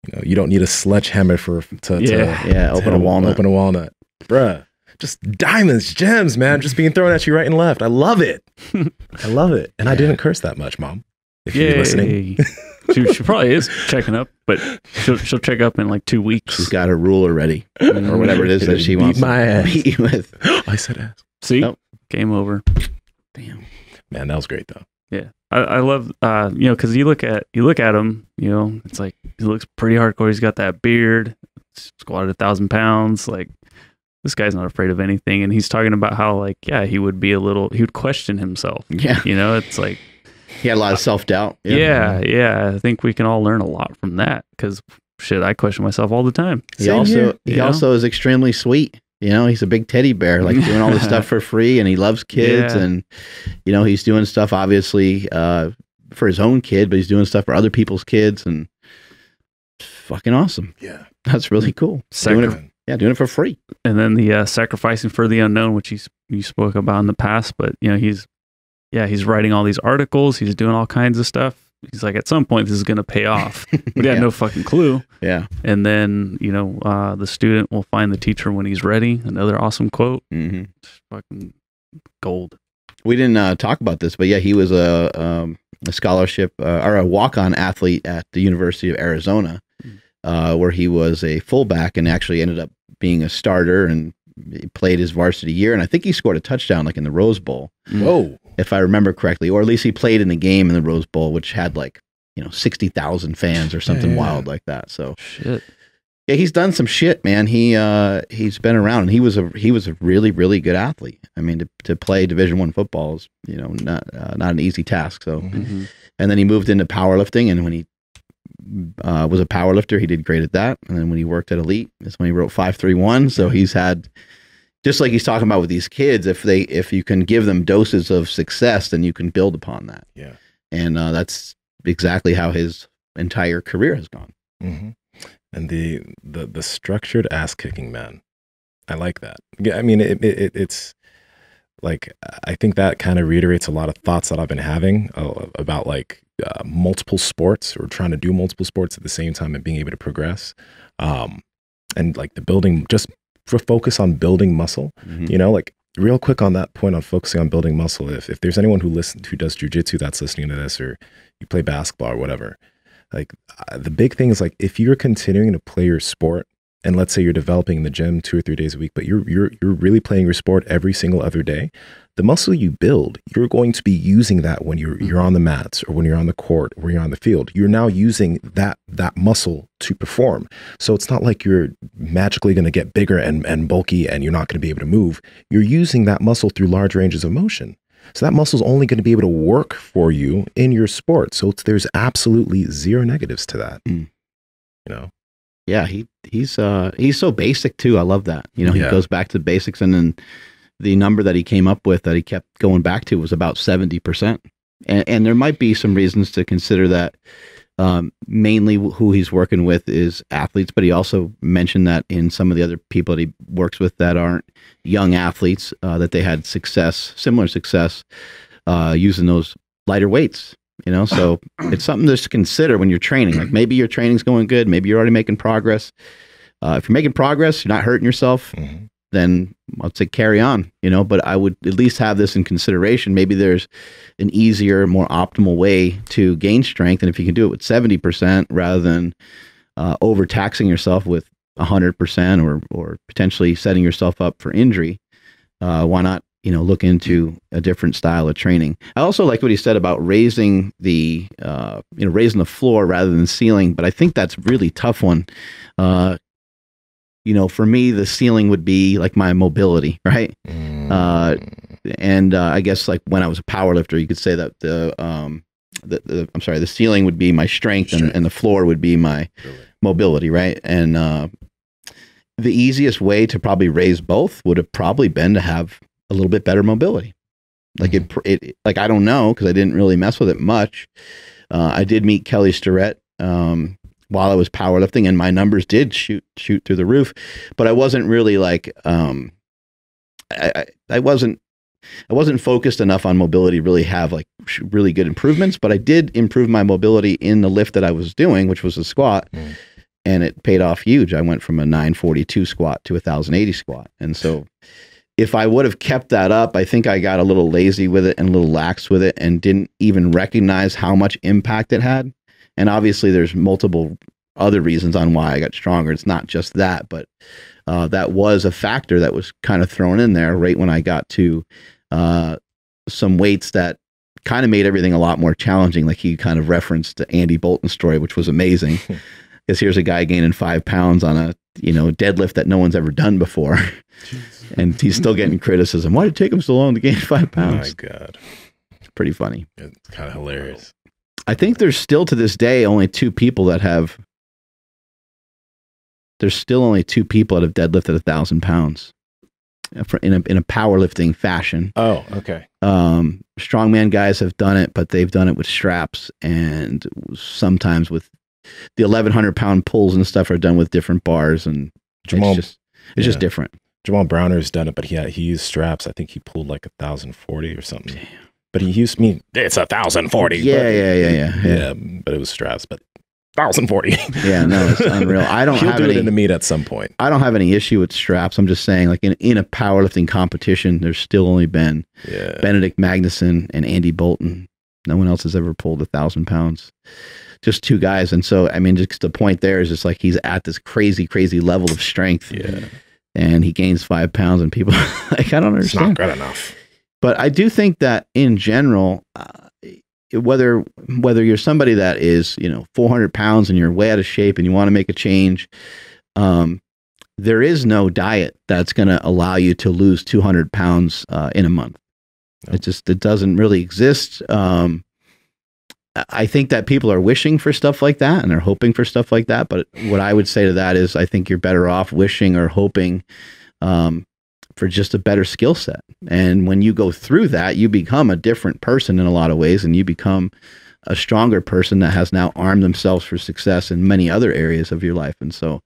S1: You know, you don't need a sledgehammer for to, to-
S2: Yeah.
S3: Yeah,
S1: to
S3: open a walnut.
S1: Open a walnut. Bruh. Just diamonds, gems, man. Just being thrown at you right and left. I love it. I love it. And I didn't curse that much, mom. If you're listening.
S2: She, she probably is checking up, but she'll, she'll check up in like two weeks.
S3: She's got her ruler ready, or whatever it is that she wants
S1: my
S3: to
S1: ass.
S3: beat you with.
S1: I said ass.
S2: See,
S3: Nope.
S2: game over.
S3: Damn.
S1: Man, that was great though.
S2: Yeah, I, I love uh, you know, because you look at you look at him, you know, it's like he looks pretty hardcore. He's got that beard, squatted a thousand pounds. Like this guy's not afraid of anything, and he's talking about how like yeah, he would be a little, he would question himself.
S3: Yeah,
S2: You know, it's like
S3: he had a lot of self doubt.
S2: yeah, yeah. I think we can all learn a lot from that because shit, I question myself all the time.
S3: He
S1: Same
S3: also
S1: here,
S3: he
S2: you know?
S3: also is extremely sweet. You know, he's a big teddy bear, like doing all this stuff for free, and he loves kids,
S2: Yeah.
S3: and you know he's doing stuff obviously uh, for his own kid, but he's doing stuff for other people's kids, and fucking awesome.
S1: Yeah.
S3: That's really cool.
S2: Sacri-
S3: Doing it, yeah, doing it for free.
S2: and then the uh, sacrificing for the unknown, which you s- you spoke about in the past, but you know he's yeah he's writing all these articles, he's doing all kinds of stuff. He's like, at some point, this is going to pay off. But he had
S3: yeah.
S2: no fucking clue.
S3: yeah.
S2: And then you know uh, the student will find the teacher when he's ready. Another awesome quote.
S3: hmm
S2: fucking gold.
S3: We didn't uh, talk about this, but yeah, he was a, um, a scholarship uh, or a walk on athlete at the University of Arizona,
S2: Mm.
S3: uh, where he was a fullback and actually ended up being a starter and he played his varsity year. And I think he scored a touchdown like in the Rose Bowl,
S1: Whoa.
S3: if I remember correctly, or at least he played in the game in the Rose Bowl, which had like, you know, 60,000 fans or something
S1: Yeah.
S3: wild like that. So
S2: Shit.
S3: yeah, he's done some shit, man. He uh he's been around and he was a he was a really really good athlete. I mean, to, to play Division 1 football is, you know, not uh, not an easy task. So,
S1: Mhm.
S2: Mhm.
S3: and then he moved into powerlifting and when he uh, was a powerlifter, he did great at that. And then when he worked at Elite, that's when he wrote 531. So he's had just like he's talking about with these kids, if they if you can give them doses of success, then you can build upon that.
S1: Yeah.
S3: And uh, that's exactly how his entire career has gone.
S1: hmm And the the the structured ass kicking man, I like that. Yeah, I mean, it, it, it it's like I think that kind of reiterates a lot of thoughts that I've been having uh, about like uh, multiple sports or trying to do multiple sports at the same time and being able to progress, um, and like the building just for focus on building muscle. You know, like real quick on that point on focusing on building muscle. If if there's anyone who listens, who does jujitsu that's listening to this, or you play basketball or whatever, like uh, the big thing is like if you're continuing to play your sport, and let's say you're developing in the gym two or three days a week, but you're you're you're really playing your sport every single other day, the muscle you build, you're going to be using that when you're you're on the mats or when you're on the court or when you're on the field. You're now using that that muscle to perform. So it's not like you're magically going to get bigger and, and bulky and you're not going to be able to move. You're using that muscle through large ranges of motion. So that muscle is only going to be able to work for you in your sport. So it's, there's absolutely zero negatives to that.
S3: Mm.
S1: You know,
S3: Yeah, he he's uh he's so basic too. I love that. You know,
S1: Yeah.
S3: he goes back to basics and then the number that he came up with that he kept going back to was about 70%. And and there might be some reasons to consider that um, mainly who he's working with is athletes, but he also mentioned that in some of the other people that he works with that aren't young athletes, uh, that they had success, similar success, uh, using those lighter weights. You know, so it's something to consider when you're training. Like maybe your training's going good, maybe you're already making progress. Uh, if you're making progress, you're not hurting yourself,
S1: Mhm.
S3: then I'd say carry on, you know, but I would at least have this in consideration. Maybe there's an easier, more optimal way to gain strength. And if you can do it with 70% rather than uh, overtaxing yourself with 100% or, or potentially setting yourself up for injury, uh, why not, you know, look into a different style of training? I also like what he said about raising the, uh, you know, raising the floor rather than ceiling, but I think that's a really tough one. Uh, you know, for me, the ceiling would be like my mobility, right? Uh, and uh, I guess like when I was a power lifter, you could say that the um the, the I'm sorry, the ceiling would be my strength, And,
S1: Strength.
S3: and the floor would be my mobility, right? And uh, the easiest way to probably raise both would have probably been to have a little bit better mobility. Like it, it like I don't know because I didn't really mess with it much. Uh, I did meet Kelly Starrett um, while I was powerlifting, and my numbers did shoot shoot through the roof, but I wasn't really like um, I, I, I wasn't I wasn't focused enough on mobility to really have like really good improvements, but I did improve my mobility in the lift that I was doing, which was a squat,
S1: Mm.
S3: and it paid off huge. I went from a 942 squat to a 1080 squat, and so if I would have kept that up, I think I got a little lazy with it and a little lax with it, and didn't even recognize how much impact it had. And obviously, there's multiple other reasons on why I got stronger. It's not just that, but uh, that was a factor that was kind of thrown in there right when I got to uh, some weights that kind of made everything a lot more challenging. Like he kind of referenced the Andy Bolton story, which was amazing. Because here's a guy gaining five pounds on a you know deadlift that no one's ever done before, and he's still getting criticism. Why did it take him so long to gain five
S1: Oh my
S3: pounds?
S1: God.
S3: Pretty funny.
S1: It's kind of hilarious.
S3: I think there's still to this day only two people that have. There's still only two people that have deadlifted a thousand pounds, uh, for- in a in a powerlifting fashion.
S1: Oh, okay.
S3: Um, strongman guys have done it, but they've done it with straps and sometimes with the 1100 pound pulls and stuff are done with different bars and
S1: Jamal,
S3: it's just it's just different.
S1: Jamal Browner's done it, but he, he used straps. I think he pulled like a thousand forty or something. But he used me. It's a thousand forty.
S3: Yeah, yeah, yeah, yeah, yeah.
S1: But it was straps. But thousand forty.
S3: Yeah, no, it's unreal. I don't
S1: He'll
S3: have
S1: do
S3: any.
S1: it in the meet at some point.
S3: I don't have any issue with straps. I'm just saying, like in in a powerlifting competition, there's still only been
S1: Yeah.
S3: Benedikt Magnusson and Andy Bolton. No one else has ever pulled a thousand pounds. Just two guys. And so, I mean, just the point there is just like he's at this crazy, crazy level of strength
S1: Yeah.
S3: And he gains five pounds and people like, I don't understand.
S1: It's not good enough.
S3: But I do think that in general, uh, whether, whether you're somebody that is, you know, 400 pounds and you're way out of shape and you want to make a change, um, there is no diet that's going to allow you to lose 200 pounds uh, in a month.
S1: No.
S3: It just it doesn't really exist. Um, I- think that people are wishing for stuff like that and they're hoping for stuff like that. But what I would say to that is, I think you're better off wishing or hoping um, for just a better skill set. And when you go through that, you become a different person in a lot of ways, and you become a stronger person that has now armed themselves for success in many other areas of your life. And so,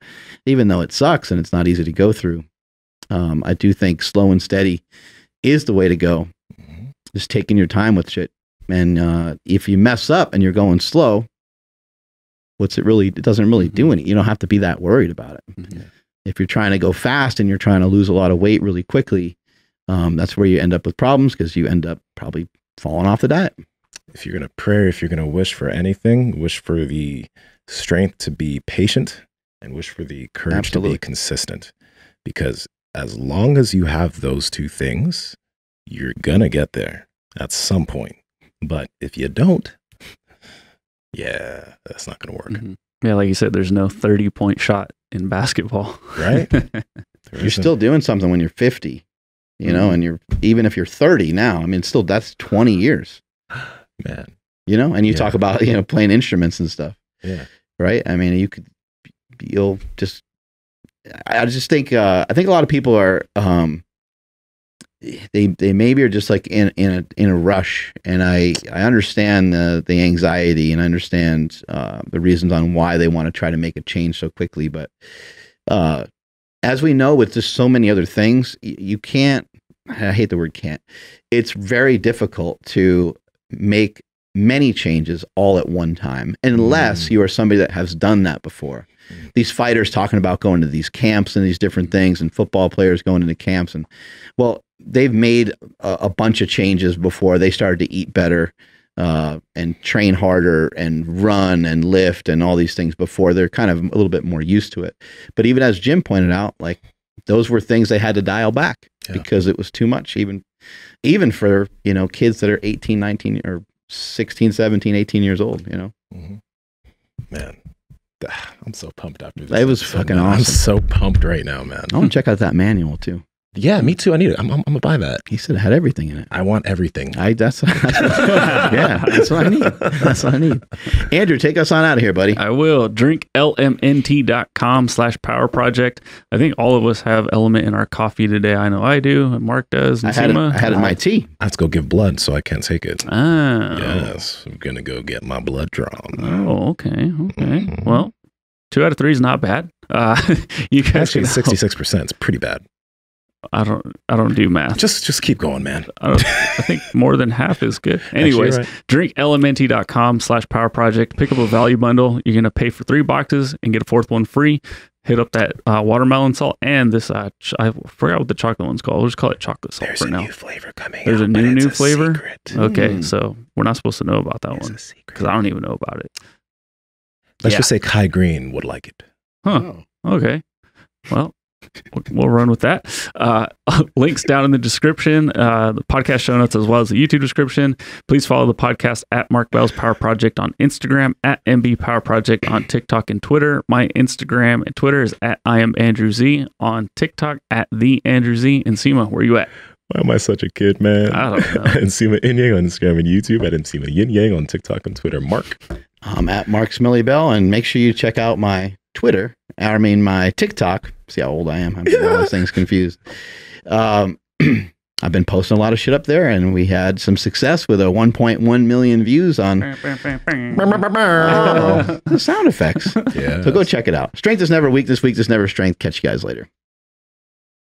S3: even though it sucks and it's not easy to go through, um, I do think slow and steady is the way to go.
S1: Mhm.
S3: Just taking your time with shit. And uh, if you mess up and you're going slow, what's it really? It doesn't really do any. You don't have to be that worried about it.
S2: Mhm.
S3: If you're trying to go fast and you're trying to lose a lot of weight really quickly, um, that's where you end up with problems because you end up probably falling off the diet.
S1: If you're gonna pray, if you're gonna wish for anything, wish for the strength to be patient and wish for the courage
S3: Absolutely.
S1: to be consistent. Because as long as you have those two things, you're gonna get there at some point. But if you don't, yeah, that's not gonna work.
S2: Mhm. Yeah, like you said, there's no 30 point shot in basketball.
S1: Right?
S3: You're
S1: isn't.
S3: still doing something when you're 50. You know, and you're even if you're 30 now, I mean, still that's 20 years.
S1: Man.
S3: You know, and you
S1: Yeah.
S3: talk about you know playing instruments and stuff.
S1: Yeah.
S3: right? I mean, you could, you'll just, I I just think, uh, I think a lot of people are, um, they they maybe are just like in in a in a rush, and I I understand the the anxiety and I understand uh, the reasons on why they want to try to make a change so quickly, but uh, as we know, with just so many other things, you can't. I hate the word can't. It's very difficult to make many changes all at one time, unless
S1: Mm.
S3: you are somebody that has done that before.
S1: Mm.
S3: These fighters talking about going to these camps and these different things, and football players going into camps, and well, they've made a, a bunch of changes before they started to eat better. Uh, and train harder and run and lift and all these things before they're kind of a little bit more used to it. But even as Jim pointed out, like those were things they had to dial back
S1: Yeah.
S3: because it was too much even even for you know kids that are 18 19 or 16 17 18 years old you know
S1: Mhm. Man. I'm so pumped after this.
S3: That was
S1: episode,
S3: fucking
S1: man. I'm so pumped right now, man.
S3: i want to check out that manual too
S1: Yeah, me too. I need it. I'm, I'm, I'm gonna buy that.
S3: he said it had everything in it
S1: I want everything.
S3: i that's, that's what, yeah that's what i need that's what i need andrew take us on out of here buddy
S2: I will. Drinklmnt.com slash power project. I think all of us have LMNT in our coffee today. I know I do. and Mark does.
S3: i had it, I had it in my tea
S1: I have to go give blood, so I can't take it.
S2: Ah.
S1: Yes, I'm gonna go get my blood drawn.
S2: Oh, okay. Okay.
S1: Mhm.
S2: Well, two out of three is not bad. Uh, you guys
S1: Actually, sixty-six percent. It's pretty bad.
S2: I don't. I don't do math.
S1: Just, just keep going, man.
S2: I, don't, I think more than half is good. Anyways,
S1: right.
S2: drinklmnt.com slash power project. Pick up a value bundle. You're going to pay for three boxes and get a fourth one free. Hit up that uh, watermelon salt and this, uh, ch- I forgot what the chocolate one's called. We'll just call it chocolate salt
S1: there's
S2: for
S1: a
S2: now.
S1: new flavor coming.
S2: There's a new, new
S1: a
S2: flavor?
S1: secret.
S2: Okay,
S3: Mm.
S2: so we're not supposed to know about that
S1: It's
S2: one because I don't even know about it.
S1: Let's
S2: Yeah.
S1: just say Kai Greene would like it.
S2: Huh. Okay. Well, we'll- we'll run with that. Uh, links down in the description, uh, the podcast show notes, as well as the YouTube description. Please follow the podcast at Mark Bell's Power Project on Instagram, at MB Power Project on TikTok and Twitter. My Instagram and Twitter is at I am Andrew Z. On TikTok, at the Andrew Z. And Seema, where you at?
S1: Why am I such a kid, man?
S2: I don't know.
S1: Nsima Inyang on Instagram and YouTube. At Nsima Inyang on TikTok and Twitter. Mark.
S3: i'm at mark smelly bell and make sure you check out my twitter i mean my tiktok see how old i am i'm getting all those things confused um I've been posting a lot of shit up there, and we had some success with a 1.1 million views on the sound effects.
S1: Yeah.
S3: So go check it out. Strength is never weakness, weakness is never strength. Catch you guys later.